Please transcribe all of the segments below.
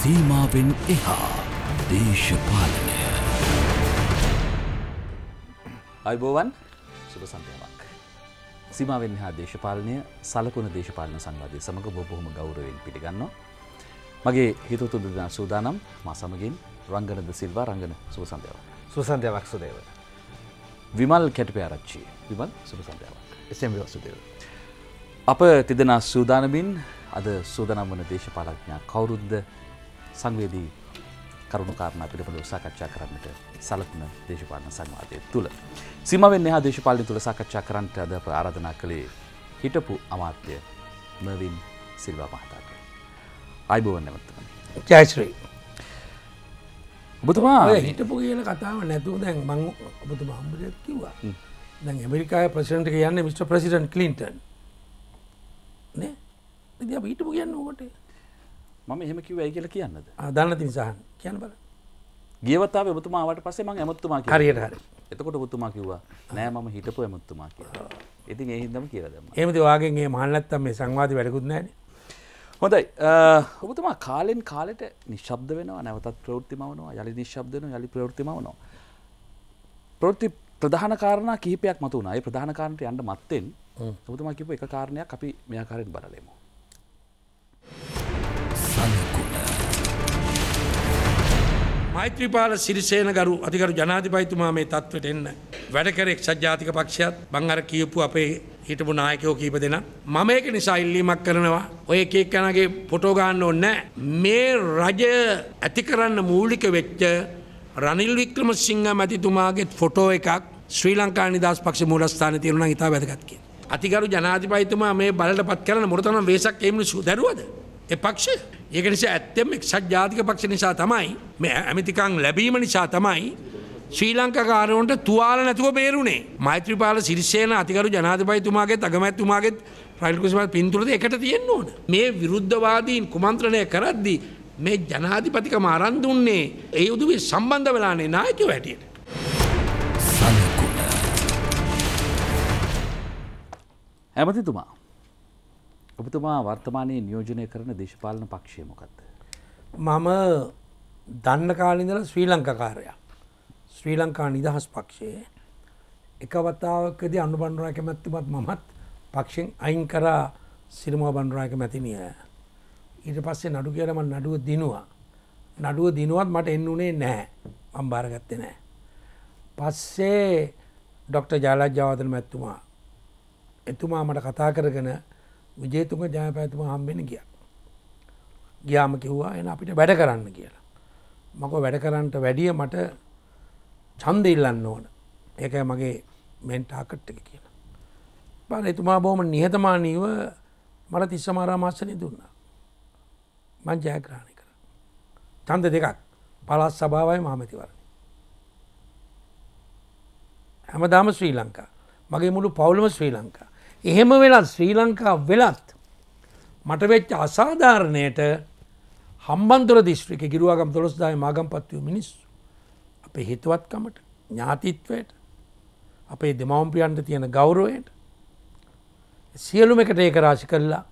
සීමාවෙන් එහා දේශපාලනය අයිබෝවන් සුභ සන්ධ්‍යාවක්. සීමාවෙන් හා දේශපාලනය සලකුණ දේශපාලන සංවාදය සමඟ බොබොහොම ගෞරවෙන් පිළිගන්න. මගේ හිතුතු දෙදෙන සූදානම් මා සමගින් රංගනද සිල්වා රංගන සුභ සන්ධ්‍යාව. සුසන්ධයක් සුදේව. විමල් කැටපය ආරච්චි විමල් සුභ සන්ධ්‍යාවක්. එසම් සුදේව. අප තිදෙනා සූදානමින් අද සූදනම් වන දේශපාලඥා කවුරුද්ද සංවේදී කරුණු කාරණ පිළිබඳව සාකච්ඡා කරන්නට සලකුණ දේශපාලන සංවාදය තුළ. සිමවෙන් එහා දේශපාලනය තුළ සාකච්ඡා කරන්නට අද අප ආරාධනා කළේ හිටපු අමාත්‍ය මවින් සිල්වා මහතාට. අයිබෝවන් නැවත්තම. ජයශ්‍රී ඔබතුමා හිටපු කියන කතාව නැතුව දැන් මං ඔබතුම හම්බරයක් කිව්වා දැන් ඇමරිකාය ප්‍රසිඩන්ට කියන්න මිට ප්‍රසිඩන්් කලින්ටන් නේ ඉදි අප හිටපු කියන්න ඕට මම එහෙම කිව්ව ඇයි කියලා කියන්නද. දන්න තිනිසාහන් කියන බල ගියවත්තාව ඔබතුමාවට පස්සේ මං ඇමත්තුමා. හරියට හරි එතකොට ඔබතුමා කිව්වා නෑ මම හිටපු ඇමත්තුමා කියලා. ඉතින් ඒ හින්දම කියලා දැම්මා. ඒමති වාගේ මහල්ලත්තම් මේ සංවාධ වැඩකුත් නෑන හොඳයි ඔබතුමා කාලෙන් කාලෙට නිශ්ශබ්ද වෙනවා නැවතත් ප්‍රවෘත්තිමවනවා යළි නිශ්ශබ්දන යළි ප්‍රවෘත්තිමවනවා. ප්‍රෘති ප්‍රධාන කාරණ කීපයක් මතු වනයි ප්‍රධාන කාරණට යන්න මත්තෙන් ඔබතුමා කිප එක කාරණයක් අපි මෙයාකාරෙන් බලලෙමු. මෛත්‍රීපාල සිරිසේන ගරු අතිකරු ජනාධිපයිතුමා මේ තත්වට එන්න. වැඩකරෙක් සජ්ජාතික පක්ෂයත් බංහර කියපු අපේ හිටපු නායකයෝ කීප දෙෙන. මම ඒක නිසා ඉල්ලීමක් කරනවා ඔය එකෙක් යනගේ පොටෝගාන්න ඔන්න මේ රජය ඇති කරන්න මූලික වෙච්ච රනිල් වික්‍රම සිංහ මැතිතුමාගේ ෆොටෝ එකක් ශ්‍රී ලංකා නිදස් පක්ෂ මූලස්ථාන තිරුණ ඉතා වැදගත්කිය. අතිකරු ජනාධිපයිතුමා මේ බලට පත් කරන මොරතන වේසක් එමනි සුදරුවද. එ පක්ෂ ඒක නිසා ඇත්තෙම එක්සත් ජාතික පක්ෂ නිසා තමයි මේ ඇමතිකං ලැබීම නිසා තමයි ශ්‍රී ලංකාකාරවන්ට තුවාල නැතුව බේරුණේ මෛත්‍රපාල සිරිසේන අතිකරු ජනාධපයිතුමාගේ අගමැත්තුමාගේ ප්‍රයිල්කුසම පින්තුරද එකට තියෙන්න්න ඕන. මේ විරුද්ධවාදීන් කුමන්ත්‍රණය කරද්දී මේ ජනාධිපතික මාරන්දුන්නේ ඒ උදුවේ සම්බන්ධ වෙලානේ නායකව හැටියට. සලකුණ ඇමතිතුමා ඔබතුමා වර්තමානයේ නියෝජනය කරන දේශපාලන පක්ෂය මොකක්ද. මම දන්න කාලින්දල ශ්‍රී ලංකාකාරයා ශ්‍රී ලංකා නිදහස් පක්ෂයේ. එකවතාවකද අනු බණ්ඩුරාක මැත්තුමත් මමත් පක්ෂෙන් අයින් කරා සිරිම බණ්ඩුරාක මැතිනිය ඊට පස්සේ නඩු කියලම නඩුව දිනවා. නඩුව දිනුවත් මට එන්නුනේ නෑ අම්භාරගත්තේ නෑ පස්සේ ඩොක්ට ජාලජ්‍යාවතන මැත්තුමා එතුමා මට කතා කරගෙන විජේතුක ජයපැතුමා හම්බෙන ගිය. ගියාම කිව්වා එන අපිට වැඩ කරන්න කියලා. මක වැඩ කරන්නට වැඩිය මට චන්ද ඉල්ලන්න ඕන. ඒක මගේ මෙන්ටාකට් එක කියලා. බල එතුමා බෝම නිහතමානීව මට තිස්ස මාරාමාසනය දුන්න. මං ජයග්‍රහණය කර චන්ද දෙකක්. පලස් සභාවයි මහමතිවරණ හැමදාම ශ්‍රී ලංකා. මගේ මුළු පවුලම ශ්‍රී ලංකා. එහෙම වෙලත් ශ්‍රී ලංකා වෙලත් මට වෙච්ච අසාධාරණයට හම්බන්තොර දිස්ත්‍රික ගිරුවාගම් දොළොස්දාය මාගම් පත්වූ මිනිස්සු අපේ හිතවත්කමට ඥාතිත්වයට අපේ දෙමවම්පියන්ට තියෙන ගෞරවයට සියලුම එකට ඒක රාශි කරලා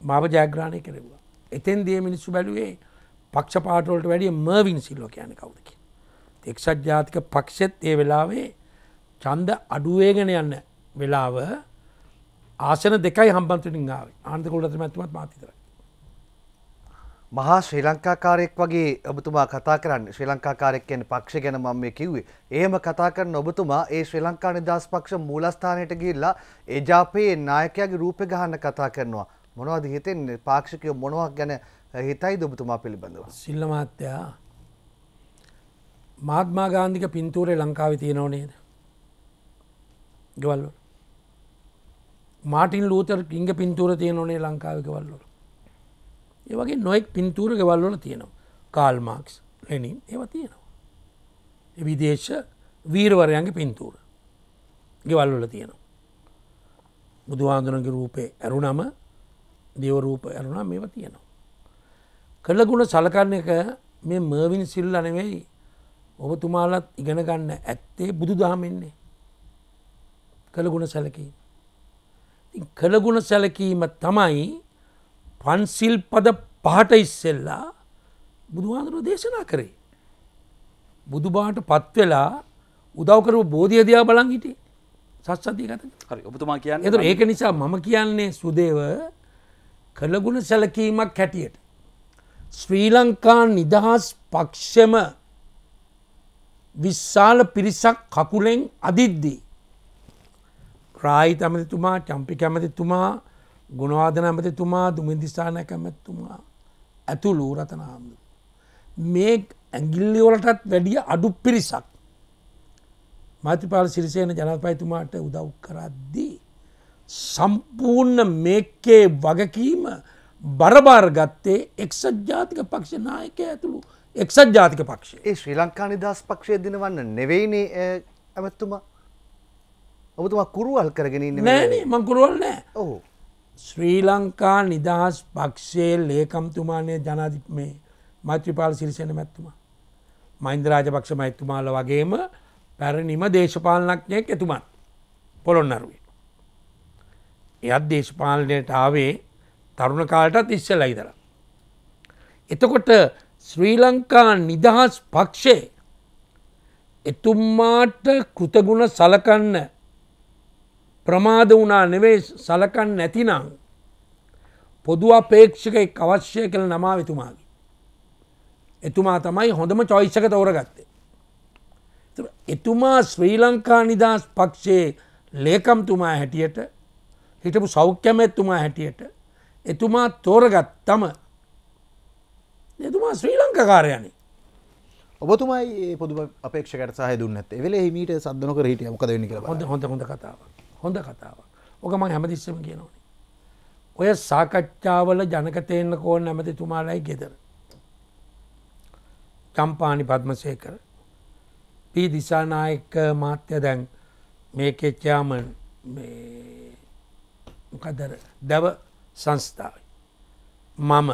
මාව ජයග්‍රාණය කෙරෙවා. එතෙන් දිය මිනිස්සු බැලුවේ පක්ෂ පාටවලට වැඩිය මර්වින් සිල්ලෝ කියන කවුදකි. එක්සත් ජාතික පක්ෂෙත් ඒ වෙලාවේ චන්ද අඩුවේගෙන යන්න වෙලාව ආසන දෙකයි හම්බන්තුනින් ආව ආන්තකොලට මැතුමත් මාතිතර. මහා ශ්‍රී ලංකාකාරයෙක් වගේ ඔබතුමා කතා කරන්න ශ්‍රී ලංකාකාරයක් කියන පක්ෂ ගැන මම මේ කිව්වේ. එහෙම කතා කරන ඔබතුමා ඒ ශ්‍රී ලංකා නිදහස් පක්ෂ මූලස්ථානයට ගිහිල්ලා එජාපයේ නායකයාගේ රූපේ ගහන්න කතා කරනවා. මොනවද හිතෙන්නේ? පාක්ෂිකයෝ මොනවක් ගැන හිතයිද ඔබතුමා පිළිබඳව? සිල්ල මහත්තයා මාත්මා ගාන්ධික පින්තූරේ ලංකාවේ තියෙනව නේද? ගෙවල්වල. මාටින් ලූතර් කිංග පින්තූර තියෙනවනේ ලංකාව ගෙවල්වල. ඒ වගේ නොෙක් පින්තූර ගෙවල්වල තියෙනවා. කාල් මාක්ස් ලෙනින් ඒව තියෙනවා. විදේශ වීරවරයන්ගේ පින්තූර ගෙවල්වල තියෙනවා. බුදුහාන්දුරන්ගේ රූපේ ඇරුණම දේවරූප ඇරුණා මේව තියෙනවා. කළගුණ සලකන්න එක මේ මර්වින් සිල්ල නෙවෙයි ඔබතුමාලත් ඉගෙන ගන්න ඇත්තේ බුදු දහමෙන්නේ කළගුණ සැලකීම. කළගුණ සැලකීම තමයි පන්සිල් පද පහට ඉස්සෙල්ලා බුදුහාදුරුව දේශනා කරේ. බුදුබාට පත්වෙලා උදවකරු බෝධියදයා බලන් හිටේ සත්සතිය ගත හරි ඔබතුමා කියන්න එතුර ඒක නිසා මම කියන්නේ සුදේව කළගුණ සැලකීමක් හැටියට. ශ්‍රී ලංකා නිදහස් පක්ෂම විශ්ශාල පිරිසක් කකුලෙන් අදිද්දී. රායි ඇමතිතුමා චම්පි කැමතිතුමා ගුණවාදන ඇමතිතුමා දුමිදිස්ථාන කැමැත්තුමා ඇතුළු රතනාම්දු. මේ ඇගිල්ලිවලටත් වැඩිය අඩු පිරිසක් මතිපාල සිරිසයන ජනපයිතුමාට උදව් කරද්දී. සම්පූර්ණ මේකේ වගකීම බරබාර ගත්තේ එක්සත් ජාතික පක්ෂ නායක ඇතුළු එක්සත් ජාතික පක්ෂය. ඒ ශ්‍රී ලංකා නිදහස් පක්ෂය දිනවන්න නෙවෙයිනේ ඇමැත්තුමා ඔබතුමා කුරුවල් කරගෙන ඉන්න නෑනේ මංකුරුවල් නෑ. ඔහු ශ්‍රී ලංකා නිදහස් පක්ෂයේ ලේකම්තුමානය ජනාධිප මේ මත්‍රපාල සිරිසන මැත්තුමා. මයින්ද රාජපක්ෂ මෛත්තුමාල වගේම පැරණිම දේශපාලනක්ඥයෙක් එතුමන් පොළොන්නරුවේ. එයත් දේශපාලනයට ආවේ තරුණ කාලටත් ඉස්සල ඉදර. එතකොට ශ්‍රී ලංකා නිදහස් පක්ෂේ එතුම්මාට කෘතගුණ සලකන්න ප්‍රමාද වුණා නෙවේ සලකන් නැතිනං පොදු අපේක්ෂක අවශ්‍ය කළ නමා වෙතුමාගේ. එතුමා තමයි හොඳම චොයිස්සක තෝරගත්තේ. එතුමා ශ්‍රී ලංකා නිදහස් පක්ෂයේ ලේකම්තුමා හැටියට හිටපු සෞඛ්‍යමැත්තුමා හැටියට එතුමා තෝරගත් තම එතුමා ශ්‍රී ලංකාකාරයනේ. ඔබතුමයි පොදු අපේක්ෂකට සහ දුන්න ඇත වෙල හිමීට සදනක රහිට මොකද වෙනි හොඳ හොඳ හොඳ කතාව හොඳ කතාව ඕක මං හැමතිස්සම කියනවනේ ඔය සාකච්ඡාවල ජනකතයෙන්න්න කෝන් නැමතිතුමාලයි ගෙදර. චම්පානි පද්මසේකර. පී දිසානායක මාත්‍ය දැන් මේකෙ චයාමන් මොකදර දැව සංස්ථාව. මම.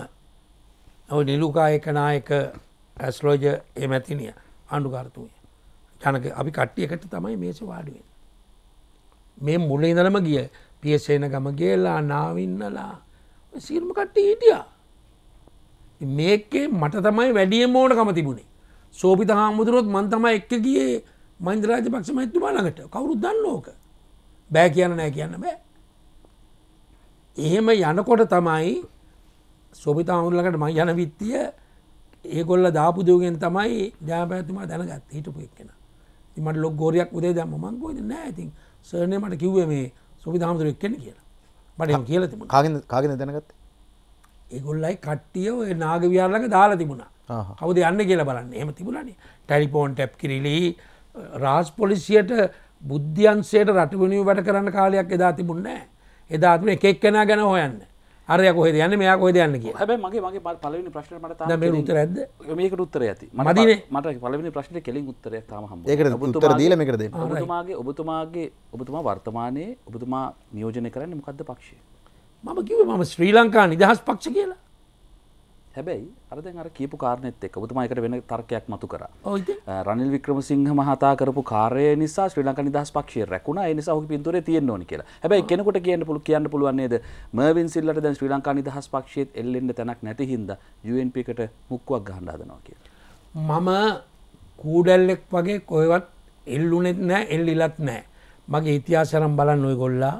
ඔ නිලුකායක නායක ඇස්ලෝජ එමැතිනිය අඩුකාරතුය ජනක අපි කට්ටියකට තමයි මේස වාඩුවෙන් මේ මුල ඉඳලම ගිය. පියසේන ගම ගේලා නාවින්නලා සිල්ම කට්ටි හිටියා. මේකේ මට තමයි වැඩිය ඕනකම තිබුණේ. සෝපිත හාමුදුරුවොත් මන් තම එක්ක ගියේ මන්දරාජ පක්ෂම ඇත්තුමා ළඟට. කවුරු දන්න ඕක? බෑ කියන්න නෑ කියන්න බෑ. එහෙම යනකොට තමයි සොපිත හමුදුලකට ම යන විත්තිය ඒගොල්ල දාපුදවගෙන් තමයි ජාපඇතුමා දැනගත් හිටපු එක්කෙන. මට ලොක් ගෝරයක් උදේ දම මං ගෝද නෑ ඉතින්. සර්නය මට කිව්වේ මේ සොපි හමුදුර එක්කෙන කියලා. මට කියල තිබුණ. කාගෙන කාගෙන දැනගත් ඒගොල්ලයි කට්ටිය ඔය නාග වියාරලක දාලා තිබුණා. කවද යන්න කියලා බලන්න. එම තිබුණනේ ටැලිපෝන් ටැප් කිරිලි රාස් පොලිසියට බුද්ධ්‍යන්සේට රටවනිව වැඩ කරන්න කාලයක් එදා තිබුන්නෑ එදාතුම එකක් කෙනා ගැන හොයන්න අරය කොහෙද යන්න මෙයා කොහෙද යන්න කිය හැබැ මගේ මගේ පලවෙනි ප්‍රශ්න මට දැන් මේ උත්තර ඇද්ද මේක උත්තර ඇති. මදිනේ. මට පලවෙනි ප්‍රශ්න කෙලින් උත්තර තම හම ඒකට උත්තර දීල මේකට දෙන්න? ඔබතුමාගේ ඔබතුමාගේ ඔබතුමා වර්තමානයේ ඔබතුමා නියෝජනය කරන්න මොකක්ද පක්ෂය? මම කිව මම ශ්‍රී ලංකා නිදහස් පක්ෂ කියලා හැබැයි අරදැන් අර කියපු කාරණෙත් එක් ඔබතුමායකට වෙන තර්කයක් මතු කර. රනිල් වික්‍රමසිංහ මහතා කරපු කාරය නිසා ශ්‍රී ලංක නිදහස් පක්ෂය රැකුණ. ඒ නිසා ඔහු පින්තූරේ තියෙන්න ඕනි කියලා. හැබැයි කෙනෙකුට කියන්න පුළු කියන්න පුළුවන් නේද? මර්වින් සිල්ලට දැන් ශ්‍රී ලංකා නිදහස් පක්ෂයේත් එල්ලෙන්න තැනක් නැති හින්දා UNP එකට මුක්කුවක් ගහන්න හදනවා කියලා. මම කූඩැල්ලෙක් වගේ කොයවත් එල්ලුනෙත් නෑ එල්ලිලත් නෑ. මගේ ඉතිහාසරම් බලන්න ඔය ගොල්ලා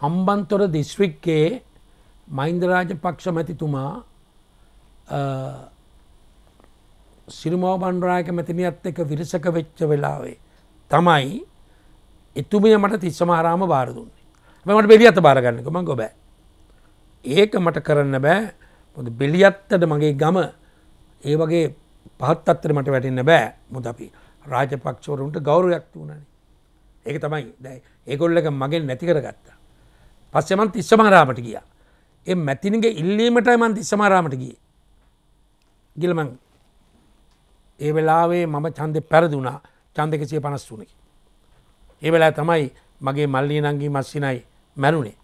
හම්බන්තොර දිස්ත්‍රික්කේ මයින්දරාජ පක්ෂ මැතිතුමා සිරිමෝ බන්්රායක මැතිනියත් එක විරසක වෙච්ච වෙලාවේ තමයි එතුමිය මට තිස්සමහරාම බාරදුන්නේ මට බෙලියත්ත බාරගන්නක මං ගොබෑ. ඒක මට කරන්න බෑ. මොද බෙලියත්තට මගේ ගම ඒ වගේ පහත් අත්තර මට වැටෙන්න බෑ. මුද අපි රාජපක්ෂවරුන්ට ගෞරවයක් වුණන ඒක තමයි දැයි ඒගොල්ලක මගෙන් නැති කර ගත්තා පස්සෙමන් තිස්සමහරාමට ගියා. එ මැතිනිගේ ඉල්ලීමටයි මන් තිස්සමරාමට ගිය. ගිලමං ඒ වෙලාවේ මම චන්දය පැරදුනා. චන්දකසිය පනස් වනකි. ඒ වෙලා තමයි මගේ මල්ලී නංගී මස්සිනයි මැරුණේ.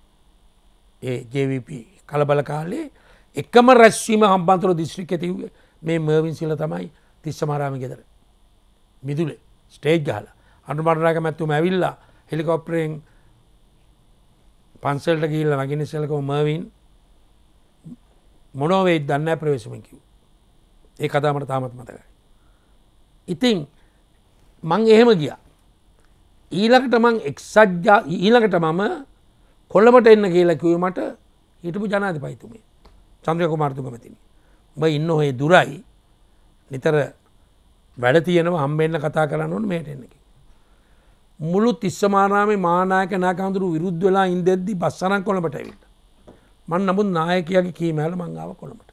ඒ ජවිප කලබල කාලේ එකම රැස්වීම හම්බන්තුර දිස්ත්‍රික් ඇතිව මේ මර්වින් සිල තමයි තිස්සමරාමි ගෙදර. මිදුලේ ස්ටේජ් ගහල. අනුමරණක මැත්තුම ඇවිල්ලා හෙලිකොප්ටරෙන් පන්සල්ට ගිල්ල නගිනි සෙලකෝ මර්වින් මොනොවේ දන්න ප්‍රවේශමකිව ඒ කතාමට තාමත් මතකයි. ඉතින් මං එහෙම ගියා ඊළකට මං එක්සජ්ජා ඊළඟට මම කොල්ලමට එන්න කියලා කිව මට හිටපු ජනාධිපයිතුමේ චන්ද්‍රය කුමාර්තුකමතිනි උඹ ඉන්න ඔහේ දුරයි නිතර වැඩ තියෙනව හම්බෙන්න්න කතා කරන්න ඕන මේට එන්නකි. මුළු තිස්සමානාමේ මානායක නාකඳුරු විරුද්ධ වෙලා ඉන්දෙද්දි බස්සරන් කොළඹට ඇවිට. මන් නමුත් නායකයාගේ කීමෑල මංගාව කොළඹට.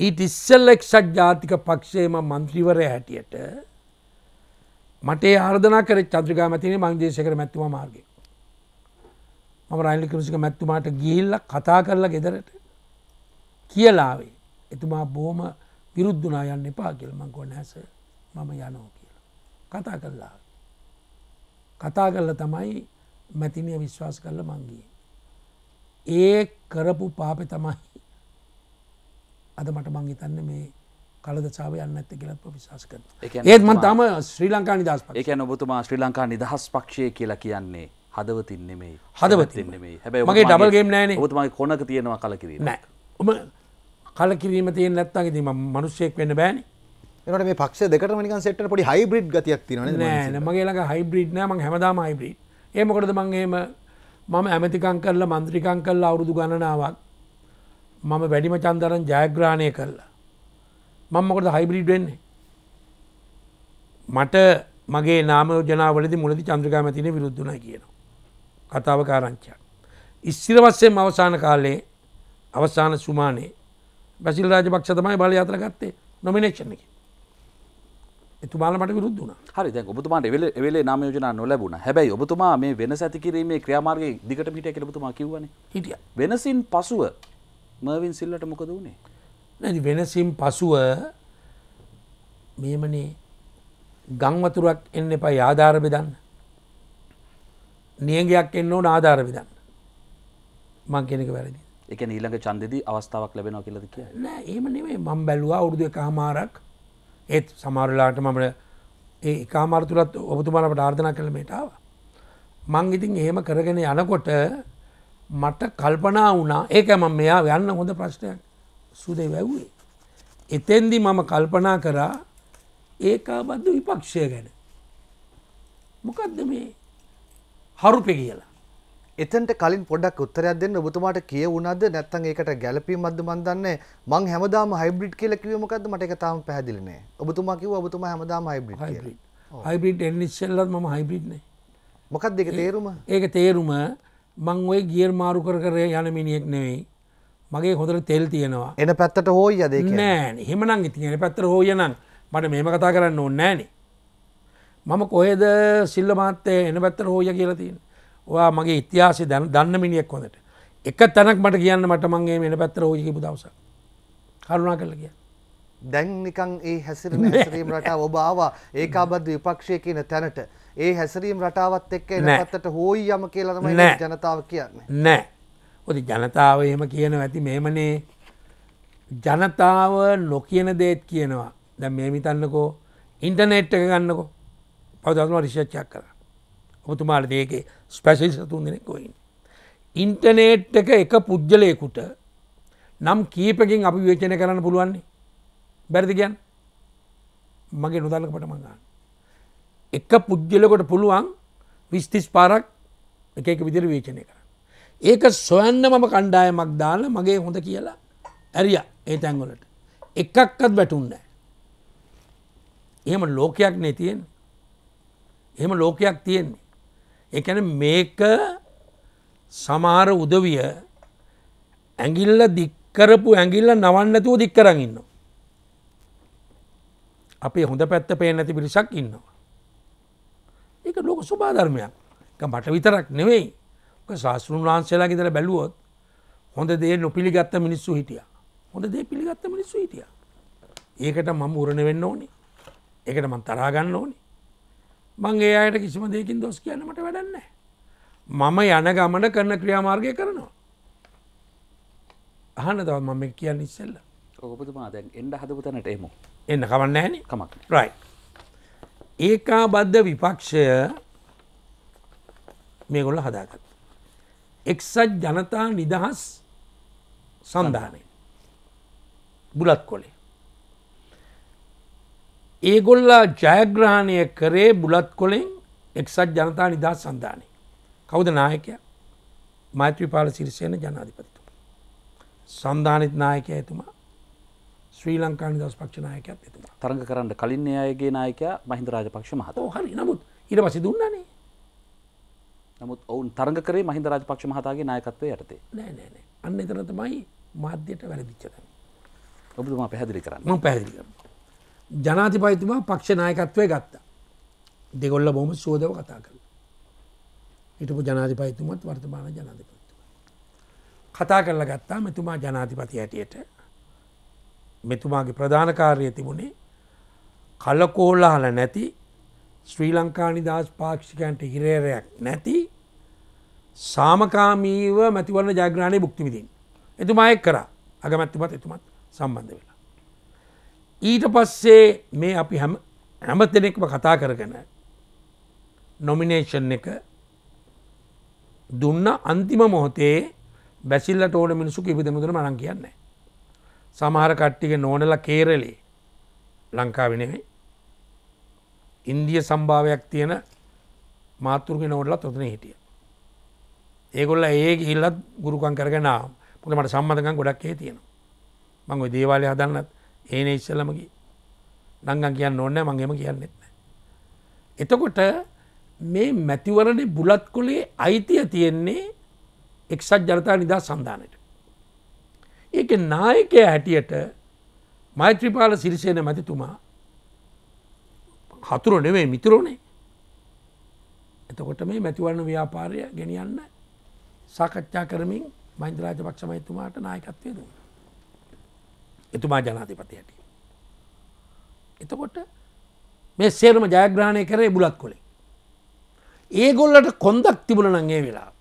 ඊට ඉස්සල්ල එක්සත් ජාතික පක්ෂයම මන්ත්‍රීවරය හැටියට මට ආර්ධනා කර චද්‍රිකා මතිනේ මංදේශකර මැත්තුම මාර්ගය. මම රයිලි කෘසික මැත්තුමාට ගිහිල්ල කතා කරලා ගෙදරට කියලාවේ එතුමා බෝම විරුද්ධනා යන්න එපා කියල මංකෝ නැස මම යනෝ කියලා. කතා කරලා. කතා කරල තමයි මැතිනය විශ්වාස කරල මංගිය. ඒ කරපු පාපෙ තමයි අද මට මං හිතන්න මේ කලද සාාව යන්න ඇත්ත කියලත් විශවාස කර ඒ කියන්නේ ඒත් මන් තම ශ්‍රී ලංකා නිදස් ප ඒක ඔබතුමා ශ්‍රී ලංකා නිදහස් පක්ෂය කියලා කියන්නේ හදවතින් නෙමෙයි. හදවතින් නෙමෙයි. හැබැයි මගේ game නෑනේ. ඔබතුමාගේ කොනක තියෙනවා කලකිරීම. නෑ. ඔම කල කිරීම තියෙන් නැත්තගේ ති මනුෂ්‍යයෙක් වෙන්න බෑනි. එනට මේ පක්ෂ දෙකට මනිකන් සෙට්ට පොඩි හයිබ්‍රිඩ් ගතියක් තින නෑ මගේ ලඟ හයිබ්‍රීඩ් නෑ. මං හැමදාම හයිබ්‍රීඩ් ඒමකොටද මංගේම මම ඇමතිකං කරලා මන්ත්‍රිකං කරලා අවුරුදු ගණනාවක් මම වැඩිම චන්දරන් ජයග්‍රාණය කරලා මංමකොට හයිබ්‍රීඩ් වෙන්නේ මට මගේ නාමයෝජනාවලදි මුලදි චන්ද්‍රකා මැතින විරුද්ධුණ කියනවා. කතාව කාරංචයක්. ඉස්සිරවස්සෙන් අවසාන කාලේ අවසාන සුමානේ බැසිල් රාජපක්ෂ තමයි බලය අතර ගත්තේ නොමිනේක්ෂණ එක. එතුමාල මට විරුද්ධ වුණ. හරි දැන් ඔබතුමාට එවෙල- එවෙලේ නාම යෝජනා නොලැබුණ හැබැයි ඔබතුමා මේ වෙනස ඇති කිරීමේ ක්‍රියාමාර්ගයේ දිගට පිටිය කියලා ඔබතුමා කිව්වනේ හිටිය. වෙනසින් පසුව මර්වින් සිල්ලට මොකද වුණේ නැති වෙනසිම් පසුව මේමනේ ගංවතුරක් එන්න එපා යාධාර බෙදන්න. නියගයක් එන්න ඕන ආධාර බෙදන්න. මං කෙනෙක වැරදි. එක ඊළඟ චන්දෙදී අවස්ථාවක් ලැබෙනවා කියලද කිය නෑ ඒම නෙවේ මං බැලවා උරුදු එකහමාරක් ඒත් සමාරලාට මමට ඒ කාමාරතුරත් ඔබතුමාලට ආර්ධනා කළමටාව. මං ඉතින් එහෙම කරගෙන යනකොට මට කල්පනා වුණා ඒක මම මෙයා යන්න හොඳ ප්‍රශ්නයක් සුදේ වැැව්වේ. එතෙන්දි මම කල්පනා කරා ඒකාබද්ධ විපක්ෂය ගැන. මොකක්ද මේ හරුපෙ කියලා. එතන්ට කලින් පොඩක් උත්තරයක් දෙන්න. ඔබතුමාට කිය වුණද නැත්තම් ඒකට ගැළපීමක්ද මන් දන්නේ මං හැමදාම හයිබ්‍රිඩ් කියලා කිව්වේ මොකද්ද? මට ඒක තාම පැහැදිලි නෑ ඔබතුමා කිව්වා ඔබතුමා හැමදාම හයිබ්‍රිඩ් කියලා. හයිබ්‍රිඩ් හයිබ්‍රිඩ් එනිස්සල්ලත් මම හයිබ්‍රිඩ්නේ මොකක්ද ඒක තේරුම? ඒක තේරුම මං ඔය ගියර් මාරු කර කර යන මිනිියෙක් නෙවෙයි. මගේ හොඳට තෙල් තියෙනවා. එන පැත්තට හෝයි අද ඒක නෑ හෙමනං ඉතින පැත්තර හෝයනන් මට මේම කතා කරන්න ඕන්න නෑනෙ මම කොහෙද සිල්ල මාත්තය එන පැත්තර හෝය කියලතින් ඔයා මගේ ඉතිහාසය දැන දන්න මිනිියෙක් හොඳට. එක තැනක් මට කියන්න මට මගේ මෙන පැත්තර හෝයකිපු දවස කරුණා කරල කිය දැන් නිකන් ඒ හැසිරීම් රටාව ඔබ ආවා. ඒකාබද්ධ විපක්ෂය කියන තැනට. ඒ හැසිරීම් රටාවත් එක්ක එන නෑ. පැත්තට හෝයි යම කියලා තමයි නෑ. ජනතාව කියන්නේ. නෑ. ඔති ජනතාව එහෙම කියන ඇති මේමනේ ජනතාව නොකියන දේත් කියනවා. දැ මේ මිතන්නකෝ ඉන්ටනෙට් එක ගන්නකෝ. පවදත්ම රිශච්චක් කර ඔබතුමාට දේක ස්පැසිල් සතුන් දෙනෙක් කොයින්. ඉන්ටනේට් එක එක පුද්ගලයකුට නම් කීපකින් අපි විවේචන කරන්න පුළුවන්නේ බැරිදි කියන් මගේ නොදන්නක පට මඟන්න. එක පුද්ගලකොට පුළුවන් විස්තිස් පාරක් එක එක විදිර වේචනය කර. ඒක සොයන්න මම කණ්ඩායමක් දාල මගේ හොඳ කියලා ඇරිය ඒ තැන්ගොලට එකක්කත් වැටුන්න. එහෙම ලෝකයක් නේ තියෙන් එහෙම ලෝකයක් තියෙන්නේ. එකන මේක සමාර උදවිය ඇගිල්ල දික්කරපු ඇගිල්ල නවන්නතුව දික්කරන්න ඉන්න. අපේ හොඳ පැත්ත පේ නැති පිරිසක් ඉන්නවා. ඒක ලෝක සුභාධර්මයක් එක මට විතරක් නෙවෙයි. ශාස්තෘන් වහන්සේලා ගෙතර බැලුවොත් හොඳ දේ නොපිළිගත්ත මිනිස්සු හිටිය. හොඳ දේ පිළිගත්ත මිනිස්සු හිටිය. ඒකට මම උරණ වෙන්න ඕනි. ඒකට මන් තරාගන්න ඕනි. මංගේ අයට කිසිම දෙකින් දොස් කියන්නමට වැඩන්න මම යන ගමන කරන ක්‍රියාමාර්ගය කරනවා. අහන්න තවත් මම කියන්න ඉස්සෙල්ල. ඔබතුමා දැන් එන්ඩ හදපු තැනට එමු. එන්න කවන්න ෑන. කමක් රයි ඒකා බද්ධ විපක්ෂය මේගොල්ල හදාගත් එක්සත් ජනතා නිදහස් සන්ධානය බුලත් කොලේ. ඒගොල්ලා ජයග්‍රහණය කරේ බුලත් කොලෙන් එක්සත් ජනතා නිදහස් සන්ධානය. කවුද නායකය? මෛත්‍රපාල සිරිසයන ජනාධිපතිතු. සන්ධානිත් නායකය ඇතුමා ශ්‍රී ලංකා නිදස් පක්ෂ නායකයක් එතුමා. තරඟ කරන්න කලින් අයගේ නායකයා මහින්ද රාජපක්ෂ මහත. හරි. නමුත් ඉට පසි දුන්නනේ. නමුත් ඔවුන් තරඟ කරේ මහින්ද රාජපක්ෂ මහතාගේ නායකත්වය යටතේ. නෑ නෑනේ අන්න එතන තමයි මාධ්‍යයට වැරදිච්චතන ඔබතුමා පැහැදිලි කරන්න. ම පැහැදිලි කරන. ජනාතිපයිතුමා පක්ෂ නායකත්වය ගත්තා. දෙගොල්ල බොහම සෝදව කතා කළ. හිටපු ජනාධිපයිතුමත් වර්තමාන ජනාධිපතිතුම. කතා කරල ගත්තා මෙතුමා ජනාධිපති හැටියට මෙතුමාගේ ප්‍රධානකාරය තිබුණේ කලකෝල්ලහල නැති ශ්‍රී ලංකා නිදහස් පාක්ෂිකයන්ට හිරේරයක් නැති සාමකාමීව මැතිවරණ ජයග්‍රහණය බුක්තිවිදින්. එතුමා එක් කර අගමැත්තිමත් එතුමත් සම්බන්ධ වෙලා. ඊට පස්සේ මේ අපි හැම හැම දෙනෙක්ම කතා කරගෙන නොමිනේෂන් එක දුන්න අන්තිම මොහොතේ බැසිල්ලට ඕන මිනිසු කිපිදමුදර මරන් කියන්නේ. සමහර කට්ටික නෝනල කේරලේ ලංකාවෙනෙවේ ඉන්දිය සම්භාවයක් තියෙන මාතෘක නෝඩලත් ඔතන හිටිය. ඒගොල්ල ඒ ඉල්ලත් ගුරුකන් කරගෙන පුට මට සම්මතකන් ගොඩක් ඒ තියෙන. මං ඔය දේවාලය හදන්නත් ඒන ඉස්සලමකි නංගන් කියන්න ඕන්න මංගේම කියන්නෙත්. එතකොට මේ මැතිවරණ බුලත් කොලේ අයිතිය තියෙන්නේ එක්සත් ජනතා නිදා සන්ධානයට. ඒක නායකය හැටියට මෛත්‍රිපාල සිරිසයන මැතිතුමා හතුර නෙවේ මිතුරෝනේ එතකොට මේ මැතිවරණ ව්‍යාපාරය ගෙනියන්න සාකච්ඡා කරමින් මහින්දරාජ පක්ෂමයිතුමාට නායකත්වය දුන්න. එතුමා ජනාධිපති හැටි. එතකොට මේ සේරම ජයග්‍රහණය කරේ බුලත් කොලේ. ඒගොල්ලට කොන්දක් තිබුණ නගේ වෙලා.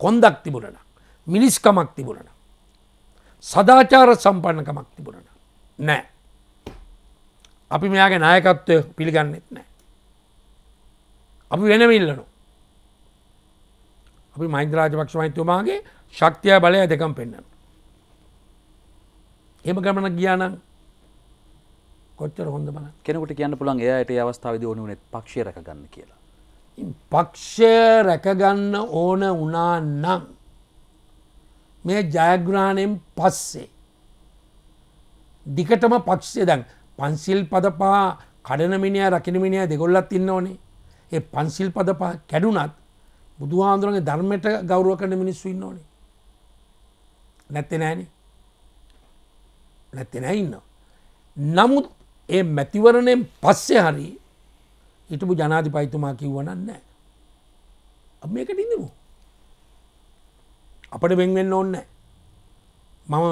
කොන්දක් තිබුණන මිනිස්කමක් තිබුණන. සදාචාර සම්පන්නකමක් තිබුණන. නෑ. අපි මෙයාගේ නායකත්වය පිළිගන්නෙත් නෑ. අපි වෙනමිල්ලනු. අපි මෛන්ද්‍රාජපක්ෂ මෛත්තුමාගේ ශක්තිය බලය දෙකම් පෙන්න්න. එම ගමන ගියානම් කොච්චර හොඳ බල කෙනෙකුට කියන්න පුළන් එයට අවස්ථාවද ඕනුනෙත් පක්ෂය රැක ගන්න කියලා. පක්ෂය රැකගන්න ඕන වනා නම් මේ ජයග්‍රහණයෙන් පස්සේ දිකටම පක්ෂය දැන් පන්සිල් පදපා කඩනමිනිය රකිනමිනිය දෙගොල්ලත් ඉන්න ඕනේ. ඒ පන්සිල් පදපා කැඩුනත් බුදුහාන්දුරගේ ධර්මයට ගෞරුව කරන මිනිස්සු ඉන්න ඕනේ. නැත්තෙ නෑනේ නැත්තෙ නෑ ඉන්න. නමුත් ඒ මැතිවරණයෙන් පස්සේ හරි හිටපු ජනාධිපයිතුමා කිව්වනන්න නෑ. මේකට ඉඳමු. අපට වෙන්වෙන්න ඕන්න මම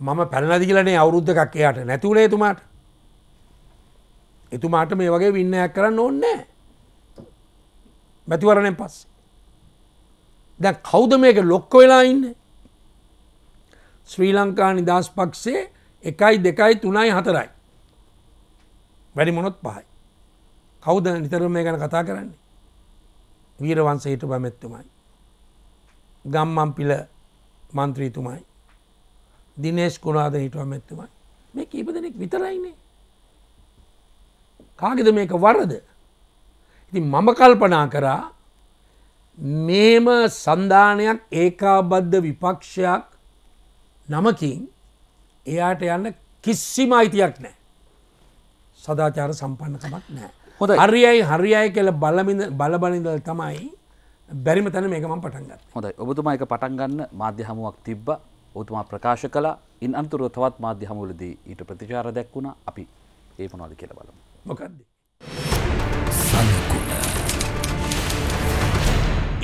මම පැරණදි කියලනේ අවුරුද්ධ එකක් එයාට නැතිවුණේ එතුමාට එතුමාට මේ වගේ වින්නයක් කරන්න ඕන්නෑ මැතිවරණයෙන් පස් දැ කෞද මේක ලොක්ක වෙලා ඉන්න ශ්‍රී ලංකා නිදස් පක්ෂේ එකයි දෙකයි තුනයි හතරයි. වැඩි මොනොත් පහයි. කෞද නිතරම මේ ගැන කතා කරන්නේ? වීරවන්ස හිට බමැත්තුමයි ගම්මම්පිල මන්ත්‍රීතුමයි. දිනේශ් කුණාද හිටුව මෙත්තුමයි මේ කීප දෙනෙක් විතරයිනේ. කාගෙද මේක වරද? ඉති මම කල්පනා කරා මේම සන්ධානයක් ඒකාබද්ධ විපක්ෂයක් නමකින් එයාට යන්න කිසිම අයිතියක් නෑ සදාචාර සම්පන්නකමක් නෑ හොඳයි. හරියයි හරියයි කියල බලමිඳ බලබලිඳල් තමයි බැරිම තැන මේකම පටන්ගත් හොඳයි. ඔබතුමා එක පටන් ගන්න මාධ්‍ය හමුවක් තිබ්බ. ඔතුමා ප්‍රකාශ කලා ඉන් අන්තුරුව තවත් මාධ්‍ය හමුවලදී ඊට ප්‍රතිචාර දැක්වුණ අපි ඒ මොනවද කියල බලමු. මොකක්ද. සනකුණ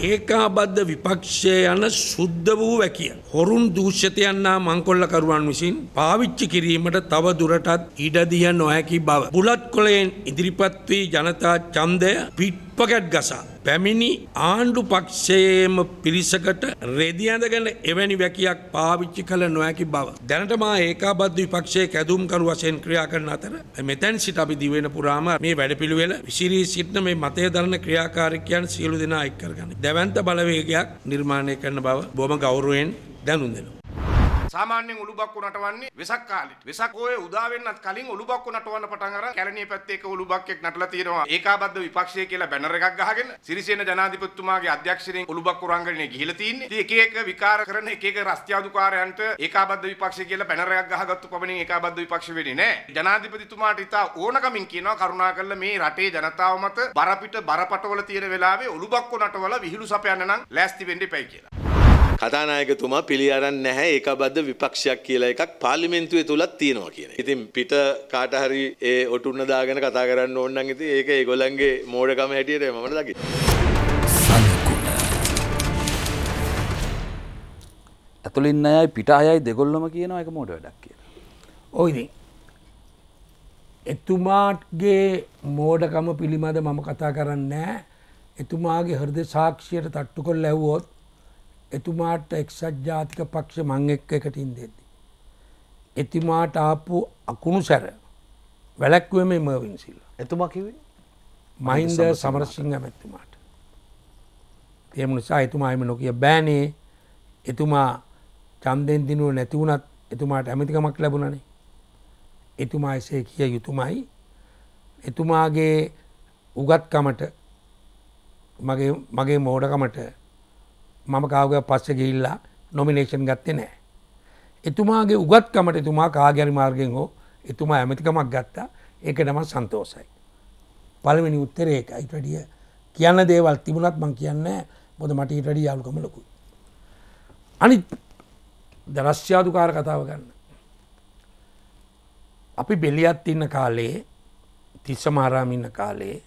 ඒකාබද්ධ විපක්ෂය යන සුද්ධ වූ වැකිය. හොරුන් දූෂ්‍යතයන්නා මංකොල්ලකරුවන් විසින් පාවිච්චි කිරීමට තව දුරටත් ඉඩදිය නොහැකි බව. බුලත් කොලයෙන් ඉදිරිපත් වී ජනතා චන්දය පිට්ප කුප්පකැට් ගසා. පැමිණි ආණ්ඩු පක්ෂයේම පිරිසකට රෙදියඳගෙන එවැනි වැකියක් පාවිච්චි කළ නොහැකි බව. දැනට මා ඒකාබද්ධ විපක්ෂයේ කැදුම්කරු වශයෙන් ක්‍රියා කරන අතර මෙතැන් සිට අපි දිවෙන පුරාම මේ වැඩපිළිවෙල විසිරී සිටින මේ මතය දරන ක්‍රියාකාරිකයන් සියලු දෙනා එක් කරගන්න. දැවන්ත බලවේගයක් නිර්මාණය කරන බව බොම ගෞරුවෙන් දැනුම් දෙනවා. සාමාන්‍යයෙන් උළුබක්කු නටවන්නේ වෙසක් කාලෙට. වෙසක් ඔය උදා වෙන්නත් කලින් උළුබක්කු නටවන්න පටන් අරන් කැලණිය පැත්තේ එක උළුබක්කෙක් නටලා තියෙනවා. ඒකාබද්ධ විපක්ෂය කියලා බැනර් එකක් ගහගෙන සිරිසේන ජනාධිපතිතුමාගේ අධ්‍යක්ෂණයෙන් උළුබක්කු රංගනයේ ගිහිලා තින්නේ. ඉතින් එක එක විකාර කරන එක එක රස්තියාදුකාරයන්ට ඒකාබද්ධ විපක්ෂය කියලා බැනර් එකක් ගහගත්තු පමණින් ඒකාබද්ධ විපක්ෂ වෙන්නේ නැහැ. ජනාධිපතිතුමාට ඉතා ඕනකමින් කියනවා කරුණාකරලා මේ රටේ ජනතාව මත බරපිට බරපටවල තියෙන වෙලාවේ උළුබක්කු නටවල විහිළු සපයන්න නම් ලෑස්ති වෙන්න එපයි කියලා. කතානායකතුමා පිළි අරන් නැහැ ඒකබද්ධ විපක්ෂයක් කියලා එකක් පාර්ලිමේන්තුවේ තුලත් තියෙනවා කියන. ඉතින් පිට කාට හරි ඒ ඔටුන්න දාගෙන කතා කරන්න ඕන නම් ඉතින් ඒක ඒගොල්ලන්ගේ මෝඩකම හැටියට මම දකිනවා. ඇතුලින් අයයි පිට අයයි දෙගොල්ලම කියනවා එක මෝඩ වැඩක් කියලා. ඔයිදි. එතුමාටගේ මෝඩකම පිළිබඳ මම කතා කරන්න එතුමාගේ හෘද සාක්ෂියට තට්ටු කොල් ලැව්වොත් එතුමාට එක්සත් ජාතික පක්ෂ මං එක්ක එකටින් දෙද්දි. එතුමාට ආපු අකුණු සැර වැලැක්වේ මේ මර්වින්සිල්ල. එතුමා කිවේ මහින්ද සමරසිංහ මැත්තුමාට. එම නිසා එතුමායිම නොකිය බෑනේ එතුමා චන්දෙන් දිනුව නැතිවුණත් එතුමාට ඇමතිකමක් ලැබුණනේ. එතුමා එසේ කිය යුතුමයි. එතුමාගේ උගත්කමට මගේ මෝඩකමට මම කාවග පස්ස ගිල්ලා නොමිනේෂන් ගත්තේ නෑ. එතුමාගේ උගත්කමට එතුමා කාගැරි මාර්ගෙන් හෝ එතුමා ඇමතිකමක් ගත්තා ඒක නම සන්තෝසයි. පළවෙනි උත්තරේ එක අයිටඩිය කියන්න දේවල් තිබුණත් මං කියන්න බොද මට ඉටඩිය යාලුකම ලොකු. අනි දරස්්‍යාදුකාර කතාව ගන්න. අපි බෙලියත් ඉන්න කාලේ තිස්ස මාරාමින්න කාලේ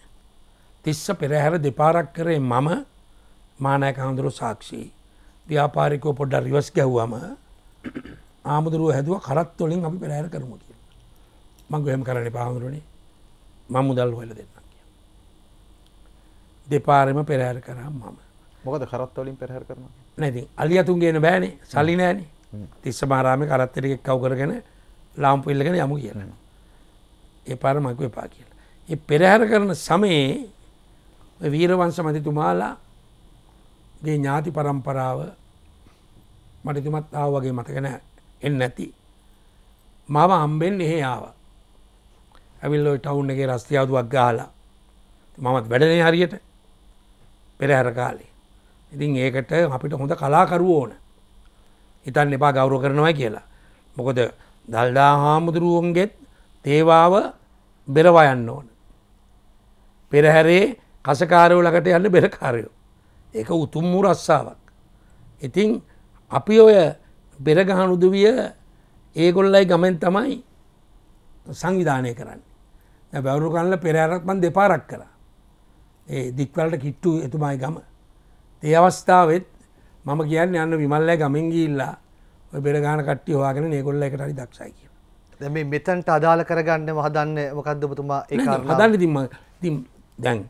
තිස්ස පෙරහැර දෙපාරක් කරේ මම මානයක හඳුරු සාක්ෂී. ව්‍යාපාරිකෝ පොඩ්ඩ රිවස් ගැව්වම ආමුදුරුව හැදුව කරත් වලින් අපි පෙරහැර කරමු කිය මංග එම කරන පාහඳුරනේ මං මුදල් හොල දෙන්න කිය. දෙපාරම පෙරහැර කරා මම. මොකද කරත් වලින් පෙරහැර කරන නැති අලියතුන්ගේන බෑනේ සල්ලි නෑනේ. තිස්ස මාරාම කරත්තරික කව් කරගෙන ලාම්පු ඉල්ලගෙන යමු කියන. ඒ පාර මක එපා කියලා. ඒ පෙරහැර කරන සමයේ වීරවංශ මතිතුමාලා ගේ ඥාති පරම්පරාව මටතුමත් ආව වගේ මතකන එන්න නැති. මම අම්බෙන් එහෙ ආව. ඇවිල්ලෝ ටවුන් එක රස්තියාදුවක් ගාලා මමත් වැඩනේ හරියට පෙරහැර කාලේ. ඉතින් ඒකට අපිට හොඳ කලාකරුව ඕන. හිතන් එපා ගෞරව කරනවා කියලා. මොකද දල්දා හාමුදුරුවන්ගෙත් තේවාව බෙරවයන්න ඕන. පෙරහැරේ කසකාරයෝ ළඟට යන්න බෙරකාරයෝ. ඒක උතුම් වූ රස්සාාවක්. ඉතින් අපි ඔය බෙරගහන උදවිය ඒගොල්ලයි ගමෙන් තමයි සංවිධානය කරන්න. බැවරු කල්ල පෙරෑරත්මන් දෙපාරක් කර. ඒ දික්වලට කිට්ටු එතුමයි ගම. ඒ අවස්ථාවත් මම කියන්න යන්න විමල්ලෑ ගමෙන් ගිල්ලා බෙරගාන කට්ටි හවාගෙන ඒගොල්ල එකට හරි දක්ෂයි කිය. දැම මෙතන්ට අදාළ කරගන්න හදන්න මොකක්දබතුමා ඒ හදන්න තිම් දැන්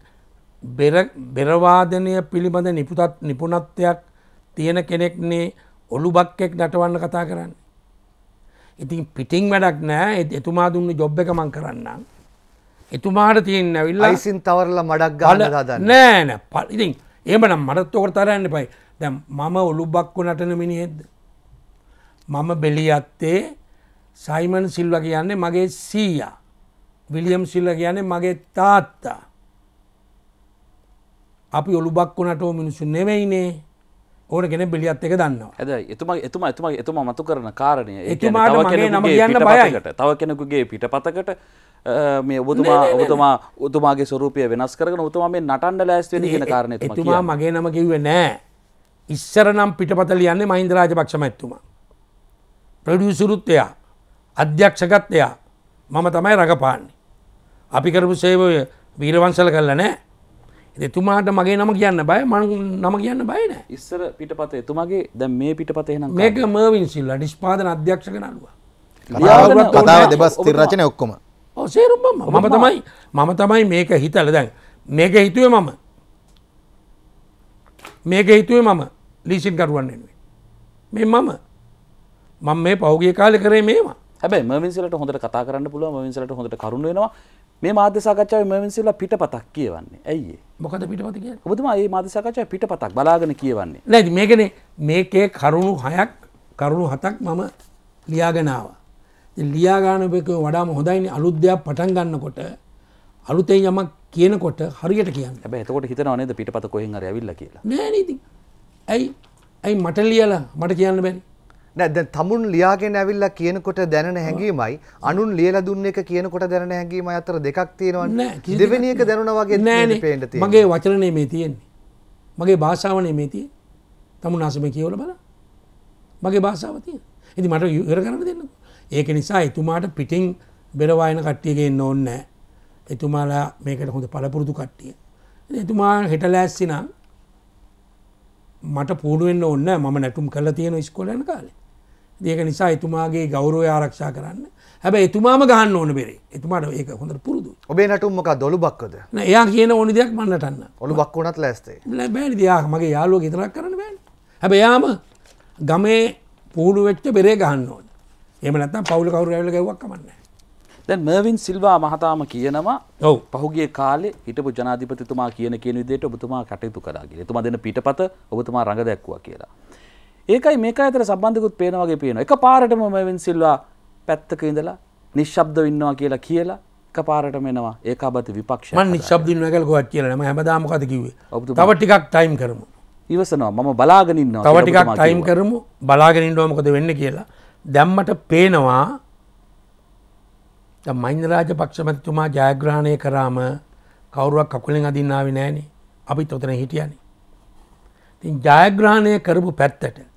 බෙරවාදනය පිළිබඳ නිපුතත් නිපුණත්වයක් තියෙන කෙනෙක්නේ ඔළුබක්කෙක් නටවන්න කතා කරන්න. ඉතින් පිටිං වැඩක් නෑ එතුමා දුන්න ජොබ් එක මං කරන්න. එතුමාට තියෙන් ඇවිල්ලා ලයිසින් තවරල මඩක් ගාල හදන්න නෑ නෑ ප ඉතින් ඒමනම් මටත් ඔකට තරන්න පයි දැම් මම ඔළුබක්කු නටන මිනිහෙද්ද. මම බෙලි අත්තේ සයිමන් සිල්ව කියන්නේ මගේ සීයා විලියම් සිල්ල කියන්නේ මගේ තාත්තා අපි ඔළුබක් වනටෝ මිනිසු නෙවෙයිනේ. ඕන කෙන බිලියත් එක දන්නවා. ඇද එතුමා එතුමා එතුමා එතුමා මතු කරන කාරණය. එතුමාට තව මගේ නම කියන්න. පිටපතකට, තව කෙනෙකුගේ පිටපතකට අ, මේ ඔබතුමා ඔබතුමා උතුමාගේ ස්වරූපය වෙනස් කරගෙන උතුමා මේ නටන්ඩ ලෑස්ති වෙන කියන කාරණය එතුමා. මගේ නම කිව්වේ නෑ. ඉස්සර නම් පිටපත ලියන්නේ මහින්ද රාජපක්ෂම ඇත්තුමා ප්‍රඩියසුරුත් එයා අධ්‍යක්ෂකත් එයා මම තමයි රඟපාන්නේ. අපි කරපු සේවය වීරවංසල කරලා නෑ එතුමාට මගේ නම කියන්න බය මං නම කියන්න බය නෑ. ඉස්සර පිටපත එතුමාගේ දැන් මේ පිටපත එහෙනම් මේක මර්වින් සිල්ල නිෂ්පාදන අධ්‍යක්ෂක නඩුව කතාව. දෙබස් තිරචන ඔක්කොම. සේරුම් මම තමයි මම තමයි මේක හිතල. දැන් මේක හිතුව මම. මේක හිතුවේ මම. ලීසින් කරුවන් එෙනුවේ මේ මම. මම මේ පෞගිය කාලෙ කරේ මේවා. හැබැයි මවින්සිලට හොඳට කතා කරන්න පුළුව මවින්සලට හොඳට කරුණ වෙනවා මේ මාධ්‍ය සාකච්ඡාවේ මවින්සිල්ලා පිටපතක් කියවන්නේ. ඇයි මොකද පිටපති කිය ඔබතුමා මේ මාධ්‍ය සාකච්ඡාවේ පිටපතක් බලාගෙන කියවන්නේ. නැති මේකන මේකේ කරුණු හයක් කරුණු හතක් මම ලියාගෙනවා ලියාගානක වඩාම හොඳයිනි අලුත් දෙයක් පටන් ගන්නකොට අලුතේ යමක් කියනකොට හරියට කියන්න. හැබැයි එතකොට හිතනවා නේද පිටපත කොහෙන් හරි ඇවිල්ලා කියලා. නෑනීති ඇයි ඇයි මට ලියලා මට කියන්න බැරි නැද තමුන් ලියාගෙන ඇවිල්ලා කියනකොට දැනෙන හැඟීමයි අනුන් ලියල දුන්න එක කියනකොට දැන හැඟීම අතර දෙකක් නෑ, තියෙනවා කිසි දෙවැනි එක දැනුන වගේ නෑනේ. පේට තියෙන මගේ වචනය මේ තියෙන්නේ. මගේ භාෂාවනය මේ තිය තමු නාසම කියවල බල මගේ භාෂාව තිය ඉති මට ඉවර කරන්න දෙන්න. ඒක නිසා එතුමාට පිටිං බෙරවායන කට්ටියගෙන් ඕන්න එතුමාලා මේකට හොඳ පලපුරුදු කට්ටිය. එතුමා හෙට ලෑස්සි නම් මට පූුණුවෙන්න්න ඔන්න මම නැටුම් කල තියෙන ස්කොලන කාලේ ඒක නිසා එතුමාගේ ගෞරවය ආරක්ෂා කරන්න. හැබ එතුමාම ගහන්න ඕන බෙරේ. එතුමාට ඒක හොඳට පුරුදු ඔබේ නටුම්මක දොළු බක්කද? නෑ, එයා කියන ඕනි දෙයක් මන්නටන්න ඔළු බක්වුණත් ලැස්තේ. බෑනි දයා මගේ යාලුව ගෙතරක් කරන්න බෑන්. හැබ යාම ගමේ පූුණු වෙච්ච බෙරේ ගහන්න ඕන. එම නැත්තම් පවුල කවරු ඇල ගැවක් කමන්න දැන් මර්වින් සිල්වා මහතාම කියනවා ඔව්. පහුගේ කාලේ හිටපු ජනාධිපතිතුමා කියන කියන විදිහට ඔබතුමා කටයුතු කරා කියලා. එතුමා දෙන පිටපත ඔබතුමා රඟ දැක්වුවා කියලා. ඒකයි මේක අතර සම්බන්ධකුත් පේන වගේ පේනවා. එක පාරටම මර්වින් සිල්වා පැත්තක ඉඳලා නිශ්ශබ්දව ඉන්නවා කියලා කියලා එක පාරටම එනවා. ඒකාබද්ධ විපක්ෂය. මන් නිශ්බ්දින වැකල් කොත් කියලම හැමදාමකද කිවේ ඔබතුමා- තව ටිකක් ටයිම් කරමු. ඉවසනවා. මම බලාගෙන ඉන්නවා. තව ටිකක් ටයිම්. කරමු. බලාගෙන ඩෝමකද වෙන්න කියලා. දැම්මට පේනවා මයින්ද රාජ පක්ෂමතිතුමා ජයග්‍රහණය කරාම කවරුවක් කකුලෙන් අදින්නාව නෑනේ. අපි තොතන හිටියනේ. තින් ජයග්‍රහණය කරපු පැත්තට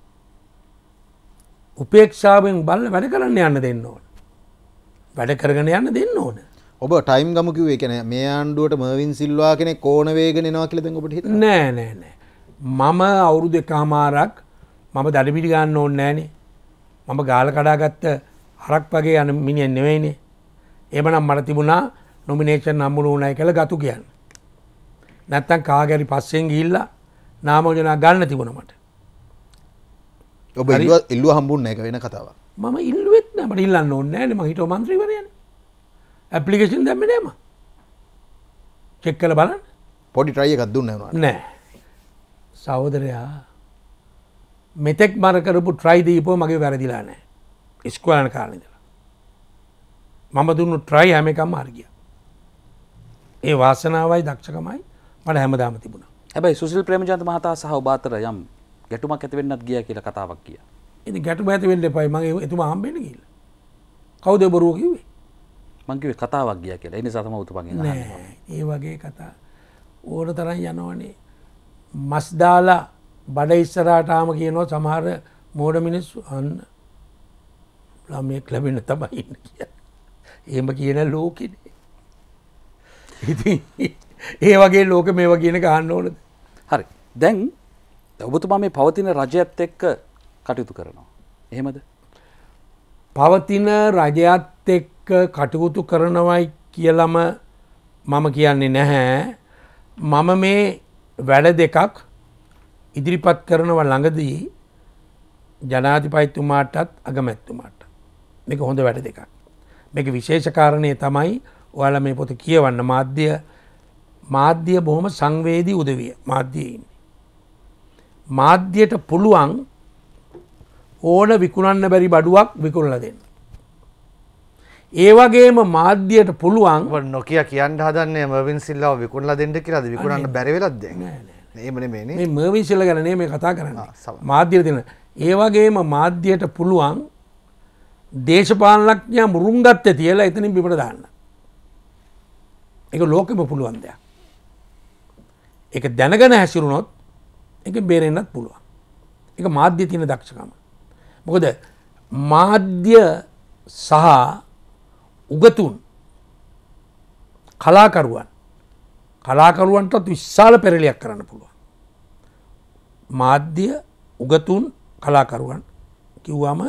උපේක්ෂාවෙන් බල්ල වැඩ කරන්න යන්න දෙන්න ඕන. වැඩ කරගෙන යන්න දෙන්න ඕන. ඔබ ටයිම් ගමකිව එකන මේ ආණ්ඩුවට මවින් සිල්වා කෙනෙ කෝන වේගෙන නවා කියලද ඔබට හිත නෑ නෑ නෑ. මම අවුරුදු එකහමාරක් මම දඩිපිටි ගන්න ඕන්න නෑනේ. මම ගාල කඩාගත්ත හරක් වගේ යන මිනිියෙන් නෙවෙයිනේ. එමනම් මට තිබුණා නොමිනේෂන් නම්මුණ උනයි කළ ගතු කියන්න. නැත්තන් කාගැරි පස්සෙන් ගිල්ලා නාමෝජනා ගන්න තිබුණමට ඔබ ඉල්ලුව- ඉල්ලුව හම්බුන්න එක වෙන කතාව. මම ඉල්ලුවෙත් නමට ඉල්ලන්න ඕන්න ෑන. හිට මන්ත්‍රීවරයන ඇපලිකේෂන් දැම්මනේම චෙක් කළ බලන්න. පොඩි ට්‍රයිය එකක් දුන්න නවා නෑ සහෝදරයා මෙතෙක් මර කරපු ට්‍රයිදීපෝ මගේ වැරදිලා නෑ ඉස්කලන කාලනිදලා මම දුන්නු ට්‍රයි හැම එකම් මාර්ගිය ඒ වාසනාවයි දක්ෂකමයි. මට හැමදාම තිබුණා. හැබැයි සුසිල් ප්‍රේමජන්ත මහතා සහ ඔබ අතර යම් ගැටුමක් ඇති වෙන්නත් ගියා කියලා කතාවක් ගියා. ඉති ගැටු ඇති වෙන්න එපයි මගේ එතුම හම්බෙන කියල කවුද බොරුව කිවේ මං කිව්වේ කතාවක් ගියා කියලා. ඒ නිසා තමයි ඔබතුමාගෙන් අහන්නේ. නෑ ඒ වගේ කතා ඕන තරන් යනවනේ මස් දාලා බඩ ඉස්සරාටාම කියනවා සමහර මෝඩ මිනිස්සු අන්න ළමයෙක් ලැබෙන තමයි ඉන්න කිය ඒම කියන ලෝකෙනේ ඉති ඒ වගේ ලෝක මේවා කියන ගන්න ඕනද හරි. දැන් ඔබතුමා මේ පවතින රජයත් එක්ක කටයුතු කරනවා. එහෙමද? පවතින රජයත් එක්ක කටයුතු කරනවයි කියලම මම කියන්නේ නැහැ මම මේ වැඩ දෙකක් ඉදිරිපත් කරනව ළඟදී ජනාතිපයිතුමාටත් අගමැත්තුමාට මේක හොඳ වැඩ දෙකක් මේක විශේෂකාරණය තමයි ඔයාල මේ පොත කියවන්න මාධ්‍ය මාධ්‍ය බොහොම සංවේදී උදවිය මාධ්‍යයින්. මාධ්‍යයට පුළුවන් ඕන විකුණන්න බැරි බඩුවක් විකුණල දෙන්න. ඒ වගේම මාධ්‍යයට පුළුවන් නොකිය කියන්න හදන්නේ මවින් සිල්ලාව විකුණලා දෙන්න කියලාද විකුණන්න බැරිවෙලත් දෙ ඒමන මේන මේ මවිශල ගැනේ මේ කතා කරන්න. මාධ්‍යර දෙන ඒවගේම මාධ්‍යයට පුළුවන් දේශපාලනක්ඥ මුරුන්ගත්ත තියලා එතනින් බිපට දාන්න. එක ලෝකම පුළුවන් දෙයක්. එක දැනගෙන හැසිරුණොත් එක බේරෙන්න්නත් පුළුවන්. එක මාධ්‍ය තියන දක්ෂකම. මොකද මාධ්‍ය සහ උගතුන් කලාකරුවන් කලාකරුවන්ටත් විශාල පෙරලියක් කරන්න පුළුවන්. මාධ්‍ය උගතුන් කලාකරුවන් කිව්වාම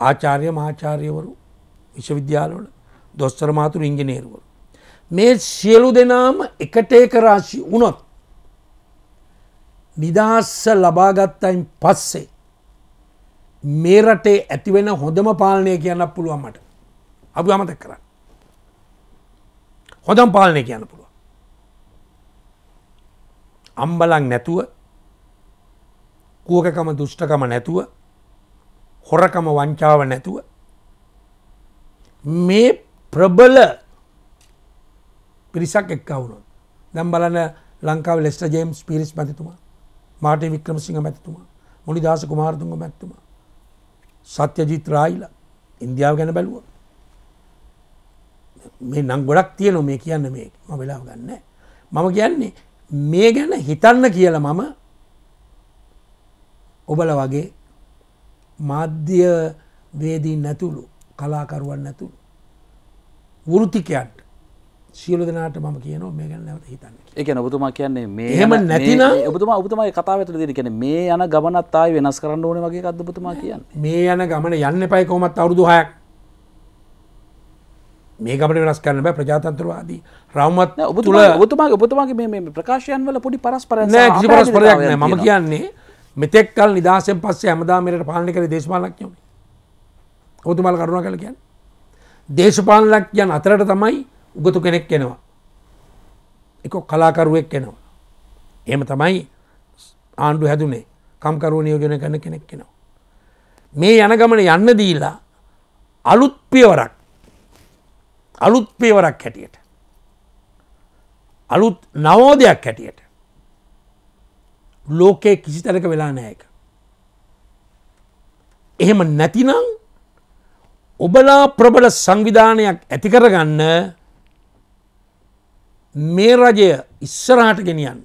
ආචාර්ය මාචාර්යවරු විශ්වවිද්‍යාලවල දොස්තර මාතුරු ඉංජිනේරුවරු. මේ සියලු දෙනාම එකට ඒක රාශි වුණොත් නිදහස්ස ලබාගත්තයින් පස්සේ මේ රටේ ඇතිවෙන හොඳම පාලනය කියන්න පුළුවන් මට. අපි අමතක් කරන්න. හොදම් පාලනය කියන්න පුළුව අම්බලං නැතුව කූකකම දුෂ්ටකම නැතුව හොරකම වංචාව නැතුව මේ ප්‍රබල පිරිසක් එක්කවුණොත් දැම් බලන ලංකාව ලෙස්ට ජේම්ස් පිරිස් මැතිතුමා. මාට වික්‍රම සිංහ මැතිතුමා මොනි දස කුමාරතුන්ග මැත්තුමා සත්‍යජීත් රායිලා ඉන්දියාව ගැන බැලුව මේ නං ගොඩක් තියන මේ කියන්න මේ ම වෙලාව ගන්න. මම කියන්නේ මේ ගැන හිතන්න කියල මම ඔබල වගේ මාධ්‍ය වේදී නැතුළු කලාකරුවන් නැතුළු වෘතිකයන්ට සියලු දෙනාට මම කියනවා මේ ගැන නැවත හිතන්න ඒක ඔබතුමා කියන්නේ මේ එහෙම යන- නැතිනම්- මේ- ඔබතුමා ඔබතුමාගේ කතාව ඇතුළේ තියෙන කියන්නේ මේ යන ගමනත් ආයි වෙනස් කරන්න ඕනේ වගේ එකක්ද ඔබතුමා කියන්නේ? මේ යන ගමන යන්න පයි කොමත් අවුරුදු හයක්. මේ ගමන වෙනස් කරන්න බෑ ප්‍රජාතන්ත්‍රවාදී. රවමත් නෑ, තුළ ඔබතුමා ඔබතුමාගේ ඔබතුමාගේ මේ මේ ප්‍රකාශයන් වල පොඩි නෑ කිසි පරස්පරයක් නෑ. මම. කියන්නේ මෙතෙක් කල් නිදහසෙන් පස්සේ හැමදාමරට පාලනය කර දේශපාලක්ඥවන ඔතුමල් කරුණ කල කියන්න. දේශපාලනක් යන් අතරට තමයි උගතු කෙනෙක් කෙනවා එක කලාකරුවෙක් කෙනවා එම තමයි ආණ්ඩු හැදුනේ. කම්කරුව නියෝජනය කරන කෙනෙක් කෙනවා මේ යන ගමන යන්න දීලා අලුත් පියවරක් අලුත් පියවරක් හැටියට අලුත් නවෝදයක් හැටියට ලෝකයේ කිසි තැනක වෙලා නෑක. එහෙම නැතිනං ඔබලා ප්‍රබල සංවිධානයක් ඇතිකරගන්න මේ රජය ඉස්සරහට ගෙනියන්න.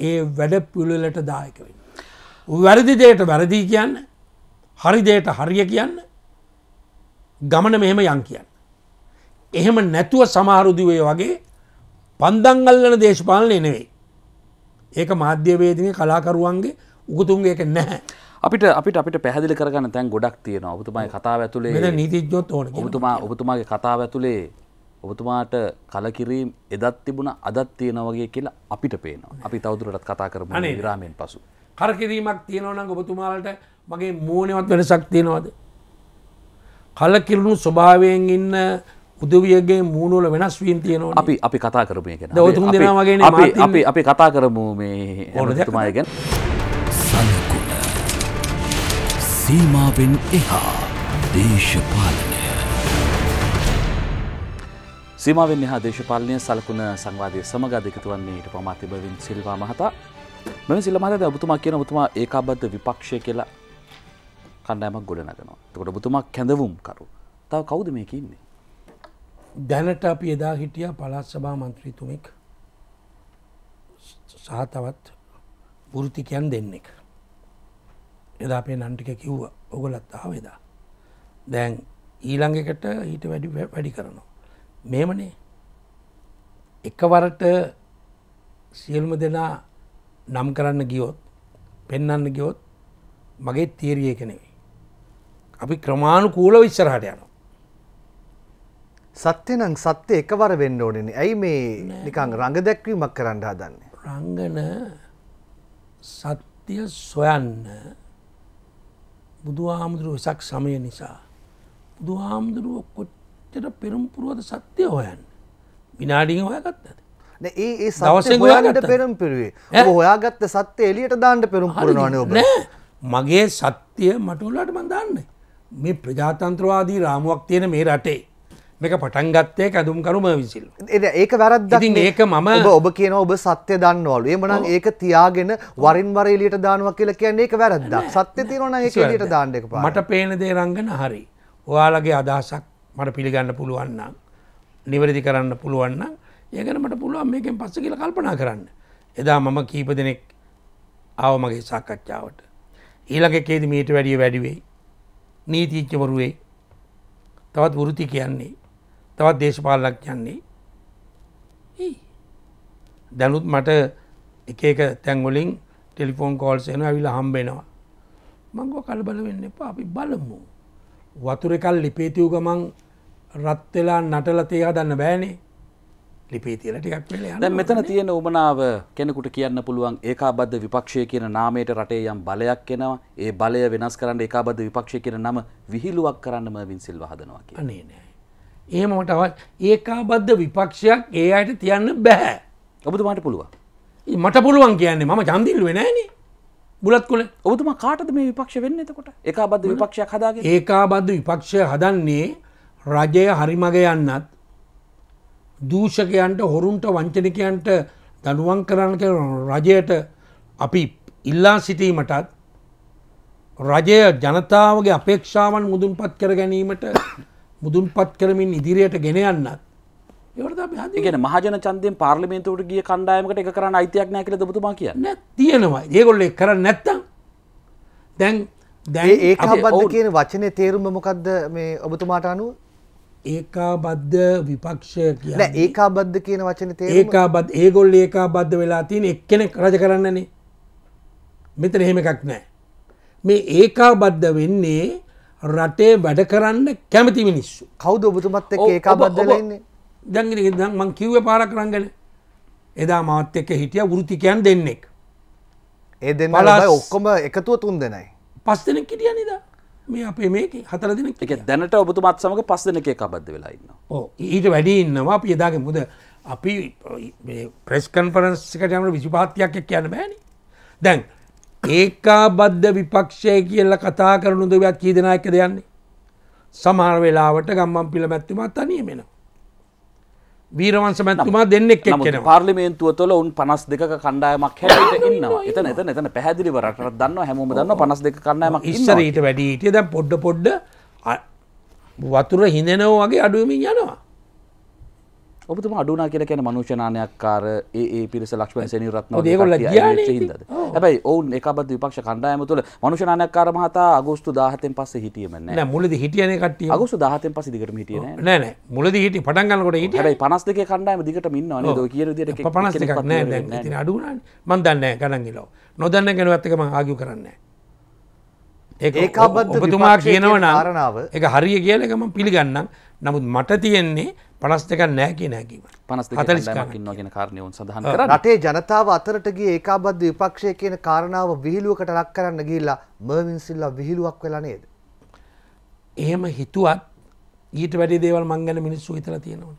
ඒ වැඩ පිළිලට දායක වෙන. වැරදි දේට වැරදිී කියන්න හරිදේට හරිය කියන්න ගමන මෙහෙම යන් කියන්න. එහෙම නැතුව සමහරුදිවය වගේ පන්දංගල්ලන දේශපාලනය නෙවෙයි. ඒක මාධ්‍යවේදනය කලාකරුවන්ගේ උගතුන්ගේ එක නැහැ අපිට අපිට අපිට පැහැදිලි කරගන්න තැන් ගොඩක් තියෙනවා ඔබතුමාගේ කතාව මෙ ඇතුළේ නීතිජ්‍යොත් ඕන ඔබතුමා ඔබතුමාගේ කතාව ඇතුළේ ඔබතුමාට කලකිරීම් එදත් තිබුණ අදත් තියෙන වගේ කියලා අපිට පේනවා. අපි තවදුරටත් කතා කරමු. විරාමයෙන් පසු. කරකිරීමක් තියෙනවන ඔබතුමාලට මගේ මූනවත් වෙනසක් තියෙනවාද? කලකිරුණු ස්වභාවයෙන් ඉන්න උදවියගේ මූුණුවල වෙනස් වීම් තියෙනවා අපි අපි කතා කරමු ගැන. දැන් ඔය තුන් දෙනා වගේනේ අපි අපි. අපි කතා කරමු මේ තුමාය ගැන. සීමාවෙන් එහා දේශපාලනය සීමාවෙන් එහා දේශපාලනය සලකුණ සංවාදය සමග දෙකතු වන්නේ ඊට පමාති බවින් සිල්වා මහතා. මෙම සිල්ල මහත ඔබතුමා කියන ඔබතුමා ඒකාබද්ධ විපක්ෂය කියලා කණ්ඩෑමක් ගොඩනගනවා. තකොට ඔබතුමා කැඳවුම් කරු. තව කවුද මේක ඉන්නේ? දැනට අපි එදා හිටිය පළත් සභා මන්ත්‍රීතුමෙක් සහ තවත් පුෘතිකයන් දෙන්නෙක්. එදා අපේ නන්ටික කිව්ව. ඔගොලත් ආවෙදා දැන් ඊළඟ එකට ඊට වැඩි වැඩි කරනවා. මේමනේ එකවරට සියල්ම දෙනා නම් කරන්න ගියොත් පෙන්නන්න ගියොත් මගේ තීරිය කෙනෙවෙයි අපි ක්‍රමාණු කූල විශ්සරහට යනවා සත්‍යනං සත්‍ය එකවර වෙන්න ඕනෙන ඇයි මේ නිකං රඟ දැක්වීමක් කරන්න හදන්නේ. රංගන සත්‍යය සොයන්න බුදු හාමුදුරුව වෙසක් සමය නිසා. බුදු හාමුදුරුව කොච්චට පෙරම්පුරුවද සත්‍යය හොයන් විනාඩිග හොයගත්තද. නෑ, ඒ ඒ හොයාගත්තද? පෙරම් පිරුවේ හොයාගත්ත සත්‍ය එලියට දාන්නට පෙරුම් පුරනවාන ඔබ. මගේ සත්‍යය මටුල්ලට මන්දන්න මේ ප්‍රජාතන්ත්‍රවාදී රාමුවක් තියෙන මේ රටේ. මේක පටන්ගත්තේ ඇදුම් කරුම විසිල්. ඒක නේ. ඒක මම- ඔබ කියන ඔබ සත්‍ය දන්නවලු. එමනම් ඒක තියාගෙන වරින් වර එලියට දානවා කියලා කියන්නේ ඒක වැරද්දක්. සත්‍ය තියෙනවා නම් ඒක එලියට දාන්න එක පාර. මට පේන දේ රංගන හරි. ඔයාලගේ අදහසක් මට පිළිගන්න පුළුවන්නම්. නිවැරදි කරන්න පුළුවන්නම් ඒකන මට පුළුවන් මේකෙන් පස්ස කියල කල්පනා කරන්න. එදා මම කීප දෙනෙක් ආව මගේ සාකච්ඡාවට. ඊළඟ එකේද මීට වැඩිය වැඩිවෙයි. නීතිච්චවරුවේ තවත් වෘති කියන්නේ තවත් දේශපාලක් යන්නේ දැනුත් මට එක එක තැන්වලින් ටෙලිෆෝන් කෝල්සයන ඇවිල හම්බෙනවා මංගෝ කලබල වෙන්න එපා අපි බලමු වතුරකල් ලිපේතිව් ගමන් රත්වෙලා නටල තේ හදන්න බෑනේ ලිපේ තියල ටිකක් වෙලා මෙතන තියෙන උමනාව කෙනෙකුට කියන්න පුළුවන් ඒකාබද්ධ විපක්ෂය කියන නාමයට රටේ යම් බලයක් එනවා ඒ බලය වෙනස් කරන්න ඒකාබද්ධ විපක්ෂය කියන නම විහිළුවක් කරන්න මර්වින් සිල්වා හදනවා කියලා. අනේ නෑ. එහෙමට අවත් ඒකාබද්ධ විපක්ෂයක් ඒ අයට තියන්න බැහැ. ඔබතුමාට පුළුවන්. මට පුළුවන් කියන්නේ මම චන්දිල්ල වෙනෑන බුලත් කොල ඔබතුමා කාටද මේ විපක්ෂ වෙන්න එතකොට ඒකාබද්ධ විපක්ෂයක් හදාගෙන ඒකාබද්ධ විපක්ෂය හදන්නේ රජය හරිමග යන්නත් දූෂකයන්ට හොරුන්ට වංචනිකයන්ට දනුවන් කරන්න රජයට අපි ඉල්ලා සිටීමටත් රජය ජනතාවගේ අපේක්ෂාවන් මුදුන්පත් කර ගැනීමට මුදුන්පත් කරමින් ඉදිරියට ගෙන යන්නත් ඒවට අපි හද ඉගෙන මහජන චන්දයෙන් පාර්ලිමේන්තුවට ගිය කණ්ඩායමකට එක කරන්න අයිතියක් නෑ කියලා ඔබතුමා කියන්නේ. තියෙනවා. ඒගොල්ල කරන්න නැත්තම් දැන් දැන් ඒ කියන වචනේ තේරුම මොකක්ද මේ ඔබතුමාට අනුව ඒකාබද්ධ විපක්ෂය කිය ඒකාබද්ධ කියන වචනේ තේරුම ඒකාබද් ඒගොල්ල ඒකාබද්ධ වෙලා තියෙන එක්කෙනෙක් රජ කරන්නනේ. මෙතන එහෙම එකක් නෑ. මේ ඒකාබද්ධ වෙන්නේ රටේ වැඩ කරන්න කැමති මිනිස්සු. කවුද ඔබතුමත් ඔව්, ඒකාබද්ධ ඉන්නේ? දැන්ගෙන මං කිව්ව පාරක් රංගල එදා මවත් එක්ක හිටිය වෘතිකයන් දෙන්නෙක්. ඒ දෙන්න ඔක්කොම එකතුව තුන් දෙනයි. පස් දෙනෙක් හිටිය නිද මේ අපේ මේක හතර දෙනෙක් එක දැනට ඔබතුමත් සමඟ පස් දෙනක ඒකාබද්ධ වෙලා ඉන්නවා. ඕ ඊට වැඩි ඉන්නවා. අපි එදාගේ මුද අපි ප්‍රෙස් කන්ෆරන්ස්කට යමට විසිපාතියක් එක් කියන්න බෑනි. දැන් ඒකාබද්ධ විපක්ෂය කියල්ල කතා කරනු දෙවත් කී දෙනා එක දෙයන්නේ සමහර වෙලාවට ගම්මන් පිළ මැත්තුමත් තනියමෙන වීරවන්ස මැත්තුමා දෙන්නෙක් එක්කෙනවා පාර්ලිමේන්තුව තුළ උන් පනස් දෙක කණ්ඩායමක් හැට ඉන්නවා. එතන එතන එතන පැහැදිලිව රට දන්න හැමෝම දන්න පනස් දෙක කණ්ඩායමක් ඉස්සර ඊට වැඩි හිටිය දැන් පොඩ්ඩ පොඩ්ඩ වතුර හිඳනෝ වගේ අඩුවමින් යනවා ඔබතුම අඩුනා කියල කියන මනුෂනානයක්කාර ඒ පිරිස ලක්ෂණ ඒගොල්ලෝ ගියානේ ඉතින්. හැබයි ඔවුන් එකබද විපක්ෂ කණ්ඩායම තුළ මනුෂනානයක්කාර මහතා අගුස්තු දාහතෙන් පස්ස හිටියමන මුලද හිටියන කට්ටිය. අගුස්තු දාහතෙන් පස දිකට හිටියන නෑනෑ මුලද හිටි පටන්ගන්නකොට හිටිය. හැබයි පනස් දෙක කණ්ඩායම දිකට මින්න නේ කිය පනස් දෙකක්. නෑ දැන් ඉතින් අඩුනාන් මන් දන්න ගණන්ගිලෝ නොදන්න ගැන ඇත්තකම ආගු කරන්න ඒක ඒකාබද්ධ ඔබතුමා විපක්ෂය කියන කියනවන කාරණාව එක හරිය කියල එකම පිළිගන්නම්. නමුත් මට තියෙන්නේ පනස් දෙක නෑ කිය නෑකිව පනස් ගෙන කාරණයවන් සඳහන් කර රටේ ජනතාව අතරට ගිය ඒකාබද්ධ විපක්ෂය කියන කාරණාව විහිළුවකට ලක් කරන්න ගිහිල්ලා මර්වින් සිල්ලා විහිළුවක් වෙලා නේද? එහෙම හිතුවත් ඊට වැඩි දේවල් මංගන මිනිස්සු හිතල තියෙනවන.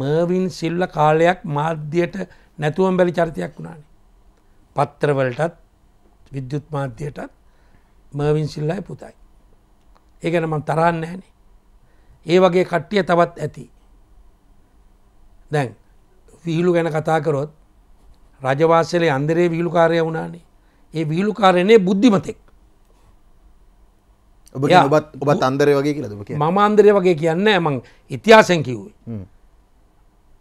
මර්වින් සිල්ල කාලයක් මාධ්‍යයට නැතුවම් බැලි චරිතයක් වුණානේ. පත්‍රවලටත් විද්‍යුත් මාධ්‍යයටත් මර්වින් සිල්ලයි පුතයි. ඒගැන මම තරන්න ෑනේ ඒ වගේ කට්ටිය තවත් ඇති. දැන් විහිලු ගැන කතාකරොත් රජවාසලේ අන්දරේ විහිළුකාරය වුණානේ. ඒ විහිළුකාරයනේ බුද්ධිමතෙක්. ඔබත් ඔබත් අන්දරය වගේ කියලද කිය මම අන්දරය වගේ කියන්න මං ඉතිහාසැන් කිව්වේ.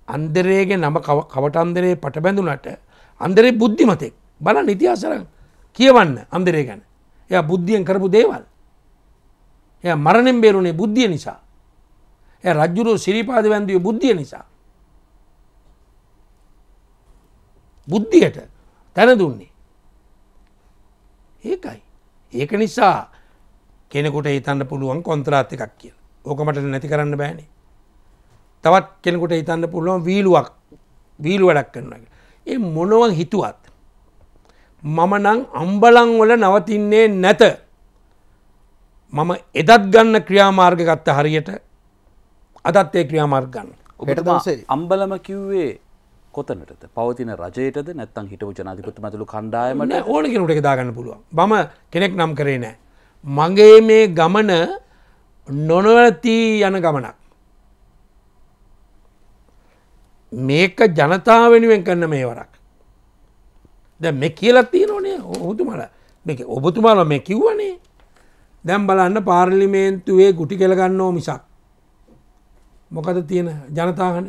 අන්දරේගේ නම කව- කවට අන්දරේ පට බැඳුනට අන්දරේ බුද්ධිමතෙක්. බලන්න ඉතිහාසරන් කියවන්න අන්දරේ ගැන. එය බුද්ධියෙන් කරපු දේවල්. එය මරණෙන් බේරුණේ බුද්ධිය නිසා එය රජ්ජුරුව සිරිපාද වැන්දුවේ බුද්ධිය නිසා. බුද්ධියට තැන දුන්නේ. ඒකයි. ඒක නිසා කෙනෙකුට හිතන්න පුළුවන් කොන්ත්‍රාත් එකක් කිය ඕකමට නැති කරන්න බෑනේ. තවත් කෙනෙකුට හිතන්න පුළුවන් වීලුවක් වීලු වැඩක් කරන ඒ මොනව හිතුවත් මම නං අම්බලං වල නවතින්නේ නැත. මම එදත් ගන්න ක්‍රියාමාර්ග ගත්ත හරියට අදත් ඒ ක්‍රියාමාර්ග ගන්න. හෙට දවසේ අම්බලම කිව්වේ කොතනටද? පවතින රජයටද? නැත්තං හිටපු ජනාධිපති මතුළු කණ්ඩායමට නෑ ඕන කෙනුට එක දාගන්න පුළුවන්. මම කෙනෙක් නම් කරේ නෑ. මගේ මේ ගමන නොනවැති යන ගමනක්. මේක ජනතාව වෙනුවෙන් කරන්න මේ වරක් දැ මේ කියලත් තියෙනවනේ ඔබතුමල. මේක ඔබතුමාල මේ කිව්වනේ. දැම් බලන්න පාර්ලිමේන්තුවේ ගුටි කෙලගන්නෝ මිසක් මොකද තියෙන ජනතාහන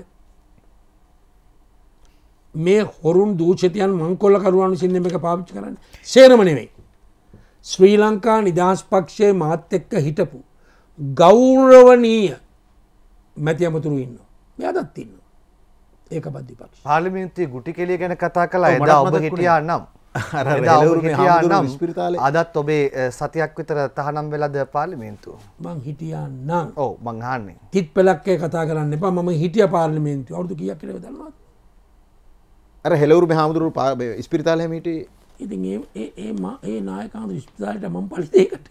මේ හොරුන් දූෂතයන් මංකොල්ලකරුවන් සින්න එක පාවිච්චි කරන්න සේරම නෙවෙයි. ශ්‍රී ලංකා නිදහස් පක්ෂය මාත් එක්ක හිටපු. ගෞරවනීය මැති අමතුරු ඉන්න. මෙයදත් ඉන්න ඒක බද්ධි පක්ෂ. පාර්ලිමේන්තුවේ ගුටි කෙලිය ගැන කතා කළා ඔව්, එදා ඔබ හිටියා නම් ඉස්පිරිතාලේ අදත් ඔබේ සතියක් විතර තහනම් වෙලද පාර්ලිමේන්තුව? මං හිටියා නම්. ඕ මංහන්නේ තිත් පෙලක්කේ කතා කරන්න එපා. මම හිටිය පාර්ලිමේන්තු අවුදු කියක් කියල දන්නවා අර හෙලවුරුමේ හාමුදුරුවෝ පා ඉස්පිරිතාලේ හිටියේ. ඉතින් ඒ- ඒ ඒ මා- ඒ නායකාන්තු විස්පිතාලට මම පලිතේකට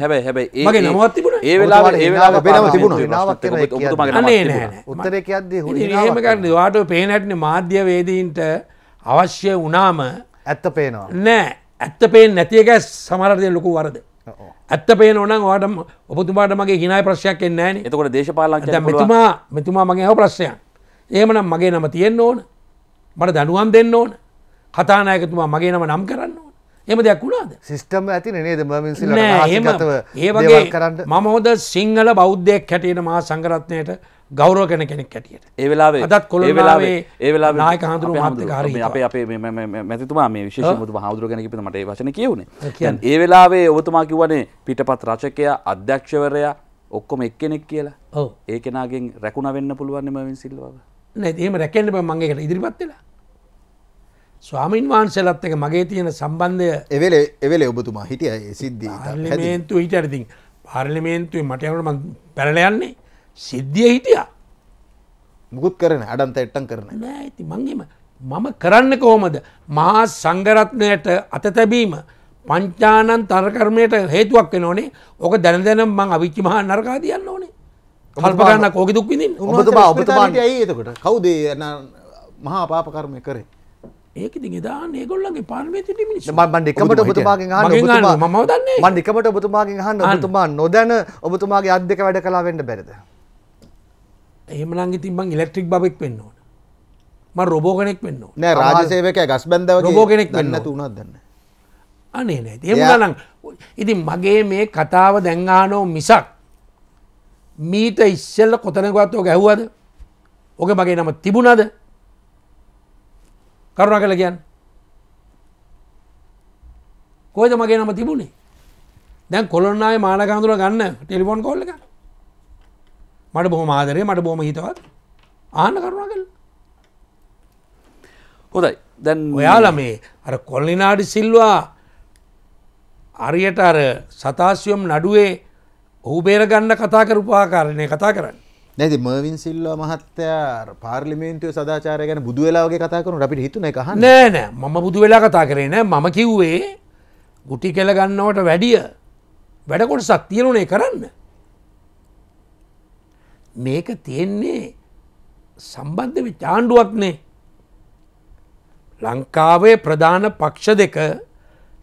හැබැයි හැබැයි ඒ- මගේ ඒ- නමත් තිබුණා. ඒ වෙලාවේ ඒ වෙලාවේ ඔබේ නම තිබුණා. වෙනාවක් කරන එක ඔබතුමාගේ අනේ නමක් නෑ. තිබුණා. නෑ උත්තරේ කියද්දී හුරු ඉතින් හිනාවක් එහෙම කරන්න වාට පේනටන මාධ්‍ය වේදීන්ට අවශ්‍ය වනාම ඇත්ත පේනවා. නෑ. ඇත්ත පේෙන් නැතියක සමරදය ලොකු වරද. ඇත්ත පේන ඕනම් වාට ඔබතුමාට මගේ හිනායි ප්‍රශ්යක් එන්නේ නෑන. එතකොට දේශපාලන දැන් මෙතුමා මෙතුමා මගේ හව ප්‍රශ්නයක්. ඒමනම් මගේ නම තියෙන්න්න ඕන. මට දනුවම් දෙන්න ඕන. කතානායකතුමා මගේ නම නම් කරන්න ඕන එම දෙයක් වුණාද? සිිස්ටම් ඇති නේද? මමින්සිල නෑ එහෙම. ඒ වගේ මම හොද සිංහල බෞද්ධයක් හැටියට මහා සංගරත්නයට ගෞරව කෙන කෙනෙක් හැටියට. ඒ වෙලාවේ අදත් කොළඹ ඒ වෙලාවේ ඒ වෙලාවේ නායක හඳුරු හරි අපේ අපේ මේ- මේ- මේ- මැතිතුමා මේ විශේෂ මුතුමා හාමුදුරුවෝ ගැන කිව්වද මට ඒ වචනේ කියුනේ. කියන්න. දැන් ඒ වෙලාවේ ඔබතුමා කිව්වනේ පිටපත් රචකයා අධ්‍යක්ෂවරයා ඔක්කොම එක්කෙනෙක් කියලා. ඔව්. ඒ කෙනාගෙන් රැකුණ වෙන්න පුළුවන් නේ මවින් සිල්වාව. නැති එහෙම රැකෙන්න්න බ මගේකට ඉදිරිපත් වෙලා ස්වාමීන් වහන්සේලත් එක මගේ තියෙන සම්බන්ධය එවෙලේ එවෙලේ ඔබතුමා හිටිය ඒ සිද්ධී පාර්ලිමේන්තු හිට ඇති පාර්ලිමේන්තුවේ මටයකට පැරල යන්නේ සිද්ධිය හිටියා. මුකුත් කරන අඩන්ත එට්ටන් කරන ඇති මංගේම මම කරන්න කොහොමද? මහා සංගරත්නයට අත තැබීම පංචානන් තරකර්මයට හේතුවක් වෙන ඕනේ ඕක දැන දැනම් මං අවිච්චි මහා නරකා තියන්න ඕනේ. කල්පගන්න කෝක දුක් විදින්න ඔබතුමා ඔබතුමා ඇයි එතකොට කවුදේ මහා පාපකර්මය කරේ ඒක ඉතින් එදා ඒගොල්ලන්ගේ පාර්ලිමේන්තුවේ මිනිස්සු. මන් එකමට ඔබතුමාගෙන් අහන්න ඔබතුමා- මම දන්නේ. මන් එකමට ඔබතුමාගෙන් අහන්න. ඔබතුමා නොදැන ඔබතුමාගේ අත් දෙක වැඩ කලා වෙන්න බැරිද? එහෙමනං ඉතින් මං ඉලෙක්ට්‍රික් බබෙක් වෙන්න ඕන. ම රොබෝ කෙනෙක් වෙන්න ඕන. නෑ රාජසේවක ගස් බැන්දව රොබෝ කෙනෙක් වෙන්න දන්නතු උනත් දන්න. අනේ නෑ එමුණනම් ඉතින් මගේ මේ කතාව දැංගානෝ මිසක් මීට ඉස්සෙල්ල කොතනකවත් ඕක ඇහුවද? ඕක මගේ නම තිබුණද කරුණ කළ කියන්න. කොයිද මගේ නම තිබුණේ? දැන් කොළොන්නාය මානකඳුර ගන්න ටෙලිෆෝන් කොල්ල එක. මට බොහොම ආදරේ මට බොහොම හිතවත්. ආන්න කරුණ කළ හොඳයි. දැන් ඔයාල මේ අර කොල්ලිනාඩි සිල්වා අරියට අර සතාසියම් නඩුවේ ඔහු බේරගන්න කතා කරපාකාරණය කතා කරන්න නැති මර්වින් සිල්වා මහත්තයා පාර්ලිමේන්තුව සදාචාරය ගැන බුදු වෙලාගේ කතා කරු අපිට හිතුන එක හන්න නෑ නෑ. මම බුදු වෙලා කතා කරේ නෑ. මම කිව්වේ ගුටි කෙල ගන්නවට වැඩිය වැඩකොට සක්තියනුනේ කරන්න. මේක තියෙන්නේ සම්බන්ධ චාණ්ඩුවක්නේ ලංකාවේ ප්‍රධාන පක්ෂ දෙක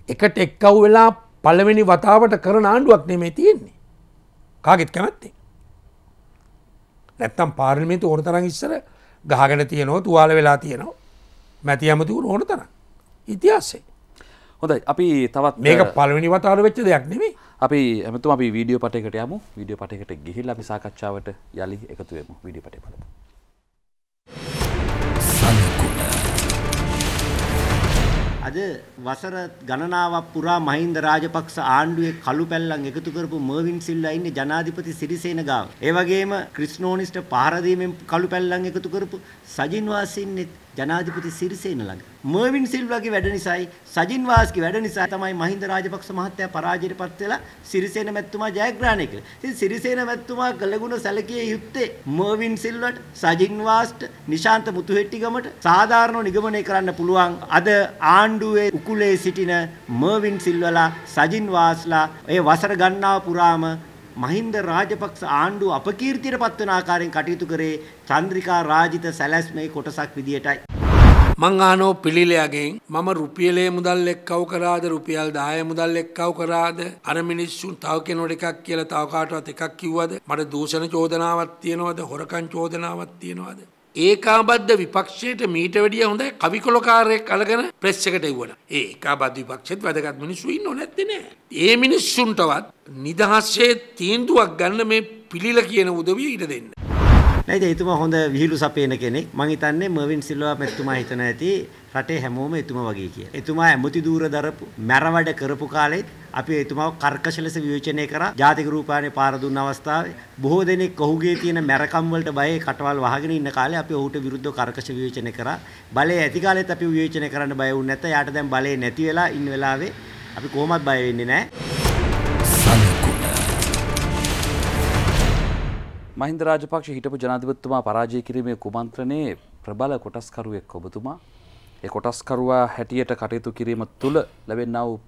එකට එක්කව් වෙලා පළවෙනි වතාවට කරන ආණ්ඩුවක් නෙමේ තියෙන්නේ. කාගෙත් කැමැත්තේ නැත්තම් පාර්ලිමේන්තු ඕන තරන් ඉස්සර ගහගෙන තියනවා තුවාල වෙලා තියෙනවා. මැති ඇමතිවරු ඕන තරම්. ඉතිහාසේ. හොඳයි. අපි තවත් මේක පළවෙනි වතාවට වෙච්ච දෙයක් නෙමේ අපි ඇමතුම අපි වීඩියෝ පටයකට යමු. වීඩියෝ පටයකට ගිහිල් අපි සාකච්ඡාවට යළි එකතුවමු විඩිය පටය බලමු අද වසර ගණනාවක් පුරා මහින්ද රාජපක්ෂ ආණ්ඩුවේ කළු පැල්ලම් එකතු කරපු මර්වින් සිල්වා ඉන්නේ ජනාධිපති සිරිසේන ගාව. ඒ වගේම ක්‍රිස්නෝනිස්ට පහර දීමෙන් කළු පැල්ලම් එකතු කරපු සජින් වාස් ඉන්නේ ජනාධිපති සිරිසේන ළඟ. මර්වින් සිල්වාගේ වැඩ නිසායි සජින් වාස්ගේ වැඩ නිසා තමයි මහින්ද රාජපක්ෂ මහත්තයා පරාජයට පත් වෙලා සිරිසේන මැතිතුමා ජයග්‍රහණය කළේ. ඉතින් සිරිසේන මැතිතුමා කළගුණ සැලකිය යුත්තේ මර්වින් සිල්වට, සජින් වාස්ට, නිශාන්ත මුතුහෙට්ටිගමට සාධාරණව නිගමනය කරන්න පුළුවන්. අද ආණ්ඩුවේ උකුලේ සිටින මර්වින් සිල්වලා, සජින් වාස්ලා ඒ වසර ගණනාව පුරාම මහින්ද රාජපක්ෂ ආණ්ඩුව අපකීර්තියට පත්වන ආකාරයෙන් කටයුතු කරේ චන්ද්‍රිකා රාජිත සැලැස්මේ කොටසක් විදියටයි. මං ආනෝ පිළිලයාගෙන් මම රුපියලේ මුදල් එක්කව කරාද රුපියල් දාය මුදල් එක්කව කරාද? අර මිනිස්සුන් තව කෙනොට එකක් කියලා තවකාටවත් එකක් කිව්වද? මට දූෂණ චෝදනාවක් තියෙනවද? හොරකං චෝදනාවක් තියෙනවද? ඒකාබද්ධ විපක්ෂයට මීට වැඩිය හොඳ කවිකොලකාරයෙක් අලගෙන ප්‍රෙස් එකට එව්වන ඒ ඒකාබද්ධ විපක්ෂෙත් වැදගත් මිනිස්සු ඉන්නව නැත්තේ නෑ. ඒ මිනිස්සුන්ටවත් නිදහස්සේ තීන්දුවක් ගන්න මේ පිළිල කියන උදවිය ඊට දෙන්න. නැයිද එතුමා හොඳ විහිළු සපේන කෙනෙක්. මං හිතන්නේ මර්වින් සිල්වා මෙතුමා හිතන ඇති රටේ හැමෝම එතුමා වගේ කියලා. එතුමා ඇමති දූර දරපු මැරවැඩ කරපු කාලෙත් අපි එතුමාව කර්කශ ලෙස විවේචනය කරා. ජාතික රූපානේ පාර දුන්න අවස්ථාවේ බොහෝ දෙනෙක් ඔහුගේ තියෙන මැරකම් වලට බයේ කටවල් වහගෙන ඉන්න කාලේ අපි ඔහුට විරුද්ධව කර්කශ විවේචනය කරා. බලය ඇති කාලෙත් අපි විවේචනය කරන්න බය වුනේ නැත්නම් යාට දැන් බලය නැති වෙලා ඉන්න වෙලාවේ අපි කොහොමත් බය වෙන්නේ නැහැ. සලකුණ මහින්ද රාජපක්ෂ හිටපු ජනාධිපතිතුමා පරාජය කිරීමේ කුමන්ත්‍රණයේ ප්‍රබල කොටස්කරුවෙක් ඔබතුමා ඒ කොටස්කරුවා හැටියට කටයුතු කිරීම තුළ ලැබෙන්නා වූ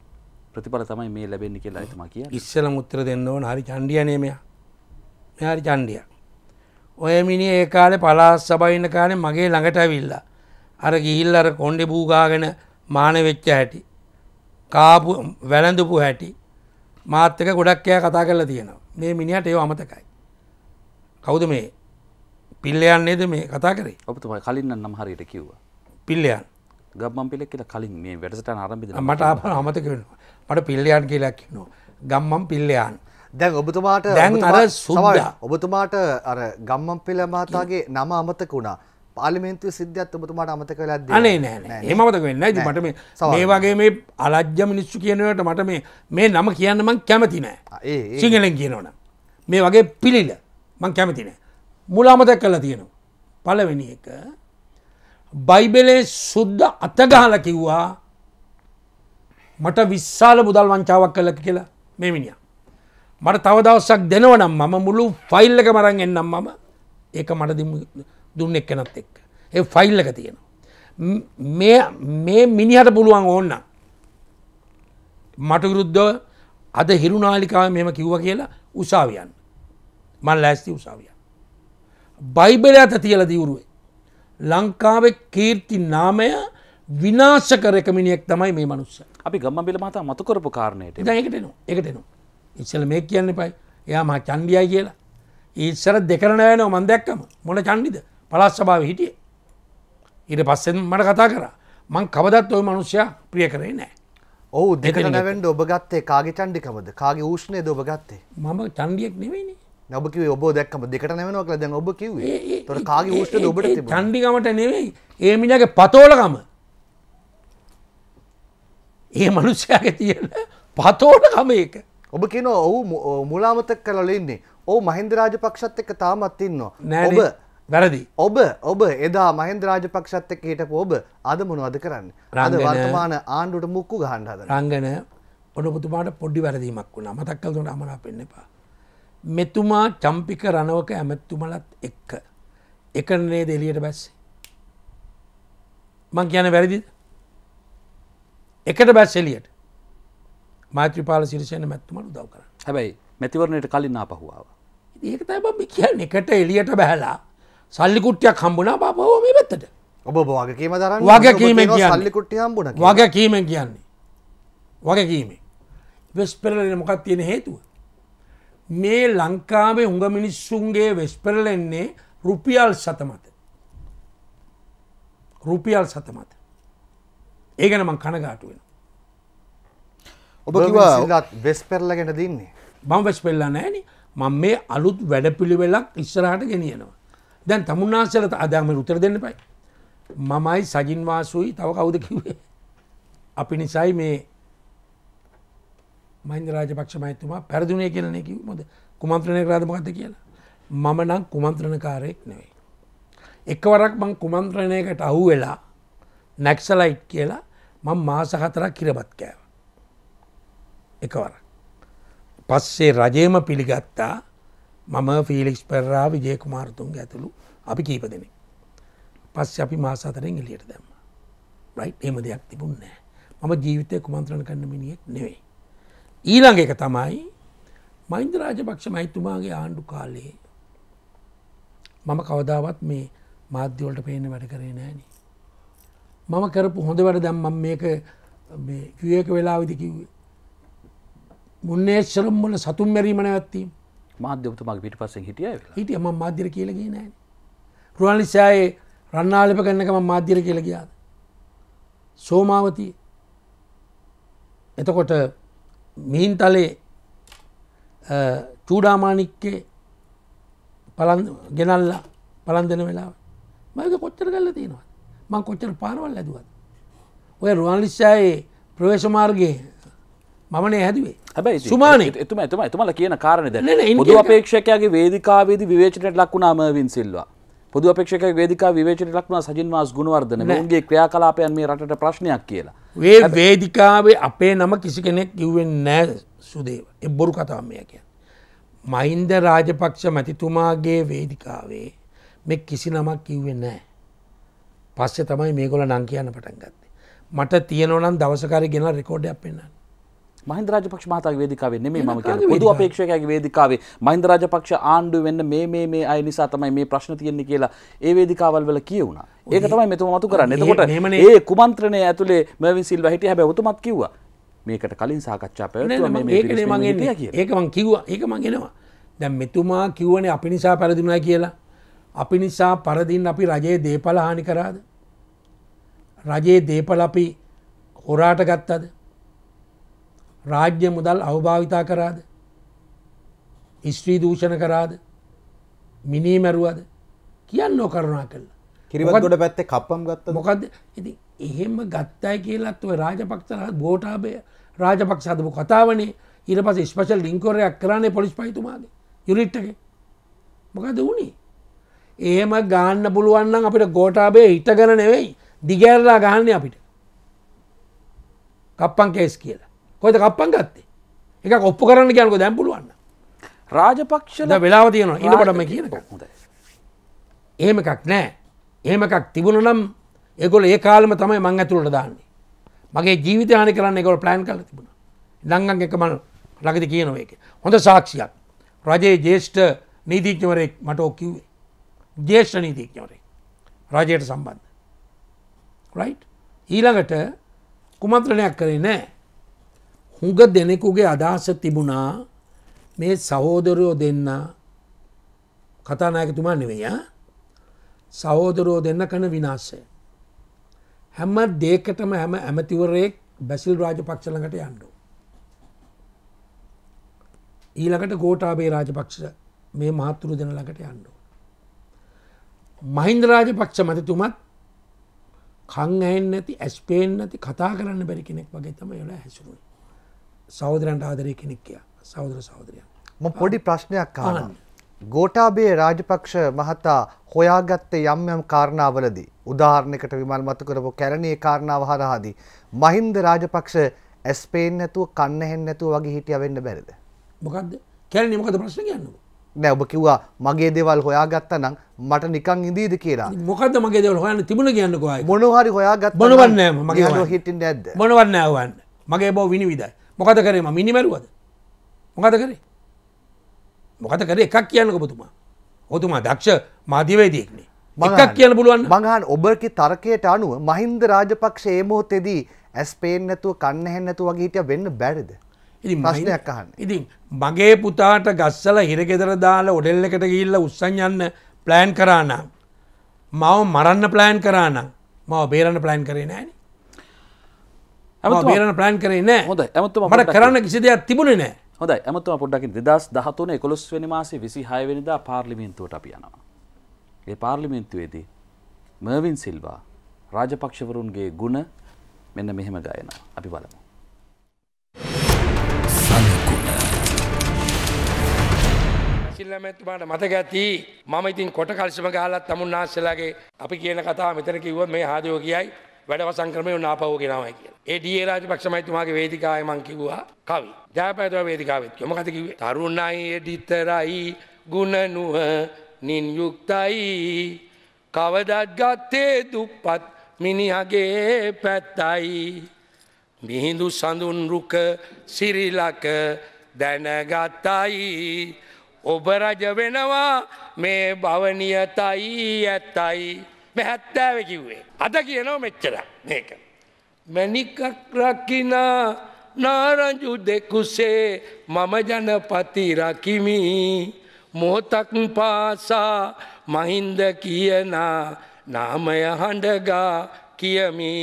ප්‍රතිඵල තමයි මේ ලැබෙන්නේ කියලා එතුමා කියන්නේ. ඉස්සල මුත්‍ර දෙන්න ඕන හරි චන්ඩියනේ මෙයා. මෙහරි චන්ඩිය ඔය මිනි ඒ කාලේ පලාස් සබයින්න කාලේ මගේ ළඟට ඇවිල්ලා අර ගිහිල් අර කොන්්ඩෙ පූගාගෙන මාන වෙච්ච හැටි කාපු වැළඳපු හැටි මාත්තක ගොඩක්කෑ කතා කරලා තියෙනවා. මේ මිනිහට ඒ අමතකයි. කවුද මේ? පිල්ලයන් නේද මේ කතා කරේ? ඔබතුමා කලින් නම් හරියට කිව්වා. පිල්ලයන් ගම්මන් පිලෙක් කියලා කලින් මේ වැඩසටහන ආරම්භ වෙන මට අමතක වෙනවා මට පිල්ලයන් කියලා කියනවා ගම්මම් පිල්ලයන්. දැන් ඔබතුමාට දැන් අර සුද්දා. ඔබතුමාට අර ගම්මන් පිළ මහතාගේ නම අමතක වුණා. පාලිමේන්තුවේ සිද්ධියත් ඔබතුමාට අමතක වෙලා ඇද්ද? අනේ නෑ නෑ. ඒමතක වෙන්න ඉති මට මේ. මේ වගේ මේ අලජ්‍ය මිනිස්සු කියනවට මට මේ මේ නම කියන්න මං කැමති නෑ. ඒ සිංහලෙන් කියනවන මේ වගේ පිළිල මං කැමති නෑ. මුල අමතක් කලා තියෙනවා. පලවෙනි එක බයිබලේ සුද්ද අතගහල කිව්වා මට විශ්සාල මුදල් වංචාවක් කල්ල කියලා මේ මිනිිය මට තව දවස්සක් දෙනවනම් මම මුළු ෆයිල් එක මරන් එන්නම් මම. ඒක මට දුන්න එක්කනත් එක්ක. ඒ ෆයිල් එක තියෙනවා. ම්- මේ මේ මිනිහට පුළුවන් ඕන්න මට විරුද්ධව අද හිරුනාලිකාව මෙම කිව්ව කියලා උසාවියන් මල් ලෑස්ති උසාවියන් බයිබල ඇත තියල දිවුරුවේ. ලංකාවේ කීර්ති නාමය විනාශ කර එක මිනිියෙක් තමයි මේ මනුස්ස. අපි ගම්ම බිල මතා මතු කරපු කාරණයට එකටන එකටන ඉස්සල මේ කියන්න පයි එයා මා චන්ඩියයි කියලා. ඉස්සර දෙකරන යනව මන් දැක්කම. මොන චන්ඩිද පලස් සභාව හිටිය. ඊට පස්සෙන් මට කතා කර. මං කවදත් ඔය මනුෂ්‍යයා ප්‍රිය කරේ නෑ. ඔවු දෙකට දෙකෙනෙක්. නැවෙන්ඩ ඔබ ගත්තේ කාගේ චන්ඩිකමද කාගේ ඌෂ්ණයද ඔබ ගත්තේ? මම චන්ඩියෙක් නෙවෙයිනේ ඔබ ඔබ දැක්කම දෙකට නැවෙනවා කියලා දැන් ඔබ කිව්වේ? තොර කාගේ ඌෂ්ණයද ඔබට තිබුණේ? චන්ඩිකමට නෙවෙයි ඒ මිනිගේ පතෝලකම. ඒ මනුෂ්‍යයාගේ තියෙන පතෝලකම ඒක. ඔබ කියන ඔහු මු- මුලාමතක් කරල ඉන්නේ. ඕ මහින්ද රාජපක්ෂත් එක්ක තාමත් ඉන්නවා. ඔබ වැරදි. ඔබ ඔබ එදා මහින්ද රාජපක්ෂත් එක්ක හිටපු ඔබ අද මොනවද කරන්න? අද වර්තමාන ආණ්ඩුවට මුක්කු ගහන්න හදන රංගන. ඔනපුතුමාට පොඩ්ඩි වැරදීමක් වුණ. මතක් කල්තුට අමනා පෙන්න්න එපා. මෙතුමා චම්පික රණවක ඇමැත්තුමලත් එක්ක. එකනේ දෙලියට බැස්සේ. මං කියන වැරදිද? එකට බැස්සෙලියට මෛත්‍රපාල සිරිසයන මැත්තුමට දව කර. හැබැයි මැතිවරණයට කලින් ආපහුවාව. ඒක තයි කියන්න. එකට එලියට බැහලා සල්ලිකුට්ටයක් හම්බුනා පාපහෝ මේ පැත්තට. ඔබ වගකීම දරන්න වගකීමෙන් කියන්නේ. සල්ලිකුට්ටි හම්බුණ වග කීමෙන් කියන්නේ. වග කීමේ වෙස්පෙරලෙන මොකක් තියෙන හේතුව මේ ලංකාවේ උඟ මිනිස්සුන්ගේ වෙස්පෙරලෙන්නේ රුපියල් සතමත රුපියල් සතමත ඒගැන මං කනගාටුවෙන ඔබ කිවා වෙස් පෙරලගෙන දින්නේ? මං වෙස් පෙල්ලා නෑන. මං මේ අලුත් වැඩ පිළිවෙලක් ඉස්සරහට ගෙනියනවා. දැන් තමුන්නාසලට අදම උතර දෙන්න පයි මමයි සජින්වාසුයි. තව කවුද කිවේ අපි නිසයි මේ මහින්ද රාජපක්ෂ මහිතුමා පැරදුනේ කියලන කිව මොද කුමන්ත්‍රණය රාධමගත කියලා මම නම් කුමන්ත්‍රණකාරයෙක් නෙවෙයි. එකවරක් මං කුමන්ත්‍රණයකට අහු වෙලා නැක්සලයිට් කියලා මං මාස හතරක් කිරබත් කෑව. එකවර. පස්සේ රජයම පිළිගත්තා මම ෆිලික්ස් පෙරරා විජයකුමාරතුන් ඇතුළු අපි කීප දෙනෙ. පස්ස අපි මාස අතරෙන් එලියට දැම්ම. රයි් එම දෙයක් තිබුන්නෑ මම ජීවිතය කුමන්ත්‍රණ කන්න මිනිියෙක් නෙවෙයි. ඊළඟ එක තමයි මයින්ද රාජපක්ෂ මහිතුමාගේ ආණ්ඩු කාලයේ මම කවදාවත් මේ මාධ්‍යවලට පේන වැඩ කරේ නෑන. මම කරපු හොඳ වැඩ දැම් මම මේක කිවක වෙලා විදි කිව්වේ. මුන්නේශ්වරම් වල සතුම් මැරීමන ඇත්තීම මාධ්‍යවතුමගේ පිට පස්සෙන් හිටිය හිටිය ම මාධ්‍යර කියලගේ නෑ. රුවනිසායේ රන්නාලිප කන්නකම මාධ්‍යර කියල ගියාද. සෝමාවතිය එතකොට මිහින්තලේ චූඩාමානික්කේ ගෙනල්ලා පලන් දෙන වෙලාව. මයක කොච්චර කල්ල තියෙනවා මං කොච්චර පාරවල් ඇදුවත් ඔය රුවන්ලිස්සායේ ප්‍රවේශමාර්ගයේ මමනේ හැදුවේ. හැබයි සුමානය එතුම ඇතුම ඇතුමල කියන කාරණද අපේක්ෂකයාගේ වේදිකාවේද විවේචනයට ලක්ුණා මවින් සිල්වා පොදු අපේක්ෂක වේදිකා විවේචනයට ලක්ුණා සජින් මාස් ගුණවර්ධන ඔවුන්ගේ ක්‍රියාකලාපයන් මේ රටට ප්‍රශ්නයක් කියලා වේ වේදිකාවේ අපේ නම කිසි කෙනෙක් කිව්වෙන් නෑ සුදේව එ බොරු කතාව මෙය කිය. මහින්ද රාජපක්ෂ මැතිතුමාගේ වේදිකාවේ මෙ කිසි නමක් කිව්වෙන් නෑ. පස්සේ තමයි මේගොල නං කියන්න පටන් ගත්තේ. මට තියනවනම් දවසකාර ගෙන රෙකෝඩයක් පෙන්න්න. මහින්ද රාජපක්ෂ මහතාගේ වේදිකාවේ නෙමෙයි මම කියන්නේ පොදු? අපේක්ෂකයාගේ වේදිකාවේ මහින්ද රාජපක්ෂ ආණ්ඩුව වෙන්න මේ මේ මේ අය නිසා තමයි මේ ප්‍රශ්න තියෙන්නේ කියලා ඒ වේදිකාවල් වල කියවුණා. ඒක තමයි මෙතුමා මතු කරන්නේ. එතකොට ඒ කුමන්ත්‍රණය ඇතුලේ මර්වින් සිල්වා හිටිය හැබැයි ඔතුමත් කිව්වා. මේකට කලින් සාකච්ඡා පැවැත්වුවා මේ මේ මෙන්න මගේ හිටියා කියලා. ඒක මං කිව්වා ඒක මං එනවා දැන් මෙතුමා කිව්වනේ අපි නිසා පැරදිුණා කියලා අපි නිසා පරදින් අපි රජයේ දේපල හානි කරාද රජයේ දේපල අපි හොරාට ගත්තද රාජ්‍ය මුදල් අවභාවිතා කරාද? ස්ත්‍රී දූෂණ කරාද? මිනී මැරුවද? කියන්න නොකරුණා කල්ලා කිරිවත් ගොඩ පැත්තේ කප්පම් ගත්ත මොකද ඉති එහෙම ගත්තයි කියලත් ඔය රාජපක්ෂ බෝටාබය රාජපක්ෂ හදපු කතාවනේ. ඊට පස ස්පශල් ලිංකොරයක් කරන්නේ පොලිස් පයිතුමාගේ යුරිට්ටක මොකද වුණේ ඒම ගාන්න පුළුවන්න අපිට ගෝටාබේ හිටගන නෙවෙයි දිගැරලා ගහන්න අපිට. කප්පන් කේස් කියලා කොයිද කප්පන් ගත්තේ? එක ඔප්පු කරන්න කියනක දැම් පුළුවන්න රාජපක්ෂල ද වෙලාව තියෙනවා. ඉනකොටම කියන. හොඳයි. එහෙම එකක් නෑ. එහෙම එකක් තිබුණ නම් එගොල ඒ කාලම තමයි මං ඇතුළට දාන්නේ. මගේ ජීවිත හනි කරන්න එකොල ප්ලෑන් කල තිබුණ. දංගන් එක මන ලගති කියනව එක හොඳ සාක්ෂියක්. රජයේ ජේෂ්ඨ නීතිීඥවරෙක් මට ඔකිව්වේ ජේෂ්ඨ නීතිීඥවරේ රජයට සම්බන්ධ. රයි් ඊළඟට කුමන්ත්‍රණයක් කරේ නෑ හුඟ දෙනෙකුගේ අදහස තිබුණා මේ සහෝදරයෝ දෙන්න කතානායකතුමා නෙවෙය සහෝදරෝ දෙන්න කන විනාශය. හැම දේකටම හැම ඇමතිවරයෙක් බැසිල් රාජපක්ෂලඟට යන්ඩු. ඊළඟට ගෝටාබේ රාජපක්ෂ මේ මහත්තුරු දෙන ළඟට යන්ඩු. මහින්ද රාජපක්ෂ මතතුමත් කං ඇන් නැති ඇස්පේන් නැති කතා කරන්න බැරි කෙනෙක් වගේ තම යොල හැසුරුයි. සෞදරන්ට ආදරය කෙනෙක්කය සෞදර සෞදරයන්. පොඩි ප්‍රශ්නයක් කාන. අහන්න. ගෝටාබේ රාජපක්ෂ මහතා හොයාගත්තේ යම් යම් කාරණාවලදී උදාහරණයකට විමල් මතු කරපු කැරණේ කාරණාව හරහාදී මහින්ද රාජපක්ෂ ඇස්පේන් නැතුව කන්න හෙන් නැතුව වගේ හිටිය වෙන්න බැරිද. මොකක්ද කැරණි මොකද ප්‍රශ්න කියන්න. නෑ ඔබ කිව්වා මගේ දේවල් හොයාගත්ත නම් මට නිකං ඉදීද කියලා. මොකද මගේ දෙවල් හොයන්න තිබුණ කියන්නකවායි මොනහරි හොයාගත්ත මොනවන්නෑ මගේ හොයන්න. හිටින් ඇද්ද. මොනවන්න ඇවන්න මගේ බෝ විනි විදයි මොකද කරේම මිනිමැරුවද මොකද කරේ? මොකද කරේ? එකක් කියන්න ඔබතුමා. ඔතුමා දක්ෂ මාධ්‍යවේදයෙක්නේ. එකක් කියන්න පුළුවන් මඟහන් ඔබකි තර්කයට අනුව මහින්ද රාජපක්ෂ ඒමෝතෙදී ඇස්පේන් නැතුව කන්න හෙන් නැතුව වගේ හිටිය වෙන්න බැරිද. ඉතින් ප්‍රශ්නයක් අහන්න. ඉතින් මගේ පුතාට ගස්සල හිරගෙදර දාලා ඔඩෙල් එකට ගිල්ල උත්සන් යන්න ප්ලෑන් කරානම් මව මරන්න ප්ලෑන් කරානම් මව බේරන්න ප්ලෑන් කරේ නෑන ඇමතුමා- බේරන ප්ලෑන් කරේ නෑ. හොඳයි, ඇමතුමා මට පොඩ්ඩක් කරන්න කිසි දෙයක් තිබුණේ නෑ. හොඳයි. ඇමතුම පොඩ්ඩකින් දෙදස් දහතුන එකොළොස් වෙනි මාසේ විසි හයවෙනිදා පාර්ලිමින්තුවට අපි යනවා. ඒ පාර්ලිමින්තුවේදී මර්වින් සිල්වා රාජපක්ෂවරුන්ගේ ගුණ මෙන්න මෙහෙම ගයන අපි බලමු. සිල්ලමැතුමාට මතක ඇති මම ඉතින් කොට කල්සම ගහලත් තමුන්නාස්සලාගේ අපි කියන කතා මෙතන කිව්වොත් මේ හාදයෝ කියයි වැඩවසං ක්‍රමය නාපවෝ ගෙනවයි කියලා. ඒ ඩී රාජපක්ෂමයිතුමාගේ වේදිකාවේ මං කිව්වා කවි. ජයපැතුව වේදිකාවෙත් කිව්වා. මොකද කිව්වේ? තරුණයි එඩිතරයි ගුණ නුව නින් යුක්තයි කවදත් ගත්තේ දුප්පත් මිනිහගේ පැත්තයි මිහිඳු සඳුන් රුක සිරිලක දැනගත්තයි ඔබ රජ වෙනවා මේ භවනියතයි ඇත්තයි මෙහැත්තෑව කිව්වේ. අද කියනව මෙච්චර මේක. මැනිකක් රක්කිනා නාරංජු දෙකුසේ මම ජනපති රකිමි මෝතක් පාසා මහින්ද කියනා නාමය හඬගා කියමි.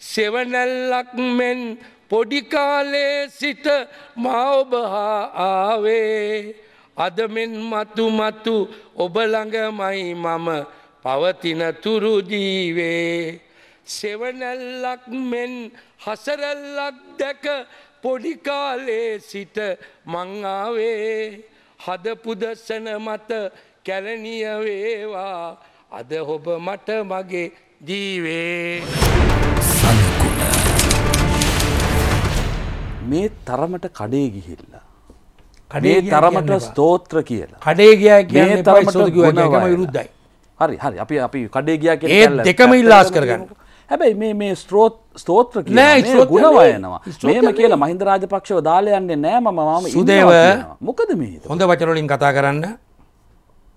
සෙවනැල්ලක් මෙන් පොඩිකාලේ සිට මා ඔබ හා ආවේ අදමෙන් මතු මතු ඔබළඟමයි මම පවතින තුරු ජීවේ. සෙවනැල්ලක් මෙන් හසරැල්ලක් දැක පොඩිකාලේ සිට මංආවේ හදපුදසන මත කැලනිය වේවා අද ඔබ මට මගේ ජීවේ. මේ තරමට කඩේ ගිහිල්ලා. කඩේ තරමට. ස්තෝත්‍ර කියලා. කඩේ ගියා කියන්න තරමට ස්තෝත්‍ර කිව්වා ගුණ. විරුද්ධයි. හරි හරි අපි අපි කඩේ ගියා කැල්ල දෙකම ඉල්ලාස් කරගන්න. හැබැයි මේ මේ ස්ත්‍රෝත් ස්තෝත්‍ර නෑ, කියනවා මේ ස්තෝත්‍ර ගුණ නෙවෙයි. වයනවා. ස්තෝත්‍ර මෙහෙම කියලා. මහින්ද රාජපක්ෂව දාලා යන්නේ නෑ මම මම සුදේව. මොකද මේ හොඳ වචනවලින් කතා කරන්න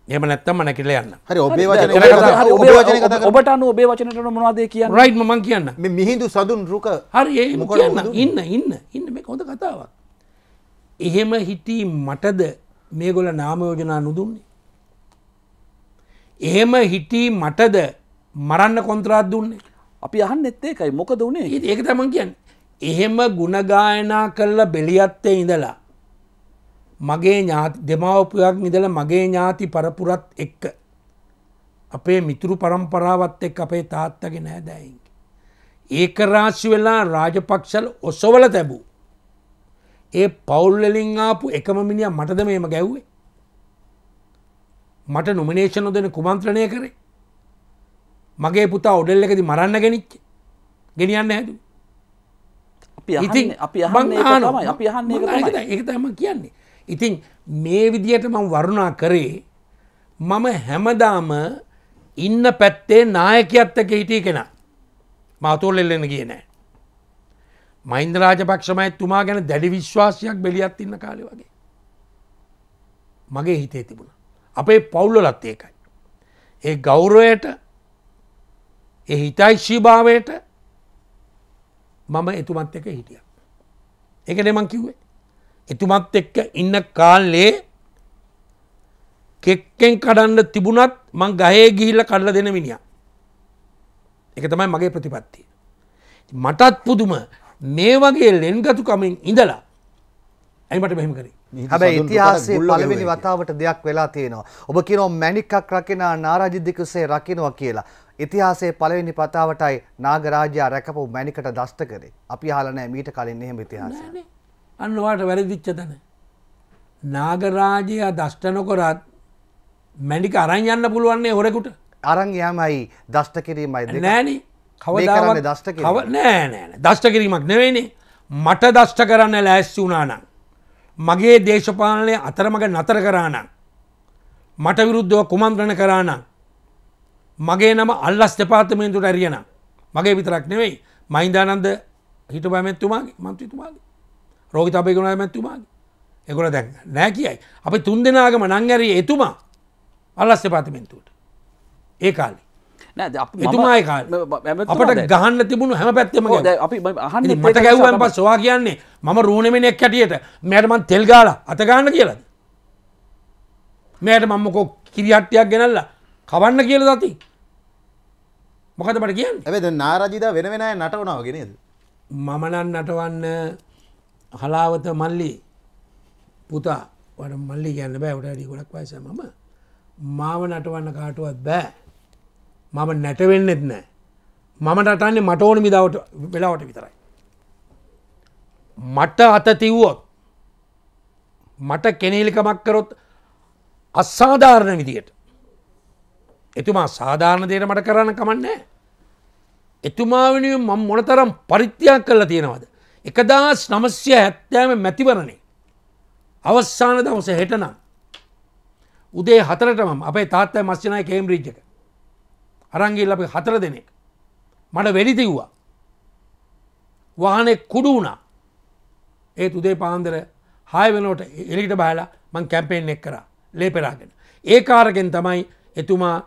එහෙම නැත්තම් නැකිල යන්න හරි ඔබේ වචන හරි, ඔබේ වචනේ කතා කරන්න. ඔබට අනුව ඔබේ වචනට මොනවද කියන්නේ රයිට් මං කියන්න මේ මිහිඳු සඳුන් රුක හරි ඒ කියන්න? ඉන්න ඉන්න ඉන්න මේ හොඳ කතාවක් එහෙම හිටී මටද මේගොල නාමයෝජනා නුදුන්නේ එහෙම හිටී මටද මරන්න කොන්ත්‍රාත් දුන්නේ අපි අහන්න එත් ඒකයි මොකද ඒ- ඒක තමන් කියන්න එහෙම ගුණගායනා කරල බෙලියත්තේ ඉඳලා මගේ දෙමවපයක් ඉඳල මගේ ඥාති පරපුරත් එක්ක අපේ මිතුරු පරම්පරාවත් එක් අපේ තාත්තගේ නෑදෑයින්ගේ. ඒක රාශි වෙලා රාජපක්ෂල් ඔස්සවල තැබූ. ඒ පවුල්ලලින් ආපු එකම මිනිිය මටද මේම ගැව්වේ. මට නොමිනේෂන දෙන කුමන්ත්‍රණය කරේ. මගේ පුතා ඔඩෙල් එකති මරන්න ගෙනනිච්ච ගෙනියන්න හැදු. අහන්නේ අපි අහන්නේ ඒක තමයි අපි අහන්නේ ඒක තමයි ඒක තම කියන්නේ. ඉතින් මේ විදියට මම වරුණා කරේ මම හැමදාම ඉන්න පැත්තේ නායකයත්තක හිටිය කෙන මවතෝල්ලෙල්ලෙන කිය නෑ. මයින්ද රාජපක්ෂමයි තුමා ගැන දැඩි විශ්වාසයක් බෙලියත් ඉන්න කාලෙ වගේ. මගේ හිතේ තිබුණ. අපේ පවුල්ලොලත් ඒකයි. ඒ ගෞරවයට ඒ හිතයිශීභාවයට මම එතුමත් එක හිටිය. එක දෙමං කිව්වේ. එතුමත් එක්ක ඉන්න කාල්ලේ කෙක්කෙන් කඩන්න තිබුණත් මං ගහේ ගිහිල්ල කඩල දෙන මිනිිය. එක තමයි මගේ ප්‍රතිපත්තිය. මටත් පුදුම මේ වගේ ලෙන්ගතුකමින් ඉඳලා ඇයිමට මෙහෙම කරේ. හැබැයි ඉතිහාසයේ පළවෙනි වතාවට දෙයක් වෙලා තියෙනවා. ඔබ කියනවා මැණික්කක් රකින නාරජිද්දිකසේ රකින්නවා කියලා. ඉතිහාසයේ පළවෙනි පතාවටයි නාගරාජයා රැකපු මැණිකට දෂ්ට කරේ. අපි අහලා නැහැ මීට කලින් එහෙම ඉතිහාසයක්. නෑනේ. අන්න වාට වැරදිච්ච තැන. නාගරාජය දෂ්ටනොකොරත් මැඩික අරන් යන්න පුළුවන්නේ හොරකුට අරන් යෑමයි දෂ්ට කිරීමයි දෙක. නෑන කරන්නේ දෂ්ට කිරීම. නෑ නෑ දෂ්ට කිරීමක් නෙවෙයිනේ මට දෂ්ට කරන්න ලෑස්සි වුනානම්. මගේ දේශපාලනය අතරමග නතර කරානම්. මට විරුද්ධව කුමන්ත්‍රණ කරානම්. මගේ නම අල්ලස් දෙපාර්තමේන්තුට ඇරියන මගේ විතරක් නෙවෙයි මයින්දානන්ද හිට බැමැත්තුමාගේ මන්ත්‍රතුමාගේ රෝගි තබය ගුණ ඇමැත්තුමාගේ එකොල දැන් නෑ කියයි අපි තුන් දෙනාගම නංගැරී එතුමා අල්ලස් දෙපාර්තමෙන්තුවට ඒ කාලි නෑ දැන් අපි- මම- එතුමායි අපට ගහන්න තිබුණු හැම පැත්තම අපි අහන්නේ මට ගැව්වන් පස් සවා කියන්නේ මම රූණමෙනෙක් හැටියට මෙයට තෙල් ගාල අතගාන්න කියලද? මෙයට මම්මකෝ කිරිහට්ටයක් ගෙනල්ලා කවන්න කියල දති මොකද මට කියන්න? ඇද නාරජිදා වෙන වෙන අය නටවනාව ගෙනද මමනන් නටවන්න හලාවත මල්ලි පුතා වට මල්ලි කියන්න බෑ ට අඩි ගොඩක් වයස මම. මාව නටවන්න කාටුවත් බෑ මම නැටවෙන්නෙත් නෑ. මම නටන්නේ මට ඕන මිදාවට වෙලාවට විතරයි. මට අත තිව්වොත් මට කෙනේලිකමක් කරොත් අස්සාධාරණ විදියට. එතුමා සාධාරණ දේට මට කරන්න කමන්නේ එතුමා වෙනුවෙන් මම මොනතරම් පරිත්‍යාග කරලා තියෙනවද? එකදස් නමස්ය හැත්තෑම මැතිවරණේ. අවස්සාන දවස හෙටනම්. උදේ හතරටම අපේ තාත්තයි මස්්‍යනය කේම්බ්‍රීජ්ජක. අරංගිල් අපි හතර දෙනෙක්. මට වෙඩි තිව්වා. වාහනෙ කුඩු වුණා. ඒත් උදේ පාන්දර හය වෙනට එලිට බාලා මං කැම්පේෙන් එක් කරා. ලේපෙරාගෙන ඒ කාරකෙන් තමයි එතුමා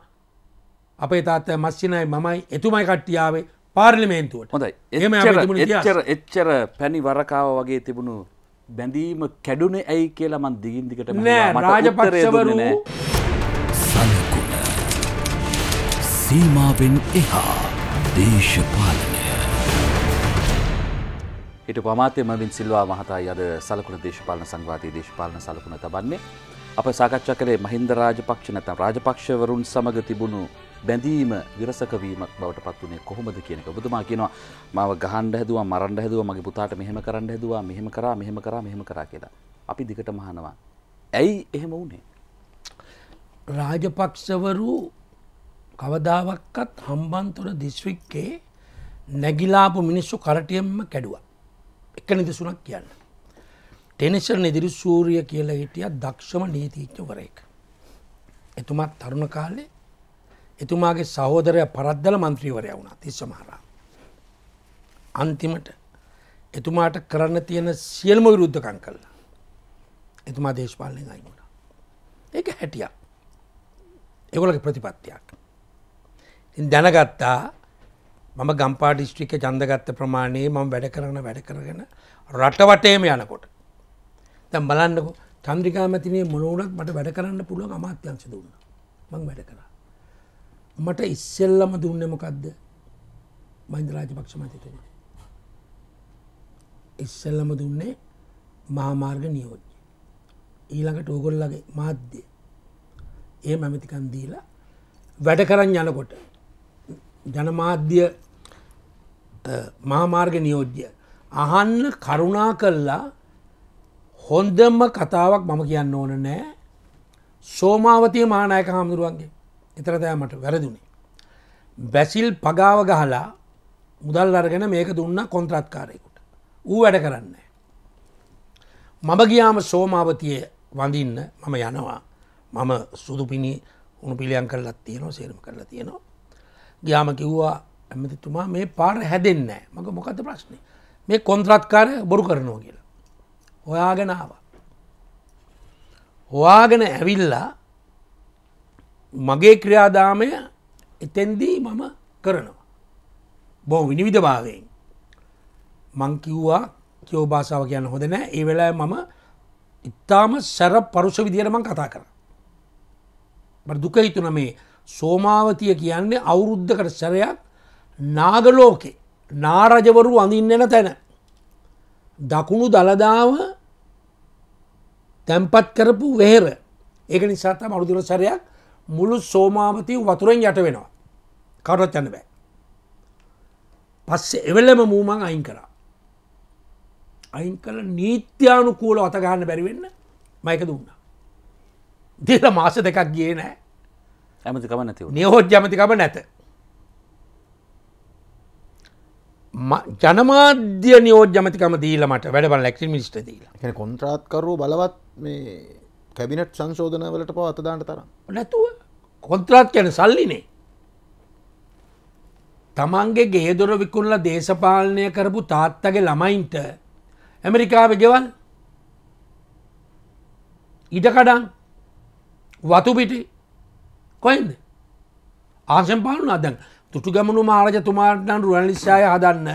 අපේ තාත්තය මස්්‍යනයි මමයි එතුමයි කට්ටියාවේ පාර්ලිමේන්තුවට. හොඳයි. එහෙම එච්චර. එච්චර එච්චර පැණි වරකාව වගේ තිබුණු බැඳීම කැඩුනේ ඇයි කියලා මන් දිගින් දිගට නෑ රාජපක්ෂවරු සලකුණ සීමාවෙන් එහා දේශපාලනය. හිට පමාතය මවින් සිල්වා මහතායි අද සලකුණ දේශපාලන සංවාධී දේශපාලන සලකුණ තබන්නේ. අප සාකච්ඡා කළේ මහින්ද රාජපක්ෂ නැතම් රාජපක්ෂවරුන් සමග තිබුණු බැඳීම විරසකවීමක් බවට පත්වනේ කොහොමද කියනක ඔබතුමා කියනවා. මාව ගහන්ඩ හැදවා මරන්ඩ හැදුව මගේ පුතාට මෙහෙම කරන්න හැදවා මෙහෙම කරා මෙහෙම කරා මෙහෙම කරා කියලා. අපි දිකට මහනවා ඇයි එහෙම වුණේ? රාජපක්ෂවරු කවදාවක්කත් හම්බන්තොර දිස්ත්‍රික්කේ නැගිලාපු මිනිස්සු කරටියම්ම කැඩුවා. එක නිදසුනක් කියන්න. ටෙනිසර් නිදිරි සූරිය කියලා හිටිය දක්ෂම නීතිීච්චවරයෙක්. එතුමත් තරුණ කාලේ එතුමාගේ සහෝදරය පරද්දල මන්ත්‍රීවරය වුණා තිස්ස මහරා. අන්තිමට එතුමාට කරන්න තියෙන සියල්ම විරුද්ධකං කල්ලා. එතුමා දේශපාලනය අයිමුණ. ඒක හැටියක්. එගොලක ප්‍රතිපත්තියක්. දැනගත්තා මම ගම්පා ඩිස්ට්‍රික චන්දගත්ත ප්‍රමාණයේ මම වැඩ කරන වැඩ කරගෙන රටවටේම යනකොට. දැම් බලන්නක චන්ද්‍රිකාමතිනේ මොනවනත් මට වැඩ කරන්න පුළුවන් අමාත්‍යංශ දුන්න මං වැඩ කර. මට ඉස්සෙල්ලම දුන්න මොකක්ද මහින්ද රාජපක්ෂ මතිතුම. ඉස්සෙල්ලම දුන්නේ මහාමාර්ග නියෝජ්‍ය. ඊළඟට ඕගොල්ලගේ මාධ්‍ය ඒ මැමතිකන් දීලා වැඩ කරන්න යනකොට ජනමාධ්‍ය මහාමාර්ග නියෝජ්‍ය අහන්න කරුණා කල්ලා හොන්දම කතාවක් මම කියන්න ඕන නෑ. සෝමාවතිය මානායක හාමුදුරුවන්ගේ. එතරදෑමට වැරදුනේ. බැසිල් පගාව ගහලා මුදල් අරගෙන මේක දුන්න කොන්ත්‍රත්කාරයකුට. ඌ වැඩ කරන්න. මම ගියාම සෝමාවතිය වඳින්න මම යනවා. මම සුදුපිණි උුණු පිළියන් කරලත් තියෙනවා සේරම කරලා තියෙනවා. ගයාම කිව්වා ඇමතිතුමා මේ පාර හැදෙන්න මක මොකද ප්‍රශ්නය මේ කොන්ත්‍රත්කාරය බොරු කරනවා කියලා. හොයාගෙනාව හොයාගෙන ඇවිල්ලා මගේ ක්‍රියාදාමය එතැන්දී මම කරනවා. බෝ විනිවිධ භාවයෙන්. මංකිව්වා කියෝ භාසාාව කියන්න හොඳ නෑ ඒ වෙලා මම ඉතාම සැර පරුෂ විදිරමං කතා කර දුක හිතුන මේ සෝමාවතිය කියන්නේ අවුරුද්ධකට සැරයක් නාගලෝකේ. නාරජවරු අඳින්නෙන තැන. දකුණු දළදාව තැම්පත් කරපු වෙහෙර. ඒක නිසාත මරුදුර සැරයක් මුළු සෝමාවතය වතුරෙන් යට වෙනවා. කවරත් යන්න බෑ. පස්සේ එවෙල්ලම මූමං අයින් කරා. අයින් කල නීත්‍යානුකූල අතගන්න බැරිවෙන්න මයක දුන්න. දිල මාස දෙකක් ගිය නෑ ඇමතිකම නැතිව නියහෝජ් ජමතිකම නැත. ජනමාධ්‍ය නියෝජ්‍යමතිකම දීල මට වැඩබල ලක්ෂ මිස්ට දීල. කොන්ත්‍රාත්කරු බලවත් මේ කැබිනට් සංශෝධනවලට පව අතදාට තරම්. නැතුව කොන්ත්‍රාත් කැන සල්ලිනේ තමන්ගේ ගේදොර විකුල්ල දේශපාලනය කරපු තාත්තගේ ළමයින්ට ඇමරිකාව ගෙවල් ඉඩකඩන්. වතුපිටි කොයින්ද ආසම් පාලු අදන් තුටු ගමනු මාරජතුමාටන් රුවන්ලිස්සාය හදන්න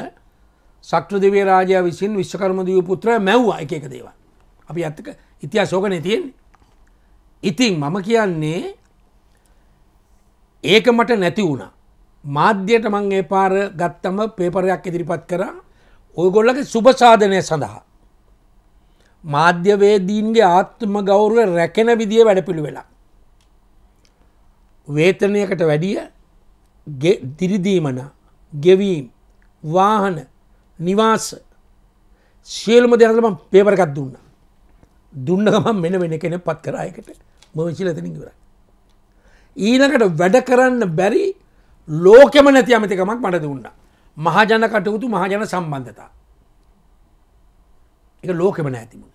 සක්‍ර දෙවේ රාජය විසින් විශ්කරමදව පුත්‍ර මැව්වා එක එක දේව අපි ඇත්තක ඉතිහා සෝකනය තියෙන්නේ. ඉතින් මම කියන්නේ ඒක මට නැති වුණා. මාධ්‍යයට මං ඒ පාර ගත්තම පේපරයක් ඉදිරිපත් කරා. ඔයගොල්ලගේ සුභසාධනය සඳහා. මාධ්‍යවේදීන්ගේ ආත්ම ගෞරුව රැකෙන විදිිය වැඩ පිළිවෙලා. වේතනයකට වැඩිය දිරිදීමන ගෙවීම් වාහන නිවාස ශියල්ම දෙනටම පේපරකත් දුන්න. දුන්නගම මෙන වෙන කෙන පත් කරායකට මවිශිලතනිවර. ඊනකට වැඩ කරන්න බැරි ලෝකෙම නැති අමතිකමක් මට දුන්න. මහජන කටයුතු මහජන සම්බන්ධතා. එක ලෝකෙම නැතිමුණ.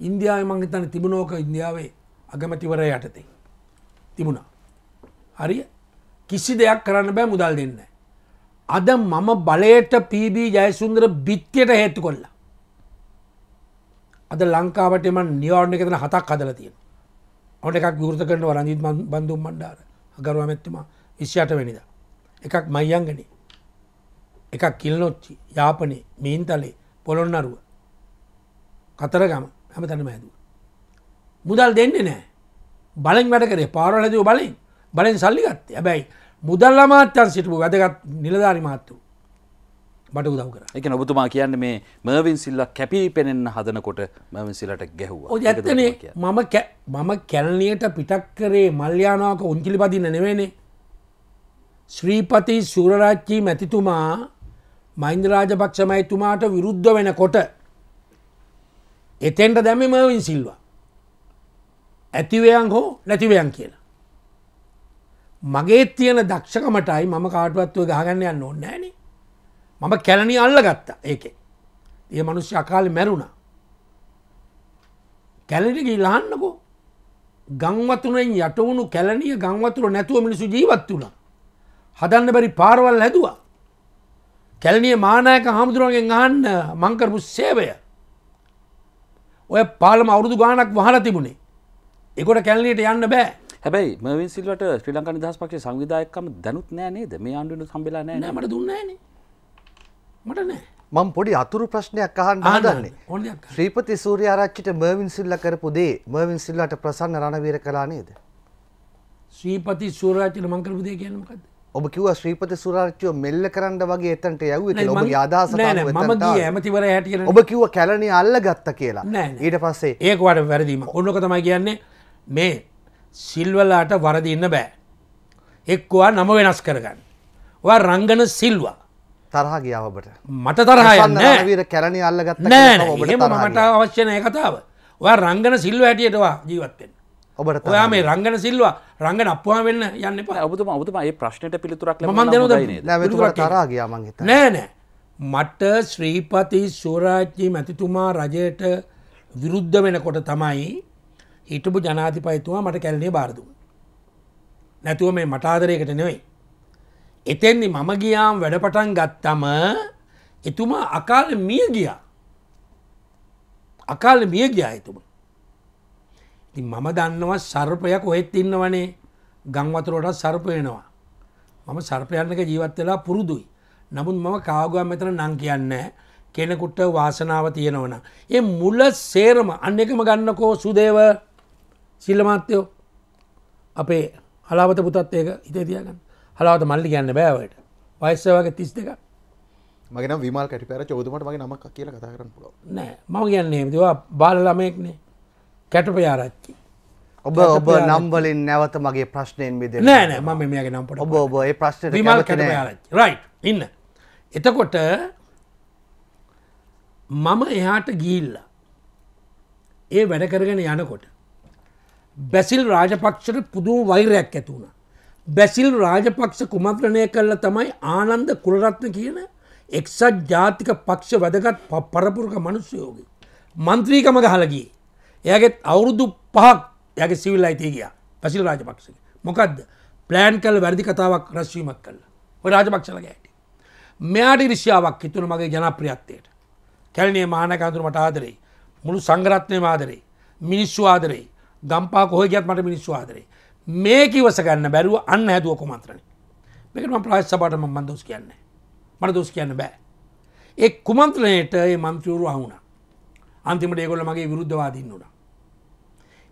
ඉන්දියාව මංහිතන තිබුණෝක ඉන්දියාවේ අගමැතිවර යටතේ. තිබුණා. හරිය කිසි දෙයක් කරන්න බෑ මුදල් දෙන්න. අද මම බලයට පීබී ජයසුන්දර බිත්තියට හේතු කොල්ලා. අද ලංකාවට එම නිවාරණය එකතන හතක් හදල තියෙන. ඔට එකක් විවෘත කරන වරජිත් බන්දුම් මණ්ඩාර අගරුව මැත්තුමා විශ්්‍යයට වැනිද. එකක් මයියංගනේ එකක් කිල්නොච්චි යාපනය මීන්තලේ පොළොන්නරුව කතරගම හැම තැනම ඇදුව. මුදල් දෙන්න නෑ බලෙන් වැඩ කරේ පාරල හැදව බලෙන් බලෙන් සල්ලිගත් ඇබැයි මුදල් අමාත්‍යන් සිටපු වැදගත් නිලධාරි මාත්තු මට උදව් කර. එක ඔබතුමා කියන්න මේ මර්වින් සිල්ල කැපී පෙනෙන්න හදනකොට මවින් සිලට ගැහුව. ඇත්තනේ මම මම කැලනියට පිටක් කරේ මල්්‍යානාවක උංචිලි පදින්න නෙවෙනේ ශ්‍රීපති සුරරච්චී මැතිතුමා මයින්දරාජපක්ෂමයිතුමාට විරුද්ධ වෙනකොට එතෙන්ට දැම මවින් සිල්වා. ඇතිවයන් හෝ නැතිවයන් කියලා මගේ තියෙන දක්ෂකමටයි මම කාටුවත්ව ගහගන්න යන්න ඕන්න ෑනේ. මම කැලනි අල්ල ගත්තා ඒක. ඒ මනුස්්‍ය අකාල මැරුණා. කැලනිටගේ ලහන්නකෝ ගංවතුනෙන් යටවුණු කැලනිය ගංවතුර නැතුව මිනිසු ජීවත් වුණ. හදන්න බැරි පාරවල් හැදවා. කැලනිය මානායක හාමුදුරුවන්ගෙන් අහන්න මංකරපු සේවය. ඔය පාලම අවුරුදු ගානක් වහල තිබුණේ. එකොට කැලනයට යන්න බෑ. හැබයි මවින් සිල්වට ශ්‍රී ලංකා නිදහස් පක්ෂ සංවිධායකම දැනුත් නෑ නේද? මේ ආණ්ඩුවන සම්බෙලා නෑ නෑමට දුන්නෑනේ මට නෑ. මම පොඩි අතුරු ප්‍රශ්නයක් අහන්න හදන්නේ. ශ්‍රීපති සූර්යාරච්චිට මර්වින් සිල්ල කරපු දේ මර්වින් සිල්ලට ප්‍රසන්න රණවීර කලා නේද. ශ්‍රීපති සූරාචන මංකරපුදේ කියනමකක්ද ඔබ කිව ශ්‍රීපති සුරාච්චියෝ මෙල්ල කරන්න වගේ එතන්ට යව්ව කියලා. ඔබගේ අදහස නෑ අනුව මම එතනට ගිය ආවේ. ඇමතිවර හැටියට ඔබ කිව්ව කැලණි අල්ල ගත්ත කියලා. නෑ, නෑ. ඊට පස්සේ ඒකවට වැරදීම ඔන්නක තමයි කියන්නේ මේ සිල්වලාට වරදින්න බෑ. එක්වා නම වෙනස් කරගන්න. ඔයා රංගන සිල්වා. තරහ ගියාවබට මට තරහයන්න වීර කැලණි අල්ල ගත්ත නෑ මට. අවශ්‍යනය කතාව. ඔයා රංගන සිල්ව හැටියටවා ජීවත්තෙන් ඔබට තරහා ඔයා මේ රංගන සිල්වා රංගන අපවා වෙන්න යන්න එපා. ඔබතුම ඔබතුම ඒ ප්‍රශ්නයට පිළිතුරක් මම දෙනු නෑ මෙතුමට තරහා ගියා මං හිතන්නේ. නෑ නෑ. මට ශ්‍රීපති සූරාජ්ජී මැතිතුමා රජයට විරුද්ධ වෙනකොට තමයි හිටපු ජනාතිපයතුමා මට කැලනේ බාරදුන් නැතුව මේ මටාදරයකට නෙවෙයි. එතෙන්දි මම ගියාම් වැඩපටන් ගත්තම එතුමා අකාල මිය ගියා. අකාල මිය ගියා එතුම. ඉති මම දන්නවා සර්පයක් ඔහෙත් ඉන්නවනේ? ගංවතුරට සර්පයනවා මම සර්පයන්නක ජීවත් වෙලා පුරුදුයි. නමුත් මම කාගුවන් මෙතන නං කියන්න කෙනෙකුට වාසනාව තියෙනවන. ඒ මුල සේරම අන්න එකම ගන්නකෝ සුදේව. සිල්ලමාත්‍යයෝ අපේ හලාවත පුතත් ඒක හිතේ තියගන්න. හලාවත මල්ලි කියන්න බෑවට වයිස්සවගේ තිස් දෙක මගෙන විමල් කැටි පැර චෝතුමට මගේ නමක් කියල කතා කරන්න පුලො නෑ. මම කියන්නේ දවා බාල ළමයෙක්නේ. කැටපයාරච්චි ඔබ ඔබ නම්වලින් නැවත මගේ ප්‍රශ්නයෙන් බෙද නෑ නෑ. මම මේගේ නම්පට ඔබ ඔබ ඒ ප්‍රශ්නයට විමල් කැමති නෑ. කැටපයාරච්චි රයි් ඉන්න. එතකොට මම එහාට ගිල්ල ඒ වැඩ කරගෙන යනකොට බැසිල් රාජපක්ෂට පුදුම වෛරයක් ඇතුුණ. බැසිල් රාජපක්ෂ කුමන්ත්‍රණය කරල තමයි ආනන්ද කුලරත්න කියන එක්සත් ජාතික පක්ෂ වැදගත් ප- පරපුරක මනුස්්‍යයෝගී. මන්ත්‍රීකම ගහලගී. එයගෙත් අවුරුදු පහක් යගේ සිවිල් අයිතිය ගිය පැසිල් රාජපක්ෂ මොකක්ද ප්ලෑන් කල් වැරදි කතාවක් රැස්වීමක් කල්ල ඔය රාජපක්ෂලගේ ඇට. මෙයාට ඉරිශ්‍යාවක් හිතුන මගේ ජනප්‍රියත්වයට කැලනේ මානකන්තුර මට ආදරෙයි මුළු සංගරත්නය ආදරෙයි මිනිස්සු ආදරෙයි ගම්පා කොහ ගත් මට මිනිස්සු ආදරේ. මේ කිවස ගන්න බැරුව අන්න හැදුව කුමන්ත්‍රණ මේකම ප්‍රාශ් සබට ම දොස් කියන්න. මට දොස් කියන්න බෑ. ඒ කුමන්ත්‍රණයට ඒ මන්ත්‍රවරු අහුුණ අන්තිමට ඒගොල මගේ විරුද්ධවාදීන්න වුණ.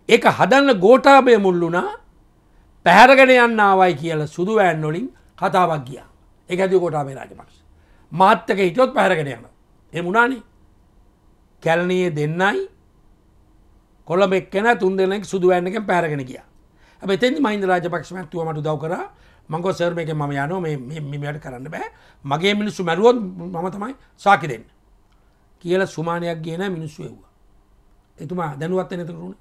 ඒක හදන්න ගෝටාබය මුල්ලුනා පැහැරගෙන යන්න ආවයි කියල සුදු වැෑන්නොලින් කතාවක් ගිය. එක ඇති ගෝටාබේ රාජපක්ෂ. මාත්තක හිතොත් පැහැරගෙන යන එමුණනේ කැලනයේ දෙන්නයි කොළඹ එක්කෙන තුන් දෙනෙක් සුදු වැන්නක පැරගෙන කිය ඇතෙන් මයින්ද රාජපක්ෂමත්තුව මට දව කර. මංගෝ සර්ම එක ම යනෝ මෙමට කරන්න බෑ. මගේ මිනිස්සු මැරුවොත් මම තමයි සාකි දෙන්න. කියල සුමානයක් කියන මිනිස්සු එව්වා. එතුමා දැනුවත්ත නැතකරුණ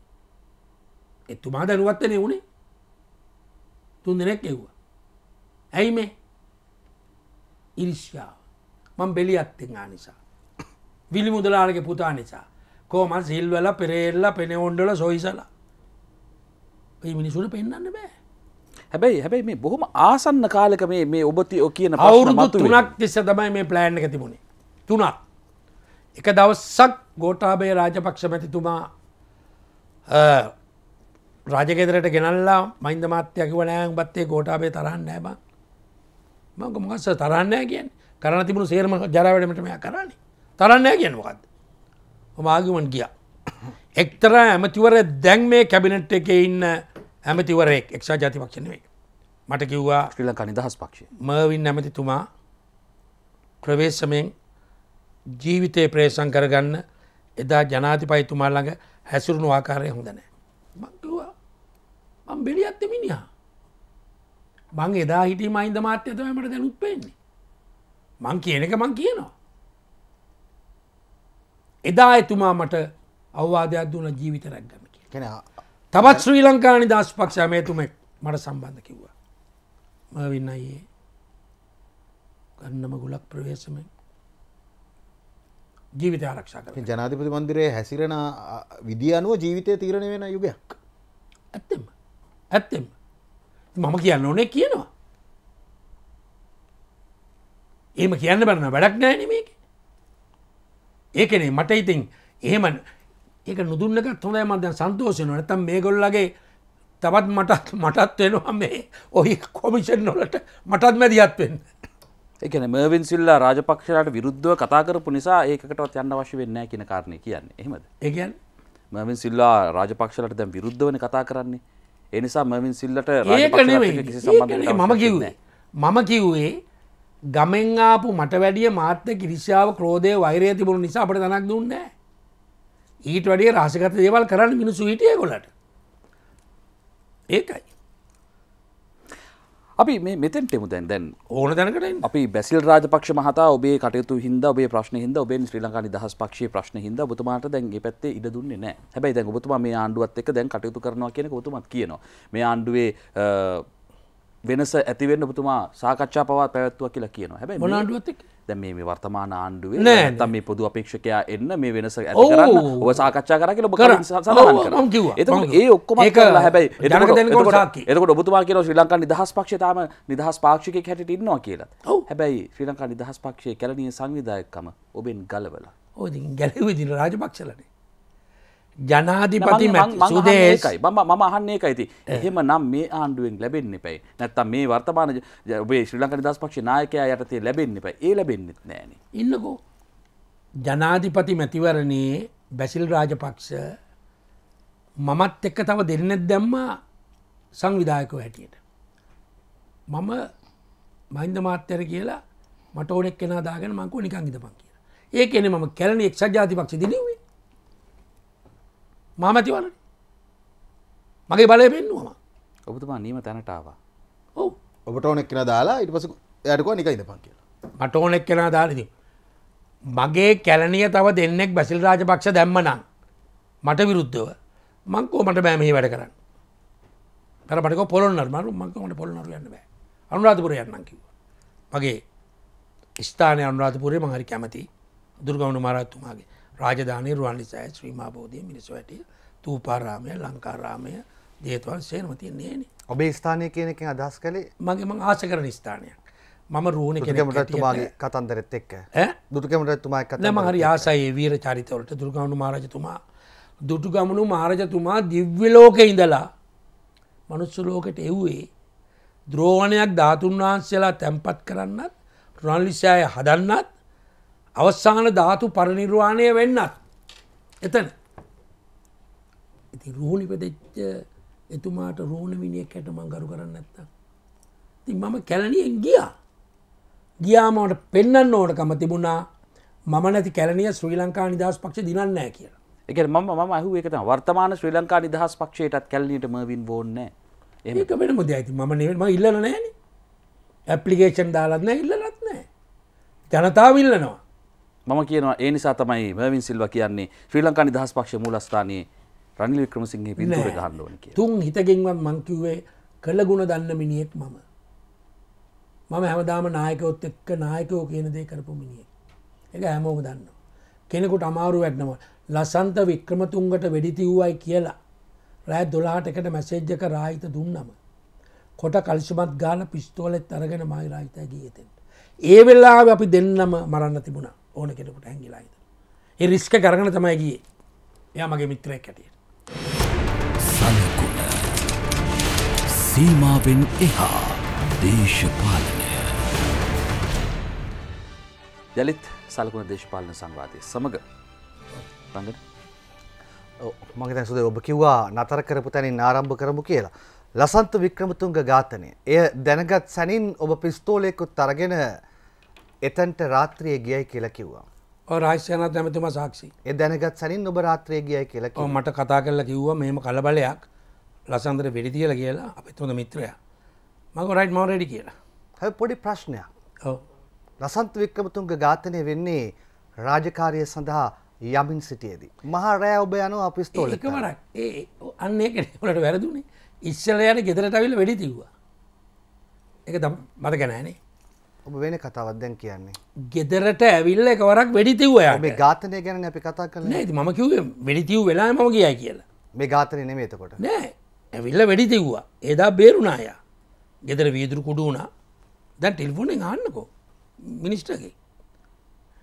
එතුමා දැනුවත්තනය වුණේ තුන් දෙනෙක් එව්වා. ඇයි මේ? ඉරිශ්‍යාව මං බෙලි අත්තෙන් ආ නිසා. විලි මුදලාලගේ පුතා නිසා. කෝමල් සිල්වල පෙරේල්ල පෙන ඔොන්ඩල සොයිසලා. ඒ මිනිසුට පෙන්න්න බෑ. හැබැයි හැබැයි මේ බොහොම ආසන්න කාලක මේ මේ ඔබති ඔ කියන අවුරුදු. තුනක් තිස්ස තමයි මේ ප්ලෑන් එක තිබුණේ. තුනක්. එක දවස්සක් ගෝටාබේ රාජපක්ෂ මැතිතුමා රාජගෙදරට ගෙනල්ලා මයින්ද මාත්‍යයකි වනෑන් බත්තේ ගෝටාබේ තරන්න නෑබ මක මොකස්ස තරන්නෑ කියෙන් කරන තිබුණු සේරම ජරවැඩමටම කරන්නේ. තරන්නෑ කියෙන් මොකක්ද මාගමන් ගිය එක්තර ඇමතිවර දැන් මේ කැබිනට් එක ඉන්න ඇමතිවරෙක් එක්ෂා ජාතිපක්ෂණවේ මට කිව්වා ශ්‍රී ලංකා නිදහස් පක්ෂය මර්වින් ඇමතිතුමා ප්‍රවේශමයෙන් ජීවිතය ප්‍රේසං කරගන්න එදා ජනාතිපයිතුමා ළඟ හැසුරුණු ආකාරය හොඳ නෑ. මංකිවා මං බෙලි ඇත්ත මිනිහා. මං එදා හිටි මයින්ද මාත්‍ය තමට දැනුත් පෙන්නේ. මං කියන එක මං කියනවා. එදා එතුමා මට අවවාදයක් දුන ජීවිත රැක්ගම. කෙන තවත් ශ්‍රී ලංකානි දස් පක්ෂමයතුමෙක් මට සම්බන්ධ කිව්වා. මවින්න අයේ ගන්නම ගුලක් ප්‍රවේශමෙන් ජීවිත ආරක්ෂා කර ජනාධිපති මන්දිරයේ හැසිරෙන විදි අනුව ජීවිතය තීරණය වෙන යුගයක්. ඇත්තෙම ඇත්තෙම මම කියන්න ඕනේ කියනවා. ඒම කියන්න බරන වැඩක් නෑන මේක ඒකනේ මට ඉතින් එහෙම ඒක නුදුන්නකත් හොඳයි මන්ද සන්තෝෂන නතම් මේ ගොල්ලගේ තවත් මටත් මටත් වෙනවා මේ ඔහි කොමිෂන් නොලට මටත් මැදිහත් වෙන්න. එකන මර්වින් සිල්ලා රාජපක්ෂලට විරුද්ධව කතා කරපු නිසා ඒකටවත් යන්න අවශ්‍ය වෙන්න කියන කාරණය කියන්නේ. එහෙමද? ඒගැන් මර්වින් සිල්ලා රාජපක්ෂලට දැම් විරුද්ධවන කතා කරන්නේ. එනිසා මර්වින් සිල්ලට ඒක නෙවෙයි ඒකනේ මම කිව්වේ මම කිව්වේ ගමෙන් ආපු මට වැඩිය මාත්‍ය කිරිෂාව ක්‍රෝධය වෛරය තිබුණු නිසා අපට තනක් දුන්නේ ඊට වැඩිය රාශගත දේවල් කරන්න මිනිසු හිටිය ගොලට ඒකයි. අපි මේ මෙතෙන්ටෙමු දැන්. දැන් ඕන දැනකට අපි බැසිල් රාජපක්ෂ මහතා ඔබේ කටයුතු හින්ද ඔබේ ප්‍රශ්න හින්ද ඔබේ ශ්‍රී ලංකා නිදහස් පක්ෂයේ ප්‍රශ්න හින්ද ඔබතුමාට දැන් ඒ පැත්තේ ඉඩ දුන්නේ නැහැ. හැබැයි දැන් ඔබතුමා මේ ආණ්ඩුවත් එක්ක දැන් කටයුතු කරනවා කියන එක ඔබතුමාත් කියනවා. මේ ආණ්ඩුවේ වෙනස ඇති වෙන්න ඔබතුමා සාකච්ඡා පවා පැවැත්වුවා කියලා කියනවා. හැබැයි මොන ආණ්ඩුවත් එක්ක? දැන් මේ මේ වර්තමාන ආණ්ඩුවේ නැත්තම් මේ පොදු අපේක්ෂකයා එන්න මේ වෙනස ඇති. කරන්න ඔබ සාකච්ඡා කරා කියලා ඔබ සඳහන් ඔව්, කරා. මම කිව්වා, මම එතකොට. ඒ ඔක්කොම කරලා හැබැයි එතකොට එතකොට- ඔබතුමා කියනවා ශ්‍රී ලංකා නිදහස් පක්ෂය තාම නිදහස් පාක්ෂිකයෙක් හැටියට ඉන්නවා කියලා. හැබැයි ශ්‍රී ලංකා නිදහස් පක්ෂයේ කැලණිය සංවිධායකකම ඔබෙන් ගලවලා. ඕ ගැලවිදින රාජපක්ෂලනේ ජනාධිපති මං- මැති මං- මං අහන්නේ සුදේශ ඒකයි. මම අහන්නේ ඒකයි ඉතින්. එහෙම නම් මේ ආණ්ඩුවෙන් ලැබෙන්න එපයි. නැත්තම් මේ වර්තමාන ඔබේ ශ්‍රී ලංකා නිදහස් පක්ෂයේ නායකයා යටතේ ලැබෙන්න එපයි. ඒ ලැබෙන්නෙත් නෑනේ. ඉන්නකෝ ජනාධිපති මැතිවරණයේ බැසිල් රාජපක්ෂ මමත් එක්ක තව දෙන්නෙත් දැම්ම සංවිධායකව හැටියට. මම මහින්ද මාත්‍යර කියලා මට ඕනෙක් කෙන දාගෙන මංකෝ නිකං ඉදපන් කියලා. ඒ එන මම කැලණ එක් ජාතිපක්ෂ මාමැතිවරණ මගේ බලය පෙන්නුවම. ඔබතුමා නීම තැනට ආවා. ඔව්. ඔබට ඕනෙක් කෙන දාලා ඉට පස යටකවා නිකයිද පන් කියලා. මට ඕනෙක් කෙනා දාලති. මගේ කැලනිය තව දෙන්නෙක් බැසිල් රාජපක්ෂ දැම්මනම් මට විරුද්ධව මංකෝ මට බෑමහි වැඩ කරන්න? පරපටක පොලොන්නර මරු මංකමට පොලොනරු යන්න බෑ? අනුරාධපුර යන්නම් කිව. මගේ ස්ථානය අනුරාධපුරේ මහරි කැමති දුර්ගවුණු මරත්තුමාගේ රාජධානය රුවන්ලිසෑ ශ්‍රීමාබෝධය මිනිස් වැටිය තූපාරාමය ලංකාරාමය දේතුවල් සේනමතිය නේන ඔබේ ස්ථානය කියන එකෙන් අදහස් කළේ? මගේ මං ආස කරන ස්ථානයක්. මම රූණ දුටුගැමුණුතුමාගේ කතන්දරෙත් එක්ක. එක්ක නම හරි ආසයේ වීර චරිතවලට. දුර්ගවුණු මහරජතුමා. දුටුගමනු මහරජතුමා දිව්‍යලෝක ඉඳලා මනුස්ස ලෝකට එව්වේ ද්‍රෝවණයක් ධාතුන් වහන්සේලා තැන්පත් කරන්නත් රන්ලිසාය හදන්නත් අවස්සාන ධාතු පරනිර්වාණය වෙන්නත්. එතන. ඉති රූණි පෙදෙච්ච එතුමාට රෝණ විනිියක් හැට මං ගරු කරන්න ඇත්ත ති මම කැලනියෙන් ගියා. ගියාමට පෙන්න්න ඕනකම තිබුණා මම නැති කැලනිය ශ්‍රී ලංකා නිදහස් පක්ෂ දිනන්නෑ කියලා. එක ම ම අහු එක වර්තමාන ශ්‍රී ලංකා නිදහස් පක්ෂයටත් කැල්ලීට මවින් බෝන්න ඒක වෙන මුද ඇති ම නෙවම ඉල්ලන නෑන ඇපලිකේෂන් දාලත්න ඉල්ලලත් නෑ ජනතාව ඉල්ලනවා මම කියනවා ඒ නිසා තමයි මවින් සිල්ව කියන්නේ ශ්‍රී ලංකා නිදහස් පක්ෂ මූලස්ථානයේ රනිල් වික්‍රමසිංහගේ පින්තූර ගහන්න ඕන කිය. තුන් හිතගෙන්වත් මංකිව්වේ කළ ගුණ දන්න මිනිියෙක් මම. මම හැමදාම නායකයොත් එක්ක නායකයෝ කියන දේ කරපු මිනිියෙක් එක හැමෝම දන්න කෙනෙකුට අමාරු වැටනවා. ලසන්ත වික්‍රමතුන්ගට වෙඩිතිව්වයි කියලා රෑ දොලාට එකට මැසේජ්ජක රාහිත දුන්නම. කොට කල්ෂමත් ගාල පිස්තෝලෙත් අරගෙන මයි රාහිත ගියතෙන් ඒ වෙල්ලා අපි දෙන්නම මරන්න තිබුණ ඕන කෙනෙකුට හැඟිලායිද ඒ රිස්ක කරගන තමයි ගියේ. එයා මගේ මිත්‍රයක් කැටියට සලකුණ. සීමාවෙන් එහා දේශපාලනය. යළිත් සලකුණ දේශපාලන සංවාදය සමඟ රඟට මගේ දැන් සුදේ ඔබ කිව්වා නතර කරපු තැනින් ආරම්භ කරමු කියලා. ලසන්ත වික්‍රමතුංග ඝාතනය. එය දැනගත් සැනින් ඔබ පිස්තෝලයකුත් අරගෙන එතන්ට රාත්‍රිය ගියයි කියලා කිව්වා. රාශ්‍යනත් ඇමතුම සාක්ෂි. ඒ දැනගත් සනින් ඔබ රාත්‍රය ගියයි කියලා ඔව් කිව්වා. මට කතා කරලා කිව්වා මෙහෙම කලබලයක්. ලසන්දර වෙඩි තියලා කියලා අපිත් හොඳ මිත්‍රයා. මම රයිට් මම රෙඩි කියලා. හැබැයි පොඩි ප්‍රශ්නයක්. ලසන්ත වික්‍රමතුංග ඝාතනය වෙන්නේ රාජකාරිය සඳහා යමින් සිටියේදී. මහා රෑ ඔබ යනවා පිස්තෝල ඒක වරක්. ඒ අන්න ඒකනට වැරදුනේ. ඉස්සලයට ගෙදරට අවිල්ල වැඩි තිව්වා. එක දම් මත ගැනෑනේ ඔබ වෙන කතාවක් දැන් කියන්නේ. ගෙදරට ඇවිල්ල එක වරක් වැඩි තිව්වයා මේ ඝාතනය ගැන අපි කතා කරන්නේ. නෑ මම කිව්වේ වැඩි තිව් වෙලා මම ගියයි කියලා මේ ඝාතනය නෙමෙයි එතකොට. නෑ ඇවිල්ල වැඩි තිව්වා එදා බේරුණාය ගෙදර වීදුරු කුඩු වුණා දැන් ටෙල්ෆෝනෙන් ආන්නකෝ මිනිස්ටගේ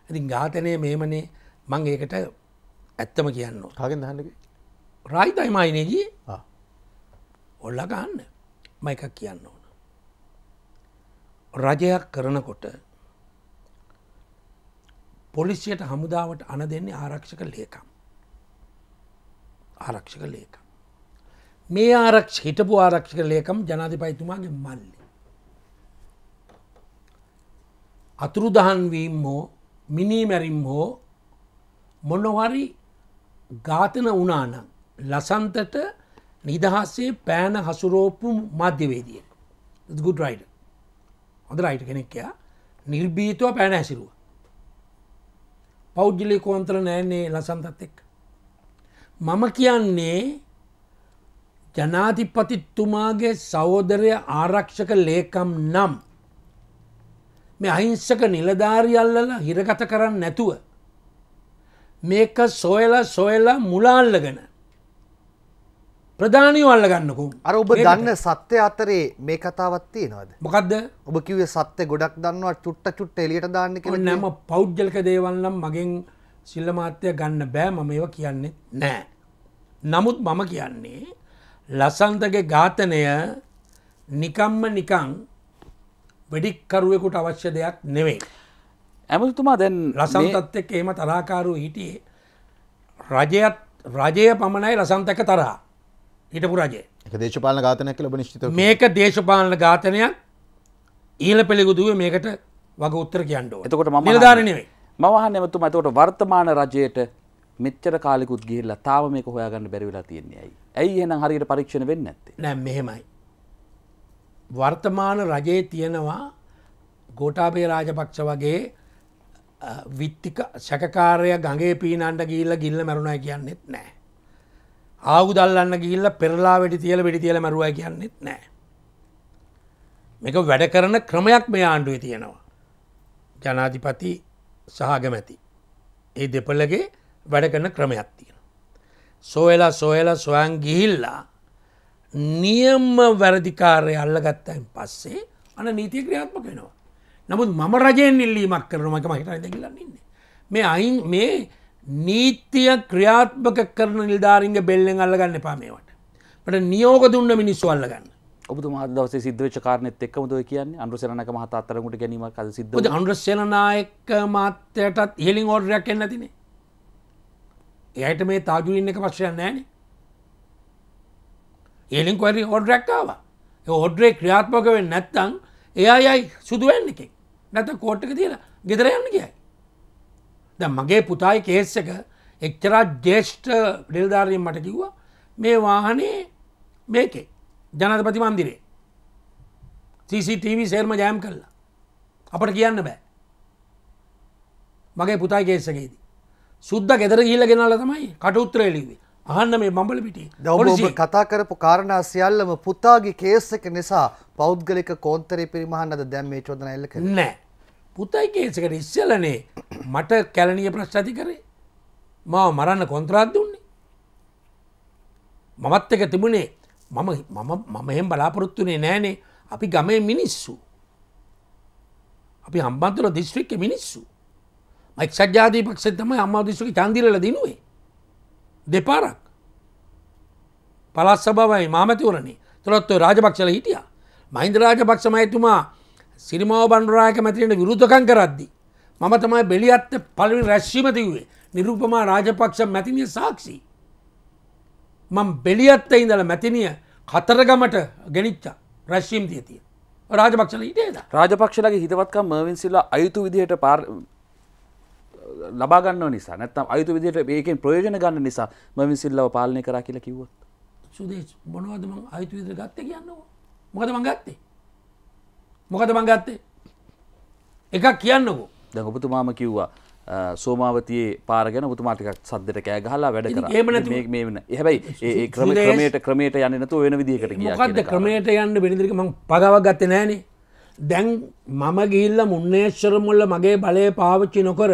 ඉතින් ඝාතනය මේමනේ මං ඒකට ඇත්තම කියන්න ඕන. කාගෙන් දහන්නක රායිතයි මයිනේගී ඔල්ල ගන්න ම එකක් කියන්න ඕන. රජයක් කරනකොට පොලිසියට හමුදාවට අන දෙන්නේ ආරක්ෂක ලේකම්. ආරක්ෂක ලේකම්. මේ ආරක්ෂ හිටපු ආරක්ෂක ලේකම් ජනාධිපයිතුමාගේ මල්ලි. අතුරු දහන්වීම් හෝ මිනීමැරිම් හෝ මොනවරි ඝාතන වනානම් ලසන්තට නිදහස්සේ පෑන හසුරෝපු මධ්‍යවේදිය ගුඩ රයිඩ හොඳ රයිට කෙනෙක්කයා නිර්බීතව පෑන ඇසිරුව. පෞද්ජලි කෝන්තර නෑන්නේ ලසන්තත් එක් මම කියන්නේ ජනාධිපතිත්තුමාගේ සහෝදරය ආරක්ෂක ලේකම් නම් මේ අහිංසක නිලධාරියල්ලල හිරගත කරන්න නැතුව මේක සොයල සොයලා මුලාල්ලගෙන ප්‍රධානීව අල්ලගන්නකු අර ඔබ දන්න සත්‍ය අතරේ මේ කතාවත් තියෙනවද. මොකක්ද ඔබ කිවේ සත්‍ය ගොඩක් දන්නවා චුට්ට චුට්ට එලියට දාන්න කෙ නෑම පෞද්ජලක දේවල්නම් මගෙන් සිල්ලමාත්‍යය ගන්න බෑ මම ඒව කියන්නේ නෑ. නමුත් මම කියන්නේ ලසන්තගේ ඝාතනය නිකම්ම නිකං වෙඩික්කරුවෙකුට අවශ්‍ය දෙයක් නෙවෙයි. ඇමතුතුමා දැන් ලසන්තත් එක් එම තරාකාරු හිටියේ රජයත් රජය පමණයි ලසන්තක තරා හිටපු රජය එක දේශපාලන ඝාතනයක් කියලා ඔබ නිශ්චිත මේක දේශපාලන ඝාතනයක් ඊල පෙළිගුදුව මේකට වග උත්තර කියන්නඩෝ එතකොට මම නිලධාරණවේ මවහන් එමතුම ඇතකොට වර්තමාන රජයට මෙච්චර කාලෙකුත් ගිහිල්ලා තාම මේක හොයාගන්න බැරි වෙලා තියන්නේ ඇයි. ඇයි එහෙනම් හරියට පරීක්ෂණ වෙන්නේ නැත්තේ? නෑ මෙහෙමයි. වර්තමාන රජයේ තියෙනවා ගෝඨාභය රාජපක්ෂ වගේ විත්තික සැකකාරය ගඟේ පීනන්ට ගිල්ල ගිල්ල මැරුණයි කියන්නෙත් නෑ. ආවුදල්ලන්න ගිල්ල පෙරලා වැඩි තියල වැඩි තියල මැරුවයි කියන්නෙත් නෑ. මේක වැඩ කරන ක්‍රමයක් මේ ආණ්ඩුවේ තියෙනවා. ජනාධිපති සහගමැති. ඒ දෙපලගේ වැඩ කරන ක්‍රමයක් තියෙන. සොයලා සොයලා සොයන් ගිහිල්ලා නියම්ම වැරදිකාරය අල්ලගත්තයින් පස්සේ අන නීතිය ක්‍රියාත්මක වෙනවා. නමුත් මම රජයෙන් ඉල්ලීමක් කරනමක මහිට දෙකිලන්නන්නේ. මේ අයින් මේ නීතිය ක්‍රියාත්මක කරන නිල්ධාරින්ග බෙල්ලෙන් අල්ලගන්න පාමේවට. මට නියෝග දුන්න මිනිස්සු අල්ලගන්න. ඔබතුමා අද දවසේ සිද්ධ වෙච්ච කාරණෙත් එක්කම ඔය කියන්නේ අනුරසේනක මහතා අත්තරමුට ගැනීමක් අද සිද්ධ ඔද අනුරසේනනායක මාත්‍යයටත් ඉහලින් ඕඩරයක් එන්න තිනේ. එයට මේ තාජුලින් එක පක්ෂයන් නෑනේ. එලින් කොරි ඔඩරැක්කාව ඔඩ්‍රේ ක්‍රියාත්මක වෙන් නැත්තං එයා යයි සුදුවන්න එකෙක් නැත කෝට්ටක තියලා ගෙදර යන්න කියයි. ද මගේ පුතායි කේස් එක එක්චරා ජේෂ්ඨ ඩෙල්ධාරයෙන් මට කිව්වා මේ වාහනේ මේකේ ජනතපති මන්දිරේ. CCTV සේර්ම ජෑම් කල්ලා අපට කියන්න බෑ. මගේ පුතායි කේස්සකේදී සුද්ද ගෙදර ගිල්ල ගෙනල්ල තමයි කට උත්තරේලිවේ අහන්න මේ බම්බල පිටි ඔබ කතා කරපු කාරණා සියල්ලම පුතාගේ කේස් එක නිසා පෞද්ගලික කෝන්තරේ පිරිමහන්න අද දැම් මේ චෝදන එල්ල කර නෑ පුතයි කේසකට ඉස්සලනේ මට කැලනිය ප්‍රශ්ාති කරේ. මාව මරන්න කොන්ත්‍රාත් දුන්නේ. මමත් එක තිබුණේ මම මම මම එහෙම බලාපොරොත්තුනේ නෑනේ අපි ගමේ මිනිස්සු. අපි හම්බන්තුල දිස්ත්‍රික්ක මිනිස්සු. මයික් සජ්ජාදී පක්ෂ තමයි අම්මා දිස්ත්‍රික්ක චන්දිරල දිනුවේ. දෙපාරක්. පලස් සබවයි මාමතිවරණේ. තුළොත්ව රාජපක්ෂල හිටිය. මහින්ද රාජපක්ෂ මයතුමා සිරිමාව බණ්ඩරායක මැතිරෙන විරුද්ධකං කරද්දි. මම තමයි බෙලියත්ත පලවි රැශ්ෂිමතිවේ නිරූපමා රාජපක්ෂ මැතිනිය සාක්ෂී. මං බෙලියත්ත ඉඳල මැතිනිය කතරගමට ගෙනනිච්චා රැශ්ෂීම් තියතිය. රාජපක්ෂල හිටේද රාජපක්ෂලගේ හිතවත්කම් මර්වින් සිල්ලා අයුතු විදිහට පාර ලබාගන්න නිසා නැත්තම් අයුතු විදිහට ඒකෙන් ප්‍රයෝජන ගන්න නිසා මර්වින් සිල්ලව පාලනය කරා කියලා කිව්වොත් සුදේශ මොනවද මං අයිතු විදිර ගත්තේ කියන්නවා මොකද මං ගත්තේ මොකද මං ගත්තේ එකක් කියන්නකෝ දැන් ඔබතුමාම කිව්වා සෝමාවතියේ පාර ගැන ඔබතුමාටිකක් සද්දට කෑ ගහලා වැඩ ඉතින් කරා. එහෙම නැතුව- මේ මේ වෙන. හැබැයි ඒ ක්‍රම ක්‍රමයට ක්‍රමයට යන්නේ නැතුව වෙන විදිහකට ගියා මොකක්ද. ක්‍රමයට යන්න බෙනිදිරික මං පගවක් ගත්ත නෑනේ දැන් මම ගිල්ල මුන්නේශ්වර මුල්ල මගේ බලය පාවිච්චි නොකර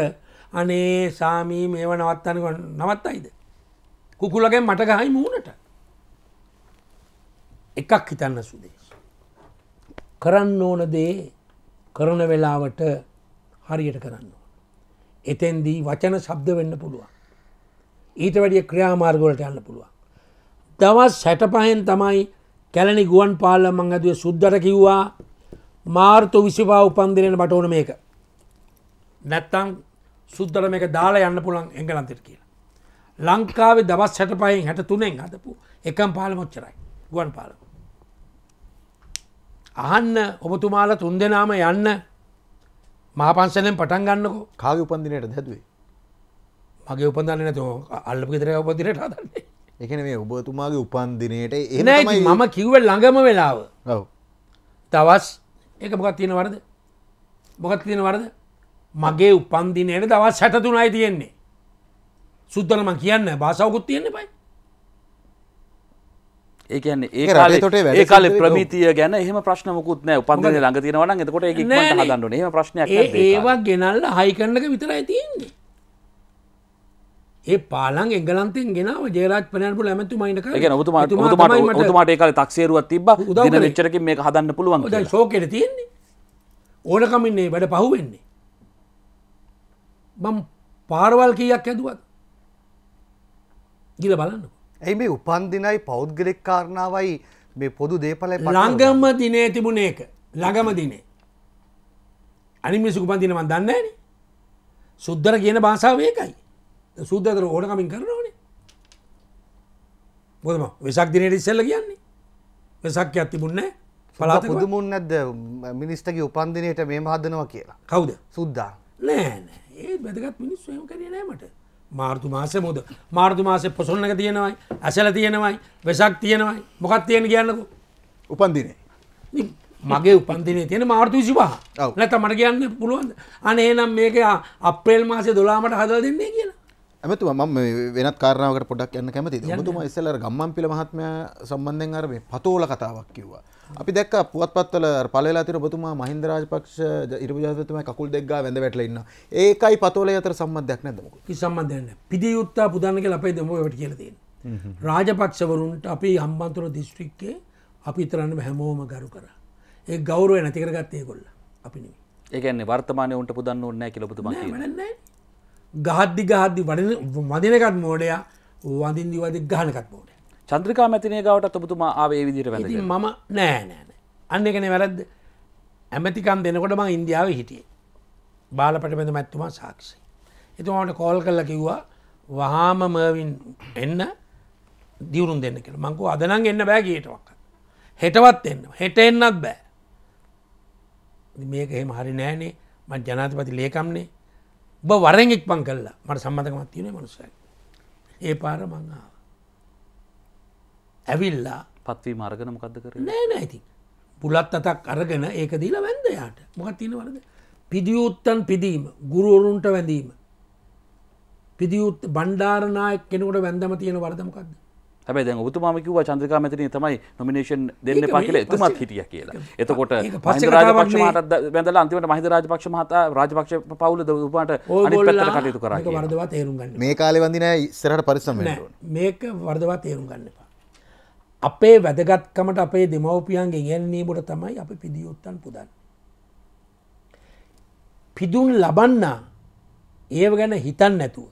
අනේ සාමී මේව නවත්තනක නවත්තයිද කුකුලගෙන් මට ගහයි මූුණට එකක් හිතන්න සුදේශ කරන්න ඕන දේ කරන වෙලාවට හරියට කරන්න ඕන. එතැන්දී වචන ශබ්ද වෙන්න පුළුවන්. ඊට වැඩිය ක්‍රියාමාර්ගවලට යන්න පුළුවන්. දවස් හැට පහෙන් තමයි කැලනි ගුවන් පාල මං ඇදුව සුද්දට කිව්වා මාර්තු විසිපා උපන්දිනයට බට ඕන මේක. නැත්තං සුද්දර මේක දාලා යන්න පුළන් එංගලන්තෙට කියලා. ලංකාවේ දවස් හැට පයෙන් හැට තුනෙන් හදපු එකම් පාල මොච්චරයි ගුවන් පාලම. අහන්න ඔබතුමාල තුන් දෙනාම යන්න. මාපන්සලෙන් පටන් ගන්නකෝ. කාග උපන්දිනයට දැදුවේ මගේ උපදන්න නැත අල්ල පිතර උපදිරට හදන්නේ. එකන මේ ඔබතුමාගේ උපන්දිනයට ඉතින් මම කිව්ව ළඟම වෙලාව. දවස් එක මොකක් තියෙන වරද? මොකක් තියෙන වරද? මගේ උපන්දිනයට දවස් හැට තුනයි තියෙන්නේ සුද්දනම කියන්න භාසාවකුත් තියෙන්න පයි ඒ කියන්නේ ඒ ඒ කාලේ. ප්‍රමිතිය ගැන එහෙම ප්‍රශ්න මොකුත් නැහැ. උපන්දිනේ ළඟ තියෙනවා නම් එතකොට ඒක ඉක්මනට නෑනේ. හදන්න ඕනේ. එහෙම ප්‍රශ්නයක්? ඒ ඒවා ගෙනල්ල හයි කරන්නක විතරයි තියෙන්නේ ඒ පාලන් එගලන්තෙන් ගෙනාව ජයරාජ් පනයන්පුල ඇමතු මයින ඒ කියන්නේ ඔබතුමා ඔබතුමාට ඔබතුමාට ඒ කාලේ තක්සේරුවක් තිබ්බා. උදව් දින. මෙච්චරකින් මේක හදන්න පුළුවන්. ශෝකෙට තියෙන්නේ ඕනකමින්නේ වැඩ පහුවෙන්නේ මම් පාරවල් කීයක් ඇදුවත් ගිල බලන්න ඇයි මේ උපන්දිනයි පෞද්ගලික් කාරණාවයි මේ පොදු දේපලයි ළඟම දිනේ තිබුණ එක. ළඟම දිනේ. අනි මිනිසුකු පන්තිනමන් දන්නේන සුද්දර කියන භාසාාව ඒකයි. සුද්දතර ඕනකමින් කරනවනේ බොදම වෙසක් දිනයට ඉස්සල්ල කියන්නේ. වෙසක් ඇත්තිබුන්න පලාත පුදුමුන් නැද්ද? මිනිස්ටගේ උපන්දිනයට මේ හදනවා කියලා. කවුද? සුද්දා. නෑ ඒ වැදගත් මිනිස්සු එම කරේ නෑමට මාර්තු මාසය මුද මාර්තු මාසය පොසොන්නක තියෙනවයි ඇසල තියෙනවයි වෙසක් තියෙනවයි. මොකක් තියෙන කියන්නකු? උපන්දිනේ. මගේ උපන්දිනේ තියෙන මාර්තු ඔව්. නැත මට කියන්න පුළුවන්ද? අනේ නම් මේක අප්‍රේල් මාසය දොලාමට හදල දෙන්නේ කියලා. ඇමතුම ම වෙනත් කාරනාවට පොඩක් යන්න කැමති ඔබතුම ඉස්සලර ගම්මන් පිළ මහත්මය සම්බන්ධෙන් අර මේ පතෝල කතාවක් කිව්වා. අපි දැක් පුවත් පත්වල පලලා තිර බතුමා මහින්දරාජපක්ෂ ඉරපජාතතුම කකුල් දෙක්ගා වැඳ වැටල ඉන්න ඒකයි පතෝල අතර සම්බන්ධයක් නැදමක සම්බන්ධයන්න පිදියුත්තා පුදන්න කියලා අපේ දෙමවට කියලතින්. රාජපක්ෂවරුන්ට අපි හම්බන්තුර දිස්ත්‍රික්කේ අපි තරන්න හැමෝම ගරු කර. ඒ ගෞරුව නැතිකර ගත්තේ කොල්ල අපි නෙමෙයි. ඒ කියන්නේ වර්තමානයේ උන්ට පුදන්න ඕනේ නැහැ කියලා ඔබතුමා කියනවා. වැඩන්නේ ගහද්දි ගහද්දි වඩන වදිනකත් මෝඩයා වදින්දි වදි ගහනකත් මෝඩ චන්ද්‍රිකා මැතිනිය ගාවටත් ඔබතුමා ආවේ ඒ විදිහට ඉතින් වැඳගෙන. මම නෑ නෑන අන්න එකන වැරද්ද. ඇමතිකම් දෙනකොට ම ඉන්දියාව හිටියේ. බාලපට බැඳ මැත්තුමා සාක්ෂි. එතුමාට කෝල් කල්ල කිව්වා වහාම මර්වින් එන්න දියවරුන් දෙන්න කියල. මංකු අදනං එන්න බෑ ගේටවක් හෙටවත් එන්න. හෙට එන්නත් බෑ. ඉතින් මේක එහෙම හරි නෑනේ. මත් ජනාතිපති ලේකම්නේ. බ වරෙන් එක්පන් කල්ලා මට සම්මතකමත් තියෙන මනුසයි ඒ පාර මංආාව ඇවිල්ලා. පත්වීම අරගෙන මොකද්ද කරේ? නෑ නෑති පුලත් අතක් අරගෙන ඒක දීලා වැන්ද යාට. මොකක් තියෙන වරද පිදියුත්තන් පිදීම ගුරුවරුන්ට වැඳීම. පිදියුත් බණ්ඩාරනායක් කෙනෙකුට වැන්දම තියෙන වරදමකක්ද හැබැයි දැන් ඔබතුමාම කිව්වා චන්ද්‍රිකා මැතිනිය තමයි නොමිනේෂන් දෙන්න එපා කියලා එතුමත් හිටියා කියලා. එතකොට මහින්ද රාජපක්ෂ නේ. මහතාත් වැඳලා අන්තිමට මහින්ද රාජපක්ෂ මහතා රාජපක්ෂ පවුල උපාට අනිත් පැත්තට කටයුතු කරා මේක කියලා. වරදවා තේරුම් ගන්න. මේ කාලෙ වඳන ඉස්සරට පරිසම් නෑ. මේක වර්දවා තේරුම් ගන්න එපා අපේ වැදගත්කමට අපේ දෙමවපියන්ගේ ඉගැන්වීමට තමයි අප පිදියුත්තන් පුදන් පිදුන් ලබන්න ඒව ගැන හිතන් නැතුව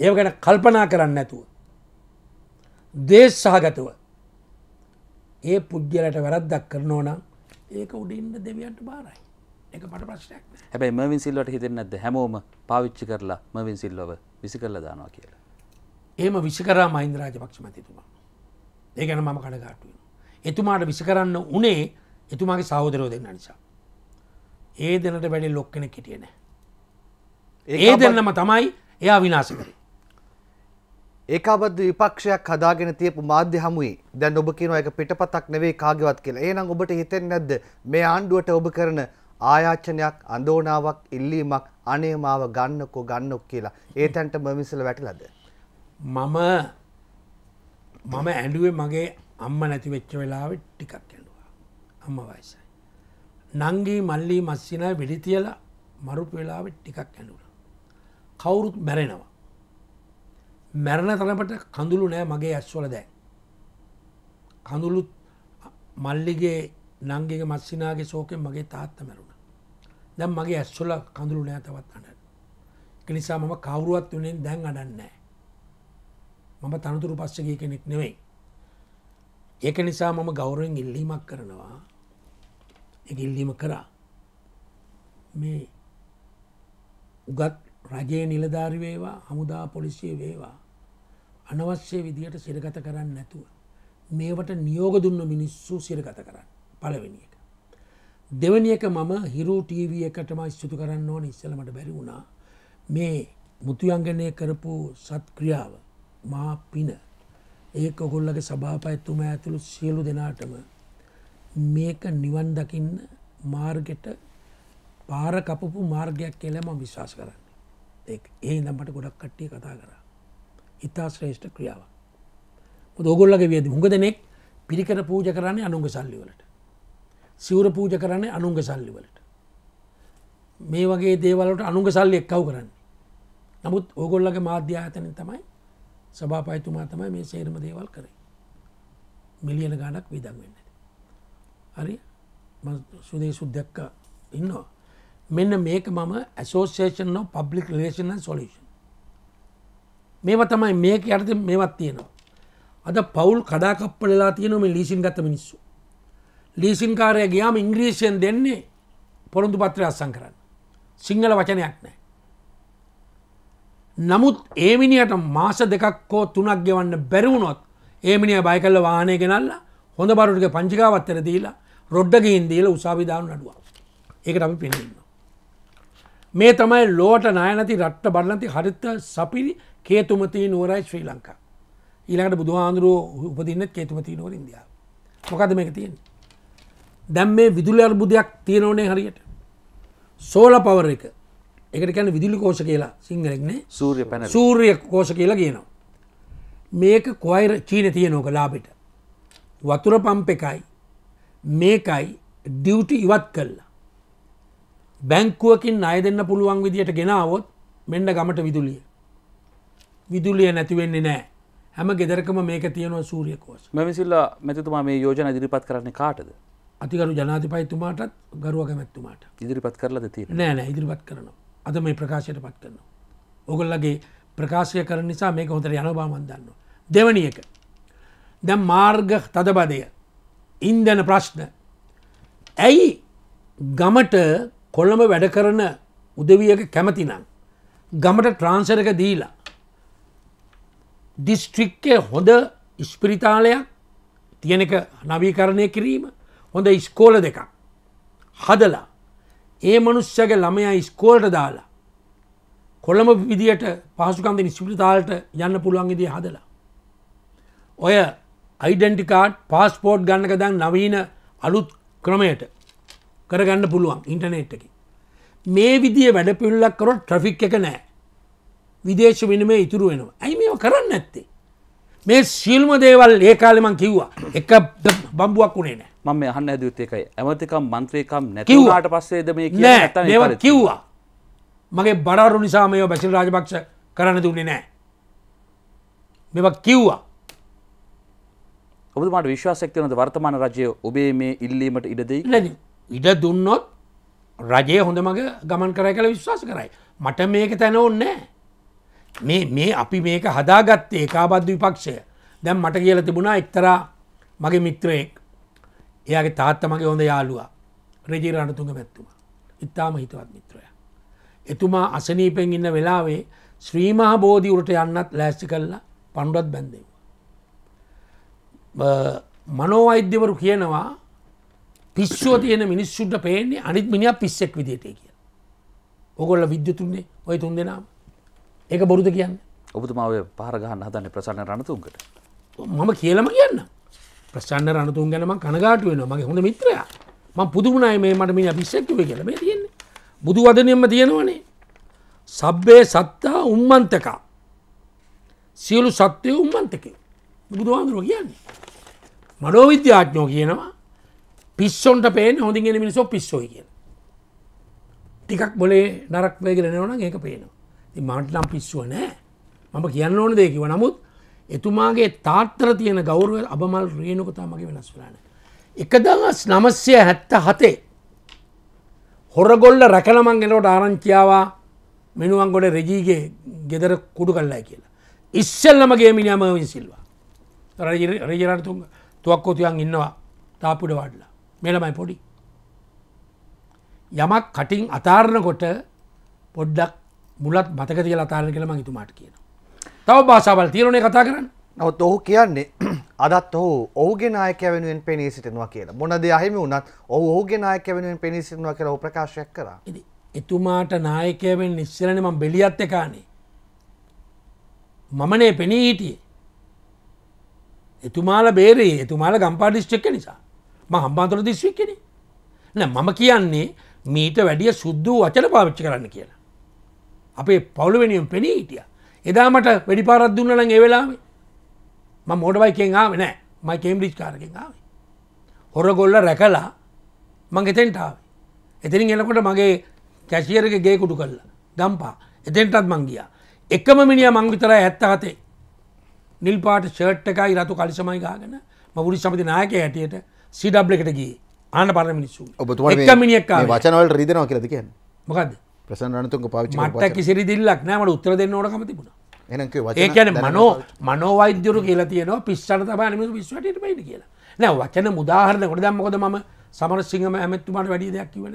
ඒව ගැන කල්පනා කරන්න නැතුව දේශ සහගතව ඒ පුද්ගලට වැරද්දක් කරනෝ නම් ඒක උඩින්ට දෙවියන්ට බාරයි. එක මට ප්‍රශ්නයක් හැබැයි මර්වින් සිල්වට හිතෙන්නේ නැද්ද? හැමෝම පාවිච්චි කරලා මර්වින් සිල්වව විසි කරලා දානවා කියලා. ඒම විසිකරා මහින්ද රාජපක්ෂ මතිතුමා ඒ ගැන මම කඩගාටුවෙන. එතුමාට විසි කරන්න උනේ එතුමාගේ සහෝදරෝ දෙන්න නිසා. ඒ දෙනට වැඩි ලොක්කෙන කෙටිය නෑ. ඒ දෙන්නම තමයි එයා විනාස කරේ. ඒකාබද්ධ විපක්ෂයක් හදාගෙන තියපු මාධ්‍ය හමුවේ දැන් ඔබ කියනවා ඒක පිටපතක් නෙවෙයි කාගේවත් කියලා. එහෙනම් ඔබට හිතෙන්නේ නැද්ද මේ ආණ්ඩුවට ඔබ කරන ආයාචනයක් අඳෝනාවක් ඉල්ලීමක් අනේ මාව ගන්නකෝ ගන්නොක් කියලා. ඒ තැනට මමිසල වැටිලාද? මම මම ඇඩුවේ මගේ අම්ම නැති වෙච්ච වෙලාවෙ ටිකක් ඇඩුවා. අම්ම වයසයි. නංගී මල්ලී මස්සිනය වෙඩිතියල මරුපු වෙලාවෙ ටිකක් ඇඩුණ. කවුරුත් මැරෙනවා. මැරණ තරමට කඳුළු නෑ මගේ ඇස්වල දැන්. කඳුළුත් මල්ලිගේ නංගික මස්සිනාගේ සෝකෙන් මගේ තාත්ත මැරුණ. දැම් මගේ ඇස්වල කඳුළු නෑ තවත් අඩ. නිසා මම කවුරුවත් වනේ දැන් අඩන්නෑ. මම තනතුරු පස්සගේ කෙනෙක් නෙවෙයි. ඒක නිසා මම ගෞරවෙන් ඉල්ලීමක් කරනවා ඉල්ලීම කරා මේ උගත් රජයේ නිලධාරි වේවා හමුදා පොලිසිය වේවා අනවශ්‍ය විදියට සිරගත කරන්න නැතුව. මේවට නියෝග දුන්න මිනිස්සු සිරගත කරන්න පලවෙනි එක. දෙවනි එක මම හිරු ටීව එකටම ස්තුතු කරන්න ඕන ඉස්සලමට බැරි වුණා මේ මුතුයංගනය කරපු සත්ක්‍රියාව මා පින. ඒක ඔගොල්ලගේ සභාපඇත්තුම ඇතුළු සියලු දෙනාටම මේක නිවන් දකින්න මාර්ගෙට පාර කපපු මාර්ගයක් කියලම විශ්වාස කරන්න. ඒ දම්මට ගොඩක් කට්ටිය කතා කර. ඉතා ශ්‍රේෂ්ඨ ක්‍රියාව ඔගොල්ලගේ වියද හුඟ දෙනෙක් පිරිකර පූජ කරන්නේ අනුංග සල්ලිවලට සිවර පූජ කරන්නේ අනුංග සල්ලිවලට මේ වගේ දේවලට අනුංග සල්ලි එක්කව් කරන්නේ. නමුත් ඕගොල්ලගේ මාධ්‍යාතන තමයි සභාපයිතුමා තමයි මේ සේරම දේවල් කරේ. මිලියන ගානක් විදන් වෙන්න හරි? සුදේ සුද්දක්ක ඉන්නවා. මෙන්න මේක මම ඇසෝසේෂන් නො පබ්ලික් ලේෂන් සොලිෂන් මේව තමයි මේක යටත මේවත් තියෙනවා. අද පවුල් කඩාකප්පලලා තියෙන මේ ලීසින් ගත මිනිස්සු. ලීසින් කාරය ගයාම ඉංග්‍රීසියෙන් දෙන්නේ පොරොන්දු පත්‍රය අත්සං කරන්න. සිංහල වචනයක් නෑ. නමුත් ඒමිනියට මාස දෙකක් හෝ තුනක් ගෙවන්න බැරිවුණොත් ඒමිනිය බයි කල්ල වානය ගෙනල්ලා හොඳ බරුටික පංචිකාවත්තර දීලා රොඩ්ඩගින් දීල උසාවිධාන නඩුව ඒකට අපි පිළින්න. මේ තමයි ලෝට නායනති රට්ට බරලති හරිත සපිරි කේතුමතිී නුවරයි ශ්‍රී ලංකා. ඊළඟට බුදුහාන්දුරුව උපදින්න කේතුමතිී නුවර ඉන්දියාව. මොකද මේක තියෙන. දැම් මේ විදුල අර්බුදයක් තියෙනවනේ හරියට. සෝල පවර එක එකට කැන විදුලි කෝෂ කියලා සිංහලෙක්නේ සූර්ය පැන සූර්ය කෝෂ කියලා කියනවා. මේක කොයිර චීන තියනෝක ලාබෙට. වතුර පම්ප එකයි. මේකයි ඩියවටි ඉවත් කල්ලා. බැංකුවකින් අය දෙන්න පුළුවන් විදියට ගෙනාවොත් මෙන්න ගමට විදුලිය. විදුලිය නැතිවෙන්නේ නෑ. හැම ගෙදරකම මේක තියෙනවා සූරිය කෝස මෙවිසිල්ල මෙතුමා මේ යෝජන ඉදිරිපත් කරන්නේ කාටද? අතිකරු ජනාතිපයිතුමාටත් ගරුව කැමැත්තුමාට ඉදිරිපත් කරලද තිය නෑ නෑ ඉදිරිපත් කරනවා අද මේ ප්‍රකාශයට පත් කරනවා. ඔගොල්ලගේ ප්‍රකාශය කර නිසා මේක හොඳට යනබාමන්දන්න. දෙවනි එක. දැම් මාර්ග තදබදය ඉන්දන ප්‍රශ්න. ඇයි ගමට කොල්ලම වැඩ කරන උදවියක කැමතිනම්. ගමට ට්‍රාන්සරක දීලා. දිස්ට්‍රික්කය හොඳ ඉස්පිරිතාලයක් තියෙනක නවීකරණය කිරීම හොඳ ඉස්කෝල දෙකක්. හදලා ඒ මනුෂ්‍යගේ ළමයා ඉස්කෝල්ට දාලා කොළම විදියට පහසුකන්ද නිස්පිරිතාලට යන්න පුළුවන් ඉදිය හදලා. ඔය අයිඩෙන්ටිකාඩ් පාස්පෝර්ට් ගන්නක දැන් නවීන අලුත් ක්‍රමයට කරගන්න පුළුවන් ඉන්ටනෙට් එක. මේ විදිිය වැඩ පිල්ලක් කරොත් ට්‍රෆික් එක නෑ. විදේශ වෙනම ඉතුරු වෙනවා. ඇයි මේ කරන්න ඇත්තේ. මේ ශිල්ම දේවල් ඒ කාලෙමන් කිව්වා එක බම්බුවක් වුණේ නෑ. මම අහන්න ඇදයුත් එකයි ඇමතිකම් මන්ත්‍රේකම් කිව්වා. නැතිවට පස්සේද මේ නෑ මේව කිව්වා. මගේ බඩාරු නිසා මේ බැසිල් රාජපක්ෂ කරන්න දුන්නේ නෑ. මෙව කිව්වා. ඔබතුමාට විශ්වාසයක් තියෙනවද වර්තමාන රජය ඔබේ මේ ඉල්ලීමට ඉඩ දෙයි නැති ඉඩ දුන්නොත් රජය හොඳ මග ගමන් කරයි කළ විශ්වාස කරයි. මට මේක තැන ඕන්නෑ. මේ මේ අපි මේක හදාගත්තේ ඒකාබද්ධ විපක්ෂය දැම් මට කියල තිබුණා එක්තරා මගේ මිත්‍රයෙක් එයාගේ තාත්ත මගේ හොඳ යාළුවා රජී රණතුග මැත්තුමා ඉතාම හිතවත් මිත්‍රය. එතුමා අසනීපෙන් ඉන්න වෙලාවේ ශ්‍රීමහා බෝධිවුරට යන්නත් ලෑස්ති කල්ලා පණ්ඩුවත් බැන්දෙව. මනෝවෛද්‍යවරු කියනවා පිස්සුව තියෙන මිනිස්සුන්ට පේන්නේ අනිත් මිනිිය පිස්සෙක් විදිට කිය. ඔගොල්ල විද්‍යතුන්නේ ඔය තුන් දෙනාම ඒක බොරුද කියන්න ඔබතුමාව පහර ගහන්න හදන්න ප්‍රසන්න රණතුන්කට මම කියලම කියන්න ප්‍රශ්න්න රණතුන් ගැනම කනගාට වෙන මගේ හොඳ මිත්‍රය. ම පුදුමනයි මේ මට මිනි පිස්සක්ව කියලම තියෙන්නේ. බුදු වදනයම තියෙනවනේ. සබ්බේ සත්තා උම්මන්තකා. සියලු සත්‍යය උම්මන්තක. බුදුහාදුරුව කියන්නේ. මඩෝ විද්‍යාඥෝ කියනවා පිස්සොන්ට පේන හොඳිගෙන මිනිසෝ පිස්සෝයි කියන ටිකක් බොලේ නරක් වේගෙන නවන ඒක පේනවා. ති මට නම් පිස්සුව නෑ. මම කියන්න ඕන දෙකිව නමුත් එතුමාගේ තාත්තර තියෙන ගෞරුව අබමල් රේණුකතා මගේ වෙනස් වලාන. එක දඟස් නමස්ය හැත්ත හතේ හොරගොල්ල රැකලමන් එලෝට ආරංචියාවා මෙනුවන් ගොඩ රෙජීගේ ගෙදර කුඩු කල්ලයි කියලා. ඉස්සල්ලමගේ මිනිියම විසිල්වා. රජරටතුන් තුවක්කෝතියන් ඉන්නවා තාපුඩ වඩලා මෙලමයි පොඩි. යමක් කටින් අතාරණකොට පොඩ්ඩක් මුලත් මතක තියල අතාරණ කළම ඉතුමාට කියන. තව භාසාවල් තීරණය කතා කරන්න නවත් ඔහු කියන්නේ අදත් ඔහු ඔහුගේ නායක වෙනුවෙන් පෙනී සිටිනවා කියලා මොනද අහිමි වුණත් ඔහු ඔහුගේ නායක වෙනුවෙන් පෙනී සිටිනවා කියලා ඔහු ප්‍රකාශයක් කරා. ඉතින් එතුමාට නායකයවෙන් නිස්සරණ මම බෙලියත් එකනේ. මමනේ පෙනී හිටියේ. එතුමාල බේරේ එතුමාල ගම්පා ඩිස්්චක්ක නිසා ම හම්බාතොල දිස්වික්කෙන න මම කියන්නේ මීට වැඩිය සුද්දූ වචන පාවිච්චි කරන්න කියලා. අපේ පවුලුවනියම් පෙනී හිටිය. එදාමට වැඩි පාරත් දුන්නලන් එවෙලාම ම මෝඩවයිකෙන් ආව නෑ. මයි කේම්බ්‍රිච් කාරකෙන් ආව. හොරගොල්ල රැකලා මං එතෙන්ටාව. එතිරින් එනකොට මගේ කැසියරක ගේකුටු කල්ලා ගම්පා. එතෙන්ටත් මංගිය. එකම මිනිිය මං විතර ඇත්ත හතේ නිල්පාට ෂර්ට් එකයි රතු කලිසමයි ගාගෙන මවුරි සමති නායක හැටියට සිඩබ්ල එකට ගිය. ආන පර මිනිස්සු ඔබතුමා එක මිනිියක් වචනවල රීදනවා කියලද කියන්න? මොකද ප්‍රසන් රණතුන්ක පාවිච්චි මට කිසිරි දිල්ලක් නෑමට උත්තර දෙන්න ඕනකම තිබුණ. ඒකැන මනෝ මනෝවෛද්‍යරු කියලා තියනවා පිස්සට තබ නිම විශ්වට පයිට කියලා. නෑ වචන මුදාහරන කොට දම්මකොද ම සමර සිංහම ඇමැත්තුමට වැඩි දෙයක් කිවන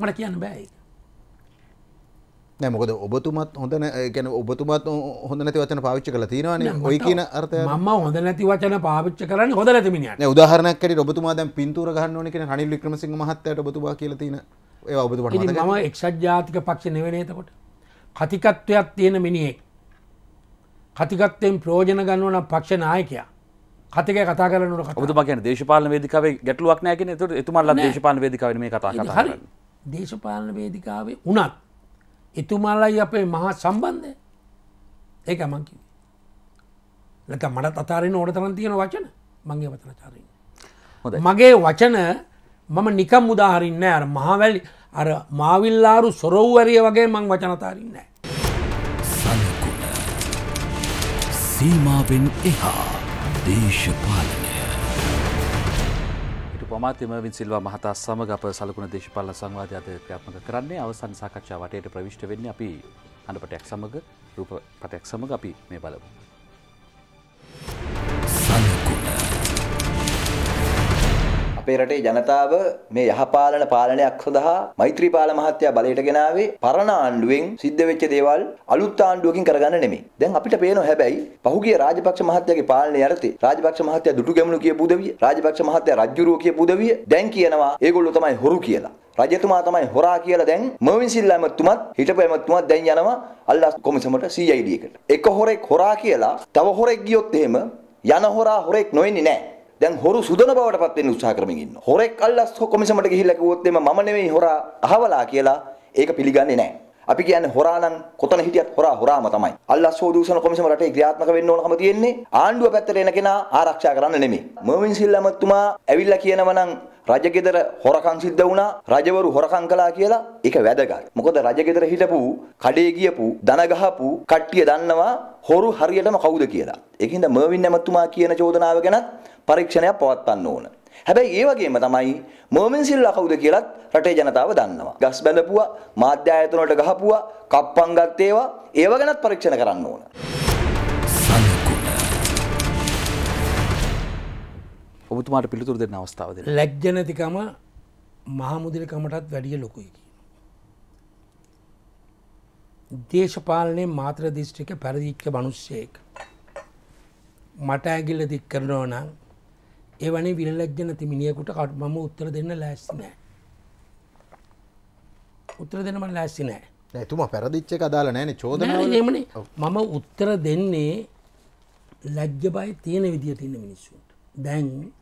මට කියන්න බෑ නෑ මොකද ඔබතුමත් හොඳ ගැන ඔබතුමත් හොඳ නැති වචන පාවිච්ච කළ තියෙනවාන. ඔය කියන අර්ථය මම හොඳ නැති වචන පාවිච්ච කරන්න හොඳ නැතිමිනිට උදාහරනකට ඔබතුමා දැන් පින්තුර ගන්න ඕන කියන රනිල් වික්‍රමසිංහ මහත්තයට ඔබතුමා කියලා තියෙන ඒ ඔබතුමාට ඉතින් මම එක්සත් ජාතික පක්ෂ නෙවෙනේතකොට කතිකත්වයක් තියෙන මිනිහෙක්. කතිකත්තයෙන් ප්‍රෝජන ගන්නවන පක්ෂ නායකයා. කතික කතා කරනට ඔබතුමා කියන දේශපාලන වේදිකාවේ ගැටලුවක් නැහැ කියන එතකොට එතුමාලා දේශපාලන වේදිකාවේ මේ කතා හරි. දේශපාලන වේදිකාවේ උනත් එතුමාලයි අපේ මහා සම්බන්ධය. ඒක මංකිව ලක මට අතාරෙන ඕඩ තරන් තියෙන වචන. මගේ වචන චාරන්න හොඳයි. මගේ වචන මම නිකම් උදාහරින්න අර මහවැලි අර මාවිල්ලාරු සොරව්වරිය වගේ මං වචනතාරන්න සලකුණ. සීමාවෙන් එහා දේශපාලනය. හිටු පමාත්‍යම විසිල්වා මහතා සමග අප සලකුණ දේශපාල සංවාධ අද ක්‍රියාත්මක කරන්නේ. අවසන් සාකච්ඡා වටයට ප්‍රවිෂ්ට වෙන්නේ අපි හඬපටයක් සමග රූප පටයක් සමග අපි මේ බලමු. අපේ රටේ ජනතාව මේ යහපාලන පාලනයක් සඳහා මෛත්‍රීපාල මහත්තයා බලයට ගෙනාවේ පරණ ආණ්ඩුවෙන් සිද්ධ වෙච්ච දේවල් අලුත් ආණ්ඩුවකින් කරගන්න නෙමෙයි. දැන් අපිට පේනවා හැබැයි පහුගිය රාජපක්ෂ මහත්තයාගේ පාලනය යටතේ රාජපක්ෂ මහත්තයා දුටු ගැමුණු කියපු උදවිය, රාජපක්ෂ මහත්තයා රජ්ජුරුව කියපු උදවිය දැන් කියනවා ඒගොල්ලෝ තමයි හොරු කියලා. රජතුමා තමයි හොරා කියලා දැන් මර්වින් සිල්ලා ඇමතුමත් හිටපු ඇමතුමත් දැන් යනවා අල්ලාස් කොමිසමට CID එකට. එක හොරෙක් හොරා කියලා තව හොරෙක් ගියොත් එහෙම යන හොරා හොරෙක් නොවෙන්නේ නැහැ. දැන් හොරු සුදන බවට පත් වෙන්න උත්සාහ කරමින් ඉන්නවා. හොරෙක් අල්ලස් කොමිසමට ගිහිල්ලා කිව්වොත් එimhe මම නෙවෙයි හොරා අහවලා කියලා ඒක පිළිගන්නේ නැහැ. අපි කියන්නේ හොරා නම් කොතන හිටියත් හොරා හොරාම තමයි. අල්ලස් හොදූසන කොමිසම රටේ ක්‍රියාත්මක වෙන්න ඕනකම තියෙන්නේ ආණ්ඩුව පැත්තට එන කෙනා ආරක්ෂා කරන්න නෙමෙයි. මර්වින් සිල්ලා මහත්තුමා ඇවිල්ලා කියනවා නම් රජගෙදර හොරකම් සිද්ධ වුණා රජවරු හොරකම් කළා කියලා ඒක වැදගත්. මොකද රජගෙදර හිටපු කඩේ ගියපු දන ගහපු කට්ටිය දන්නවා හොරු හරියටම කවුද කියලා. ඒකින්ද මර්වින් නැමතුමා කියන චෝදනාව ගැනත් පරීක්ෂණයක් පවත්වන්න ඕන. හැබැයි ඒ වගේම තමයි මර්වින් සිල්ලා කවුද කියලත් රටේ ජනතාව දන්නවා. ගස් බැඳපුවා, මාධ්‍ය ආයතන වලට ගහපුවා, කප්පම් ගත්ත ඒවා ඒව ගැනත් පරීක්ෂණ කරන්න ඕන. ඔබතුමාට පිළිතුරු දෙන්න අවස්ථාව දෙන්න. ලැජ්ජනතිකම මහමුදිරිකමටත් වැඩිය ලොකුයි. දේශපාලනය මාත්‍ර දිස්ත්‍රික පැරදිච්ච මනුෂ්‍යයෙක්. මට ඇගිල්ල දික් කරනවා නම් එවැනි විරලජ්ජ නැති මිනිියකුට කට මම උත්තර දෙන්න ලෑස්ති නෑ. උත්තර දෙන්නම ලෑස්ති නෑ. එතුමා පැරදිච්ච එක අදාල නෑන චෝදන එමන මම උත්තර දෙන්නේ ලැජ්ජ බයි තියෙන විදිට ඉන්න මිනිස්සුන්ට. දැන්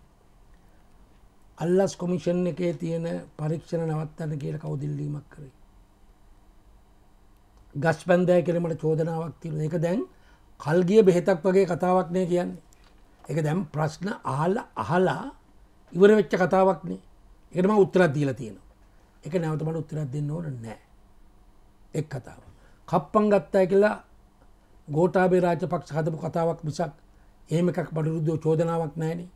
අල්ලස් කොමිෂන් එකේ තියෙන පරීක්ෂණ නවත්තන්න කියල කවදිල්ලීමක් කරේ. ගස් පැන්දෑ කෙරමට චෝදනාවක් තිර එක දැන් කල්ගිය බෙහෙතක් වගේ කතාවක්නය කියන්නේ. එක දැම් ප්‍රශ්න අහල්ල අහලා ඉවර වෙච්ච කතාවක්නේ එකටම උත්තරත් දීලා තියෙනවා. එක නැවතමට උත්තරත් දෙන්න ඕන නෑ. එක් කතාව. කප්පන් ගත්තා කියලා ගෝටාබේ රාජපක්ෂ හදපු කතාවක් මිසක් ඒම එකක් බඩුරුද්දෝ චෝදනාවක් නෑනේ.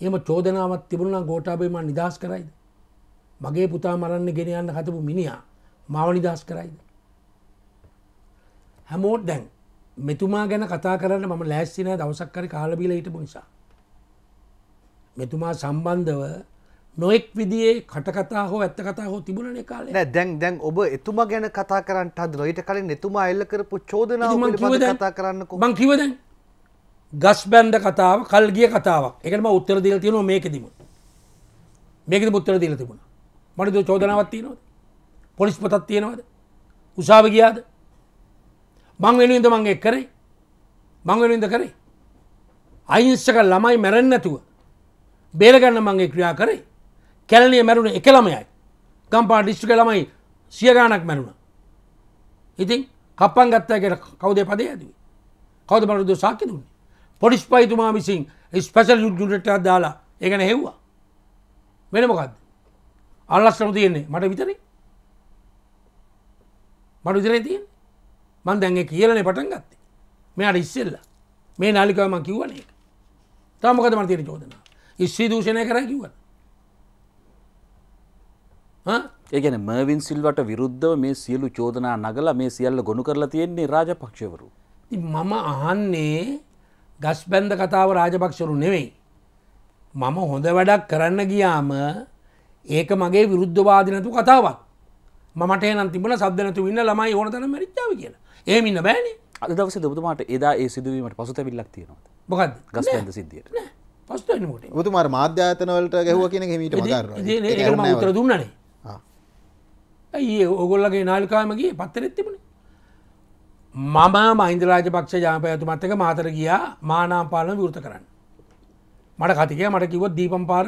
එම චෝදනාවත් තිබුණනා ගෝටාබේම නිදහස් කරයිද. මගේ පුතා මරන්න ගෙන යන්න හතපු මිනිා මාව නිදහස් කරයිද. හැමෝට් දැන් මෙතුමා ගැන කතා කරන්න මම ලෑස්සින දවසක් කරි කාලබිල හිටපු නිසා. මෙතුමා සම්බන්ධව නොෙක් විදිේ කටකතා හෝ ඇත්ත කතා හෝ තිබුණන කාල. දැන් දැන් ඔබ එතුමා ගැන කතා කරන්න හද නොයිට කලින් එතුමා එල්ල කරපු චෝදනාව කතා කරන්නකෝ. මං කිවදැන් ගස් බැන්ඩ කතාව කල්ගිය කතාවක්. එකම උත්තර දීල තියෙනවා මේකෙදීම. මේකද උත්තර දීල තිබුණ. මට චෝදනාවත් තියෙනවද? පොලිස් පතත් තියෙනවද? උසාව ගියාද මං වෙනුවෙන්ද මං එක් කරේ? මං වෙනුවෙන්ද කරේ? අයිංසක ළමයි මැරෙන්නැතුව බේරගන්න මංගේ ක්‍රියා කරේ. කැලනය මැරුණ එක ළමයයි. ගම්පා ඩිස්ට්‍රික ළමයි සියගානක් මැරුණ. ඉතින් කප්පන් ගත්තාකට කවුද පදය ඇතිවි කවද බරුදු සාක්‍ය දුන්නේ? පොඩිස් පයිතුමා විසින් ස්පැසල් යුඩට දාලා ඒගන හෙව්වා. වෙන මොකක්ද අල්ලස්සම තියෙන්නේ. මට විතරයි මට විතරේ තියෙන් මන් දැන්ගේ කියලන පටන් ගත්තේ. මෙයාට ඉස්සෙල්ල. මේ නාලිකවම කිව්වන එක තමකද මතිර චෝදනා ඉස්්‍රී දූෂණය කර කිව්වන. ඒගැන මර්වින් සිල්වට විරුද්ධව මේ සියලු චෝදනා නගල මේ සියල්ල ගොුණු කරලා තියෙන්නේ රාජපක්ෂවරු. මම අහන්නේ ගස් බැන්ද කතාව රාජපක්ෂරු නෙවෙයි. මම හොඳ වැඩක් කරන්න ගියාම ඒක මගේ විරුද්ධවාදිනතු කතාවක්. මට නම් තිබන සබ්දනතු වන්න ළමයි ඕනතන මරිච්චාව කියලා ඒමින්න බෑන. අද දවස දබතුමාට එදා ඒ සිදුවීමට පසුත විල්ලක් තියෙනවා මොකද ගස් බැන්ද සිද්ධියට පස්තුවනට ඔතුමාර මාධ්‍යාතනවලට ගැහුව කියන මීට උතර දුන්නනේ. ඇයි ඔගොල්ලගේ නාලිකාමගේ පත්තරෙත් තිබුණ. මම මහින්දරාජ පක්ෂ ජාපයතු මත්තක මාතර ගියා මානාම් පාලන විවෘත කරන්න. මට කතිකය මට කිවොත් දීපම් පාර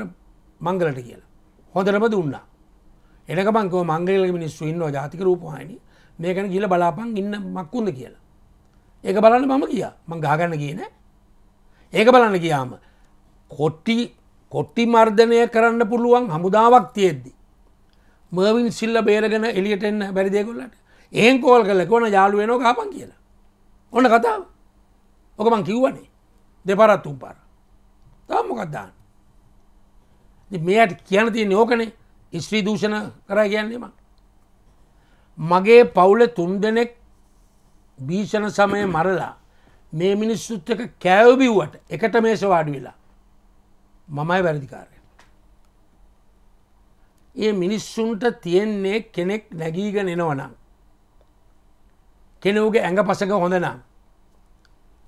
මංගලට කියලා. හොඳරම දුන්නා. එනක බංකව මංගල මිනිස්සු ඉන්න ජාතික රූපහනි මේකන කියල බලාපන් ඉන්න මක්කුන්න කියලා. ඒක බලන්න මම කිය මං ගාගන්න කියන ඒක බලන්න කියාම කොට්ටි කොට්ටි මර්ධනය කරන්න පුළුවන් හමුදාවක් තියෙද්දි. මර්වින් සිල්ල බේරගෙන එලියට එන්න බැරිදයකොල්ලට ඒන් කෝල් කල කොන යාලුවෙනෝ කාපන් කියලා. ඔන්න කතාව. ඕක මං කිව්වනේ. දෙපරත් තුම් පාර තම්මොකක්දාන්න මෙයට කියන තිය නෝකනේ ස්ත්‍රී දූෂණ කර කියන්නේම මගේ පවුල තුන් දෙනෙක් භීෂණ සමය මරලා මේ මිනිස්සුත් එක කෑවබිව්වට එකට මේස වාඩි වෙලා මමයි වැරදිකාරය ඒ මිනිස්සුන්ට තියෙන්නේ කෙනෙක් නැගීගෙන එනවනම් කෙනවගේ ඇඟ පසක හොඳනම්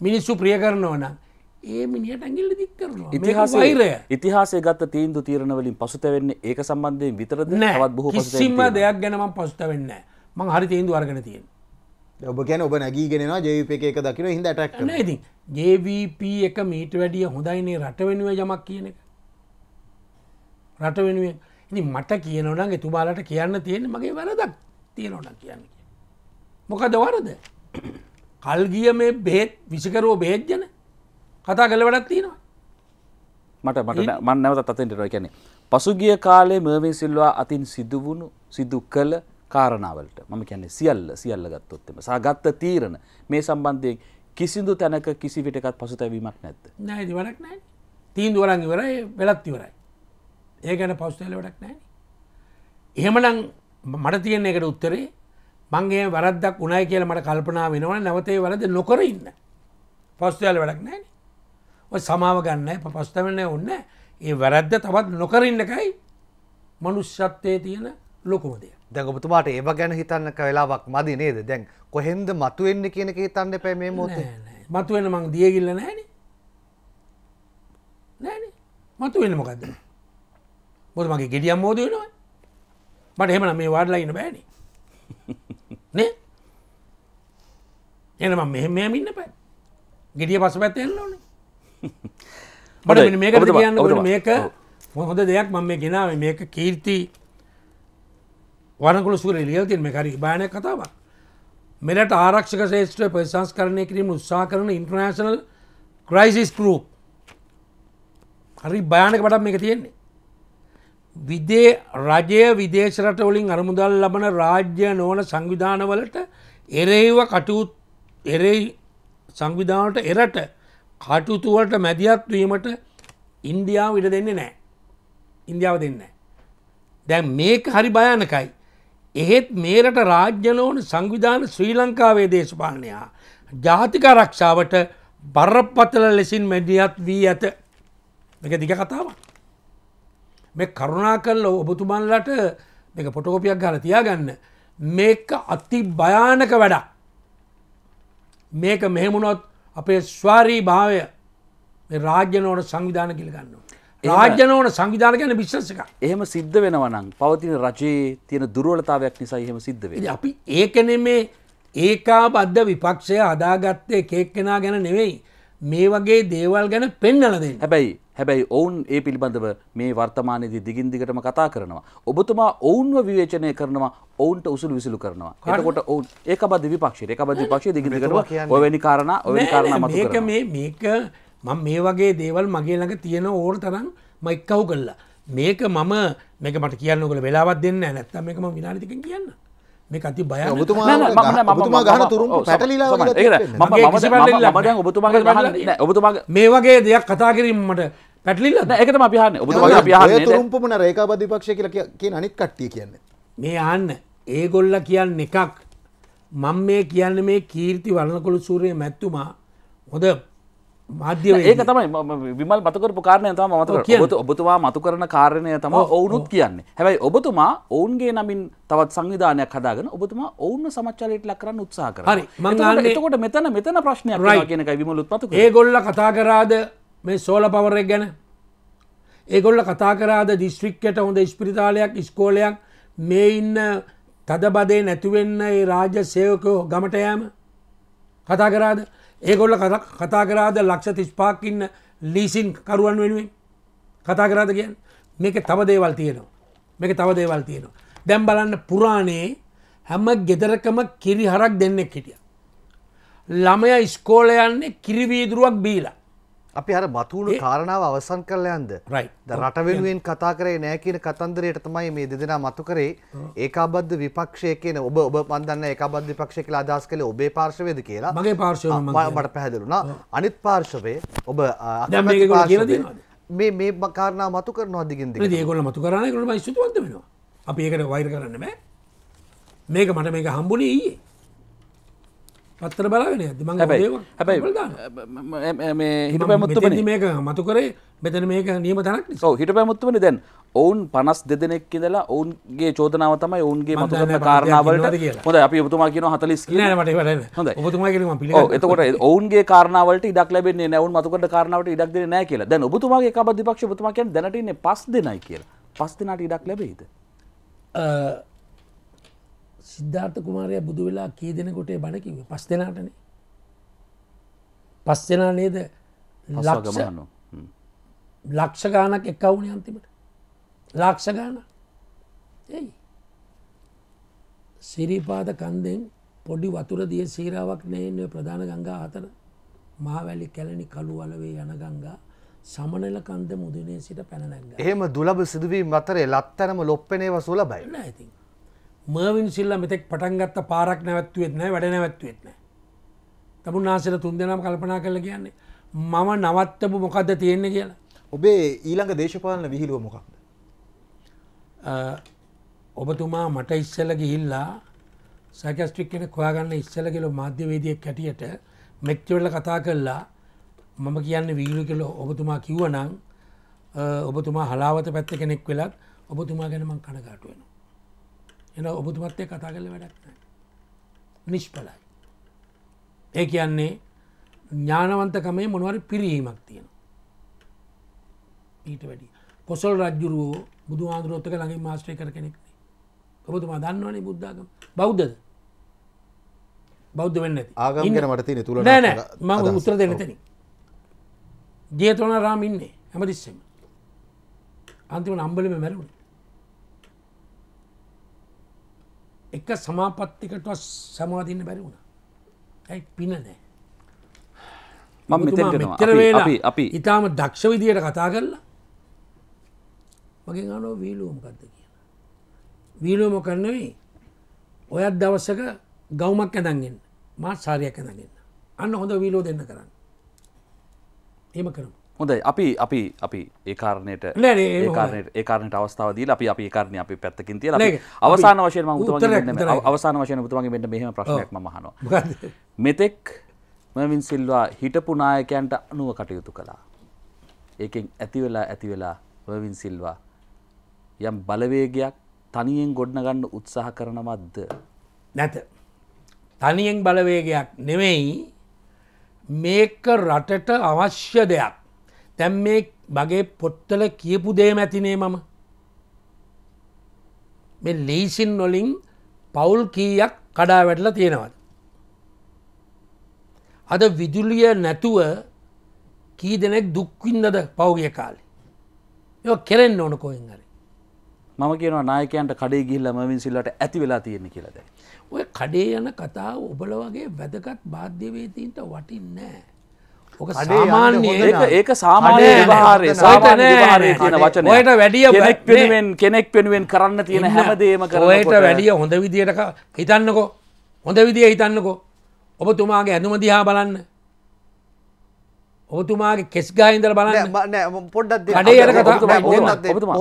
මිනිස්සු ප්‍රිය කරනව නම් ඒ මිනිට ඇගිල්ල දික් කරනවා. ඉතිහාස වෛරය. ඉතිහාසය ගත්ත තීන්දු තීරණවලින් පසුත වෙන්නේ ඒක සම්බන්ධයෙන් විතරද? නෑ බොහෝ කිසිම දෙයක් ගැනම පසුත වෙන්න මං හරි තීන්දු අර්ගෙන තියෙන ඔබ කියන ඔබ නැගීගෙනවා ජවිප එක දකින හිද ටක් නෑ ඉතින් ජVP එක මීට වැඩිය හොඳයිනේ රට වෙනුව යමක් කියන එක. රට වෙනුවෙන් ඉනි මට කියනවනගේ තුබාලට කියන්න තියෙන මගේ වැරදක් තියෙනවන කියන්න මොකද වරද? කල්ගිය මේ බෙහෙත් විසිකරෝ බෙහෙත්ජන කතා කළ වැඩක් තියෙනවා. මට මට මන් නැවත අතෙන්ට රොයි කියන්නේ පසුගිය කාලේ මර්වින් සිල්වා අතින් සිදුවුණු සිදු කළ කාරණාවලට. මම කියන්නේ සියල්ල සියල්ල ගත්තොත්තෙම සහ ගත්ත තීරණ. මේ සම්බන්ධයෙන් කිසිදු තැනක කිසි විටකත් පසුතැවීමක් නැත්ත නෑති වරක් නෑ තීන්දුවරන් ඉවරයි වෙලත් ඉවරයි. ඒ ගැන පෞස්තල වැඩක් නෑ එහෙමනම් මට තියෙන එකට උත්තරේ මංගේ වරද්දක් උනායි කියල මට කල්පනා වෙනවා නැවතේ වරද නොකර ඉන්න. පස්තයාල වැඩක් නෑන. ඔය සමාව ගන්න පස්තවන්න ඔන්න ඒ වැරද්ද තවත් නොකරන්නකයි මනුෂ්‍යත්වය තියෙන ලොකුමදය දැන් ඔබතුමාට ඒව ගැන හිතන්න වෙලාවක් මදි නේද? දැන් කොහෙන්ද මතුවෙන්න කියනක හිතන්න පැ මේ මොතේ මතුවෙන මං දියගිල්ල නෑන නෑන මතු වෙන මොකක්ද මොද මගේ ගෙඩියම් මෝද වෙනවා. මට හෙමන මේ වාඩලා ඉන්න බෑනි. නේ? එනම මෙහෙම මෙමින්න පැ ගෙඩිය පස පැත්තෙන්න ඕනේ. මට. මේක. මේක හොඳ දෙයක් මම මේ ගෙනාව. මේක කීර්ති වනකුල සූර ලියල්තින් මේ කරි බානය කතාවක්. මෙලට ආරක්ෂක ශේෂත්‍රය ප්‍රසංස්කරණය කිරීම උත්සා කරන ඉන්ටර්නශනල් ක්‍රයිසිස් ගරුප් හරි භයානක පටක් මේක තියෙන්නේ. විදේ රජය විදේශරට වලින් අරමුදල් ලබන රාජ්‍ය නොවන සංවිධානවලට එරෙහිව කටයුත් එරෙහි සංවිධානට එරට කටයුතුවලට මැදිහත් වීමට ඉන්දියාව ඉඩ දෙන්නේ නෑ ඉන්දියාව දෙන්න දැන් මේක හරි භයානකයි. එහෙත් මේරට රාජ්‍යනෝන සංවිධාන ශ්‍රී ලංකාවේ දේශපාලනයා ජාතික රක්ෂාවට බරපතල ලෙසින් මැඩියත් වී ඇත. එක දිග කතාවක්. මේ කරුණා කල්ල ඔබතුමන්ලට මේක පොටෝපියක් ගල තියාගන්න. මේක අති භයානක වැඩක්. මේක මෙහෙමුණොත් අපේ ස්වාරී භාවය මේ රාජ්‍යනෝට සංවිධාන කිලගන්න. රාජ්‍යනෝන සංවිධාන ගැන විශ්සක එහෙම සිද්ධ වෙනවනම් පවතින රජයේ තියෙන දුර්වලතාවයක් නිසා එහෙම සිද්ධ වේ. අපි ඒකනෙ මේ ඒකා බද්ධ විපක්ෂය හදාගත්තේ කෙක් කෙනා ගැන නෙවෙයි මේ වගේ දේවල් ගැන පෙන්නලදෙන් හැබැයි හැබැයි ඔවුන් ඒ පිළිබඳව මේ වර්තමානයේදී දිගින් දිගටම කතා කරනවා. ඔබතුමා ඔවුන්ව විවේචනය කරනවා ඔවුන්ට උසුළු විසුළු කරනවා. එතකොට ඔවුන් ඒකබද්ධ විපක්ෂයට ඒකබද්ධ විපක්ෂය දිගින් දිගටම ඔය වැනි කාරණා ඔය වැනි කාරණා මතු මේක කරනවා. මේ මේක මම මේ වගේ දේවල් මගේ ළඟ තියෙන ඕර තරම් මයික්කව් කල්ලා මේක මම මේක මට කියන්නකල වෙලාවත් දෙන්න නැත්තම් මේකම විනාඩිතිකින් කියන්න. මේ අති බය ඔබතුමා ඔබතුමා මේ වගේ දෙයක් කතා කිරීම මට පැටලිල්ල නෑ, ඒකටම අපි අහන්නේ. ඔබතුමාගේ අපි අහන්නේ නේද? තුරුම්පමන රේකාබද්ධ විපක්ෂය කියලා කිය- කියන අනිත් කට්ටිය කියන්නේ. මේ අන්න ඒගොල්ල කියන්න එකක්. මං මේ කියන්න මේ කීර්ති වරණකොළු සූරය මැත්තුමා. හොද මාධ්‍යව ඒක තමයි විමල් මතකරපු කාරණය තම මත. ඔබතුමා මතු කරන කාරණය තම ඔව්, ඔවුනුත් කියන්නේ. හැබැයි ඔබතුමා ඔවුන්ගේ නමින් තවත් සංවිධානයක් හදාගෙන ඔබතුමා ඔවුන්න සමච්චලයට ලක් කරන්න උත්සාහ කර හරි, එතකොට මෙතන මෙතන ප්‍රශ්නයක්. කියනකයි විමලුත් පතු ඒගොල්ල කතා කරාද මේ සෝල පවරෙක් ගැන? ඒගොල්ල කතා කරාද දිස්ත්‍රික්කට හොඳ ස්පිරිතාලයක් ස්කෝලයක් මේ ඉන්න තද බදේ නැතිවෙන්න ඒ රාජ්‍ය සේවකෝ ගමට යෑම? කතා කරාද ඒගොල්ල කතා- කතා කරාද ලක්ෂ තිස්පාක්කින්න ලීසින් කරුවන් වෙනුවෙන්? කතා කරාද කියන්න? මේක තව දේවල් තියෙනවා. මේක තව දේවල් තියෙනවා. දැම් බලන්න පුරාණයේ හැම ගෙදරකම කිරි හරක් දෙන්නෙක් හිටිය. ළමය ස්කෝල යන්නේ කිරිවීදුරුවක් බීලා. අපි අර මතුුණු කාරණාව අවසන් කරලයන්ද. ද රට වෙනුවෙන් කතා කරේ නෑ කියන කතන්දරයට තමයි මේ දෙදෙනා මතු කරේ. ඒකාබද්ධ විපක්ෂය කියන ඔබ ඔබ මන්දන්න ඒකාබද්ධ විපක්ෂය කියලා අදහස් කළේ ඔබේ පාර්ශවයද කියලා. මගේ කියන්නේ. මට පැහැදිලුණා අනිත් පාර්ශවය ඔබ? මේ මේ කාරණා මතු කරනවා දිගින් දිගට ඒගොල්ල මතු කරන කොට ස්තුතිවන්ත වෙනවා. අපි ඒකට වෛර කරන්න බෑ. මේක මට මේක හම්බුණේ ඊයේ පත්තර බලාගෙන ඇති මං හැබැයි හිට මෙතෙන්දි මේක මතු කරේ මෙතන මේක නියම තනක්. ඔව් හිට පැමුත්තුමනි දැන් ඔවුන් පනස් දෙදෙනෙක් ඉඳලා ඔවුන්ගේ චෝදනාව තමයි ඔවුන්ගේ මතු කාරණාවලට. හොඳ අපි ඔබතුමා කියනවා 40 කියලා නෑ නෑ, මට ඒවට නෑ. හොඳයි. ඔබතුමා කියන පිළිගන්නවා. එතකොට ඔවුන්ගේ කාරණාවලට ඉඩක් ලැබෙන්නේ නැහැ. ඔවුන් මතු කරන කාරණාවට ඉඩක් දෙන්නේ නැහැ කියලා. දැන් ඔබතුමාගේ එකබද්ධ විපක්ෂ ඔබතුමා කියන්නේ දැනට ඉන්නේ පස් දෙනයි කියලා. පස් දෙනාට ඉඩක් ලැබෙයිද? සිද්ධාර්ථ කුමාරය බුදු වෙලා කී දෙනකොට බණ කිව්වේ? පස් දෙනාටනේ. පස් දෙනා නේද? ලක්ෂ පස්වගමහනු. හ්ම්. ලක්ෂ ගානක් එක්කවුණ අන්තිමට. ලක්ෂ ගාන ඇයි සිරිපාද කන්දෙන් පොඩි වතුර දිය සීරාවක් නෑන්නේ ප්‍රධාන ගංගා අතර මාවැලි කැලණි කළු වලවේ යන ගංගා. සමනල කන්ද මුදුනේ සිට පැනනැග එහෙම දුලබ සිදුවීම් අතරේ ලත්තනම ලොප්පනේව සුලබයි. ඇති මර්වින් සිල්ල මෙතෙක් පටන්ගත්ත පාරක් නැවත්තුවෙත් නෑ වැඩ නැවත්තුවෙත් නෑ තමුන් නාසර තුන් දෙනම් කල්පනා කරල කියන්නේ මම නවත්තපු මොකක්ද තියෙන්නේ කියලා ඔබේ ඊළඟ දේශපාලන විහිළුව මොකක්ද? ඔබතුමා මට ඉස්සල ගිහිල්ලා සැකස්ට්‍රික් කෙන කොයාගන්න ඉස්සල කෙල මාධ්‍යවේදියක් කැටියට මෙක්චවල්ල කතා කරලා මම කියන්න වීලු කෙල ඔබතුමා කිව්වනං ඔබතුමා හලාවත පැත්ත කෙනෙක් වෙලත් ඔබතුමා ගැනමං කනගාට වෙන. එන ඔබතුමත්තය කතා කල වැඩක්. නිෂ්පලයි. ඒ කියන්නේ ඥානවන්තකමේ මොනවරි පිරීමක් තියෙන. ඊට වැඩි කොසල් රජ්ජුරුවෝ බුදු ආන්දුරොත්තක ළඟින් මාස්ට්‍රය කර කෙනෙක්නේ ඔබතුමා දන්නවනේ බුද්ධාගම බෞද්ධද බෞද්ධ වෙන්න ඇති. ආගම් ඉන්න- ගැන මට තියෙන තුලනාත්මක නෑ නෑ මම අදහස්. උත්තර ඔව්. තැනි ජේතවන රාම ඉන්නේ හැමතිස්සෙම අන්තිම නම්බලම මැරුණ එක සමාපත්තිකට සමවාදින්න බැරි වුණ. ඇයි? පින නෑ මම අපි- ඉතාම දක්ෂ විදියට කතා කරලා මගේ ගනෝ වීලුවමකක්ද කියන වීලුවම කරන්නවෙයි ඔයත් දවස්සක ගෞමක් ඇදන්ගෙන් මාත් සාරයක් ඇදගන්න අන්න හොඳ වීලෝ දෙන්න කරන්න. ඒම කරමු හොඳයි අපි අපි අපි ඒකාරණයට හොඳයි. ඒකාරණයට අවස්ථාව දීලා අපි අපි ඒකාරණය අපි පැත්තකින් තියලා අපි අවසාන වශයෙන් මම උතුමගේ මෙන්න. අවසාන වශයෙන් උතුමගේ මෙන්න මෙහෙම ප්‍රශ්නයක් මම අහනවා. මෙතෙක් මර්වින් සිල්වා හිටපු නායකයන්ට අනුව කටයුතු කළා. ඒකෙන් ඇති වෙලා ඇති වෙලා මර්වින් සිල්වා යම් බලවේගයක් තනියෙන් ගොඩනගන්න උත්සාහ කරනවත්ද? නැත තනියෙන් බලවේගයක් නෙවෙයි මේක රටට අවශ්‍ය දෙයක් තැම් මේ බගේ පොත්තල කියපු දේ ඇතිනේ මම මේ ලීසින් නොලින් පවුල් කීයක් කඩා වැටලා තියෙනවද. අද විදුලිය නැතුව කී දෙනෙක් දුක්වින්නද පෞගිය කාලේ. යෝ කෙරෙන් ඕන කොහෙන් හරි. මම කියනවා නායකයන්ට කඩේ ගිහිල්ලා මර්වින් සිල්වාට ඇති වෙලා තියෙන්නේ කියලා දැන්. ඔය කඩේ යන කතාව ඔබල වගේ වැදගත්. ඕක කඩේ යන්න සාමාන්‍ය ඒක සාමාන්‍ය නෑ. සාමාන්‍ය ඔයට නෑ විවහාරයේ නෑ. තියෙන වචනය. ඔයට වැඩිය කෙනෙක් වෙනුවෙන් කෙනෙක් වෙනුවෙන් කරන්න තියෙන හැමදේම කරනකොට වැඩිය හොඳ විදියට හිතන්නකෝ. හොඳ විදිය හිතන්නකෝ. ඔබතුමාගේ ඇඳුම දිහා බලන්න. ඔබතුමාගේ කෙස් ගාහින්දල බලන්න. පොඩ්ඩක් කඩේ යන කතා- මොහොතක් දෙන්න. ඔබතුමා,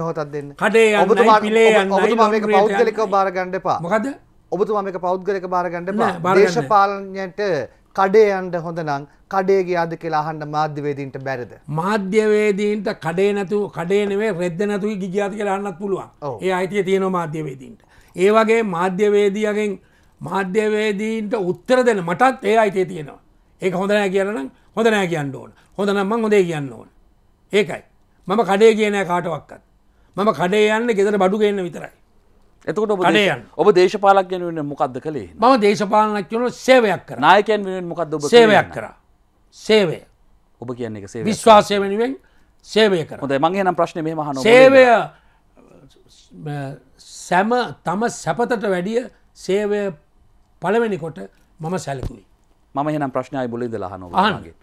මොහොතක් දෙන්න. කඩේ ඔබතුමා- පිලේ ඔබතුමා මේක ලොන්ඩ්‍රියට පෞද්ගලිකව යන්නයි. බාර ගන්න එපා. මොකද ඔබතුමා මේක පෞද්ගලික බාර ගන්න එපා. දේශපාලනයට කඩේ යන්න හොඳ නම් කඩේ ගියාද කියලා අහන්න මාධ්‍යවේදීන්ට බැරිද? මාධ්‍යවේදීන්ට කඩේ නැතු කඩේ නෙවේ රෙද්ද නැතුයි ගිජාති කියලා අන්නත් පුළුවන්. ඒ අයිතිය තියෙනවා මාධ්‍යවේදීන්ට. ඒ වගේ මාධ්‍යවේදියගෙන් මාධ්‍යවේදීන්ට උත්තර දෙන මටත් ඒ අයිතිය තියෙනවා. ඒක හොඳ නෑ කියලා නම් හොඳ නෑ කියන්න ඕන. හොඳ නම් මං හොඳේ කියන්න ඕන. ඒකයි. මම කඩේ කියන කාටවක්කත් මම කඩේ යන්න ගෙදර බඩු ගන්න විතරයි එතකොට ඔබ. ඔබ දේශපාලකයන් වෙනුවෙන් මොකද්ද කළේ? මම දේශපාලනක් කියන සේවයක් කර නායකයන් වෙනුවෙන් මොකද්ද ඔබ? සේවයක් කරා සේවය ඔබ කියන්නේ ඒක සේවය. විශ්වාසය වෙනුවෙන් සේවය කර හොඳයි මං එහෙනම් ප්‍රශ්නේ මෙහෙම අහනවා. සේවය සැම තම සැපතට වැඩිය සේවය පළවෙනි කොට මම සැලකුයි. මම එහෙනම් ඉඳලා අහනවා අහන්න. ඔබතුමාගෙන්.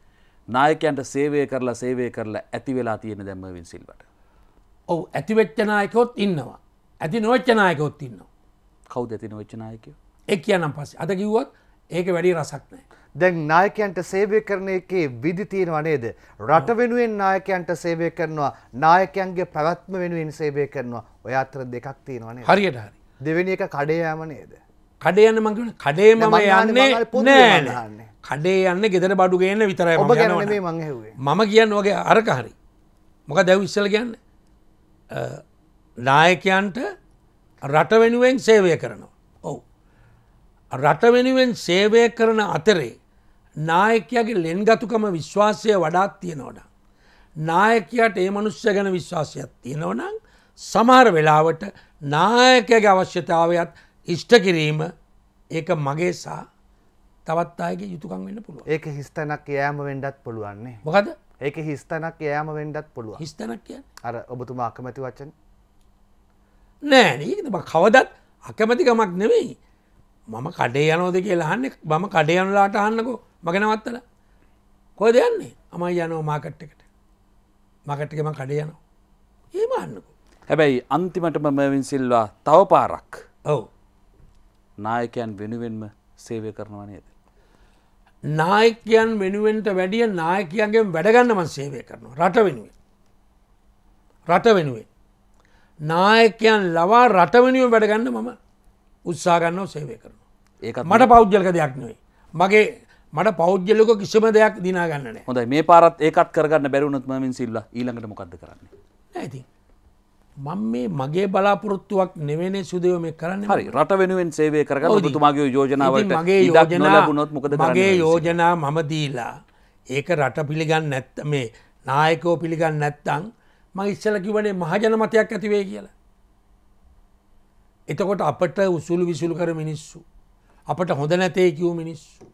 නායකයන්ට සේවය කරලා සේවය කරලා ඇති වෙලා තියෙන දැන් මර්වින් සිල්වට. ඔවු ඇතිවෙච්චනායකොත් ඉන්නවා. ඇති නොවච්චනායකොත් ඉන්නවා. කවුද ඇති නොවෙච්ච නායකයෝ? එක් කියනම් පස්සේ අත කිව්වොත් ඒක වැඩි රසක් නෑ. දැන් නායකයන්ට සේවය කරන එකේ විදි තියෙනවා නේද රට වෙනුවෙන් නායකයන්ට සේවය කරනවා නායකයන්ගේ පැවැත්ම වෙනුවෙන් සේවය කරනවා ඔය අතර දෙකක් තියෙනවා නේද හරියට හරි. දෙවෙනි එක කඩේ යෑම නේද කඩේ යන්න මං කඩේ මම යන්නේ නෑ. කඩේ යන්න ගෙදර බඩු ගන්න විතරයි ඔබ මම ඇහුවේ මම කියන්න වගේ අරක හරි මොක දැව් ඉස්සල කියන්න නායකයන්ට රට වෙනුවෙන් සේවය කරනවා. ඔවු. රට වෙනුවෙන් සේවය කරන අතරේ නායකයාගේ ලෙන්ගතුකම විශ්වාසය වඩාත් තියෙනවඩ නායකයට ඒ මනුෂ්‍ය ගැන විශ්වාසයක් තියෙනවනම් සමහර වෙලාවට නායකගේ අවශ්‍යතාවයත් ඉෂ්ට කිරීම ඒක මගේ සා තවත් අයගේ යුතුකම් වෙන්න පුළුව ඒක හිස්තනක් යෑම වෙන්ඩත් පුළුවන්නේ මොකද ඒක හිස්තනක් යෑම වෙන්ඩත් පුළුව හිස්තනක් කිය අර ඔබතුමා අකමැති වචන නෑ නීද කවදත් අකමැතිකමක් නෙවෙයි. මම කඩේ යනෝද කියලා හන්න මම කඩයනුලාට අහන්නකෝ. මගෙනවත්තල කොය දෙයන්නේ අම යනෝ මාකට් එකට. මකට්කම කඩේ යනවා. ඒම අන්නකෝ හැබැයි අන්තිමටම මර්වින් සිල්වා තව පාරක්. ඔවු. නායකයන් වෙනුවෙන්ම සේවය කරනවා නේද? නායකයන් වෙනුවෙන්ට වැඩිය නායකයන්ගේ වැඩගන්නමන් සේවය කරනවා. රට වෙනුවෙන්. රට වෙනුවෙන් නායකයන් ලවා රට වෙනුවෙන් වැඩගන්න මම උත්සාගන්නව සේවය කරනවා ඒකත් මට පෞද්ගලක දෙයක් නෙවෙයි මගේ මට පෞද්ගලක කිසිම දෙයක් දිනාගන්නනෑ හොඳයි මේ පාරත් ඒකත් කරගන්න බැරුණොත් මර්වින් සිල්වා ඊළඟට මොකද්ද කරන්නේ? ඇති මං මේ මගේ බලාපොරොත්තුවක් නෙවෙනේ සුදව මේ කරන්න හරි රට වෙනුවෙන් සේවය. ඔබතුමාගේ යෝජනාවලට ඉතින් මගේ යෝජනා නොලැබුණොත් මොකද මගේ? යෝජනා මම දීලා ඒක රට පිළිගන්න නැත්ත මේ නායකෝ පිළිගන්න නැත්තං ම ඉස්සල කිවනේ මහජන මතයක් ඇතිවේ කියලා. එතකොට අපට උසුළු විසුළු කර මිනිස්සු. අපට හොඳ නැතේ කිව් මිනිස්සු.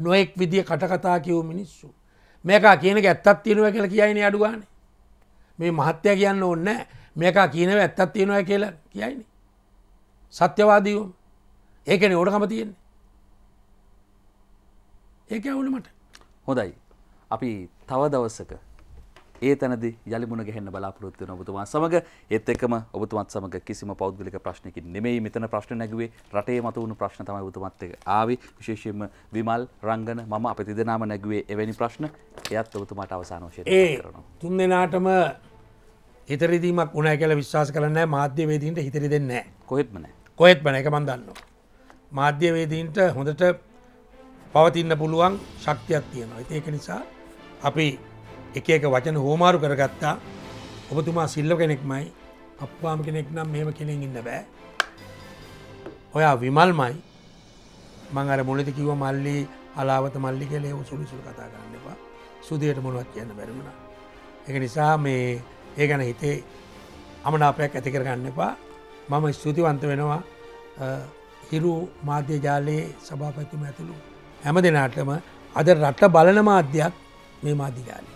නොෙක් විදිිය කටකතා කිව් මිනිස්සු. මේකා කියනක ඇත්තත් තියෙනුව කියලා කියයින අඩුගාන. මේ මහත්‍යය කියන්න ඕන්න මේකා කියනව ඇත්තත් තියෙනවා කියලා කියයින. සත්‍යවාදීවම ඒකන ඕඩකම තියෙන්නේ. ඒක ඇවුණ මට. හොඳයි. අපි තව දවස්සක ඒ තැනදි යළිමුණ ගැහෙන්න බලාපොරොත්තු වෙන ඔබතුමා සමග ඒත් එක්කම ඔබතුමත් සමග කිසිම පෞද්ගලික ප්‍රශ්නකින් නෙමෙයි මෙතන ප්‍රශ්න නැගුවේ. රටේ මත වුණු ප්‍රශ්න තමයි ඔබතුමත් එක්ක ආවේ. විශේෂයෙන්ම විමල් රංගන මම අපි තිදෙනාම නැගුවේ එවැනි ප්‍රශ්න. එයත් ඔබතුමාට අවසාන වශයෙන් ඒ තුන් දෙනාටම හිතරිදීමක් උනෑ කියලා විශ්වාස කරන්න මාධ්‍යවේදීන්ට හිතරි දෙන්නේ කොහෙත්ම නෑ කොහෙත් බන එක මන්දන්නවා. මාධ්‍යවේදීන්ට හොඳට පවතින්න පුළුවන් ශක්තියක් තියෙනවා. ඒක නිසා අපි එක එක වචන හෝමාරු කරගත්තා ඔබතුමා සිල්ල කෙනෙක්මයි අපවාම කෙනෙක් නම් මෙම කෙනෙක් ඉන්න බෑ. ඔයා විමල්මයි මං අර මුලති කිව මල්ලි අලාවත මල්ලි කලේ සුලිසුල් කතා කරන්න එපා සුදයට මොනුවත් කියන්න බැරිුණ. එක නිසා මේ ඒ ගැන හිතේ අමනාපයක් ඇති කරගන්න එපා මම ස්තුතිවන්ත වෙනවා හිරු මාධ්‍ය ජාලයේ සභාපතිම ඇතුළු හැම දෙනාටම අද රට්ට බලන මාධ්‍යයක් මේ මාධ්‍යජාලය.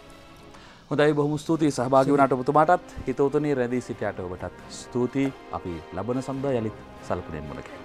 හොඳයි බොහම ස්තුතියි සහභාගි වනට ඔබතුමාටත් හිතවතනී රැදී සිටියට ඔබටත් ස්තුතියි අපි ලබන සඳ යළිත් සලකනෙන් මුණ කියලා.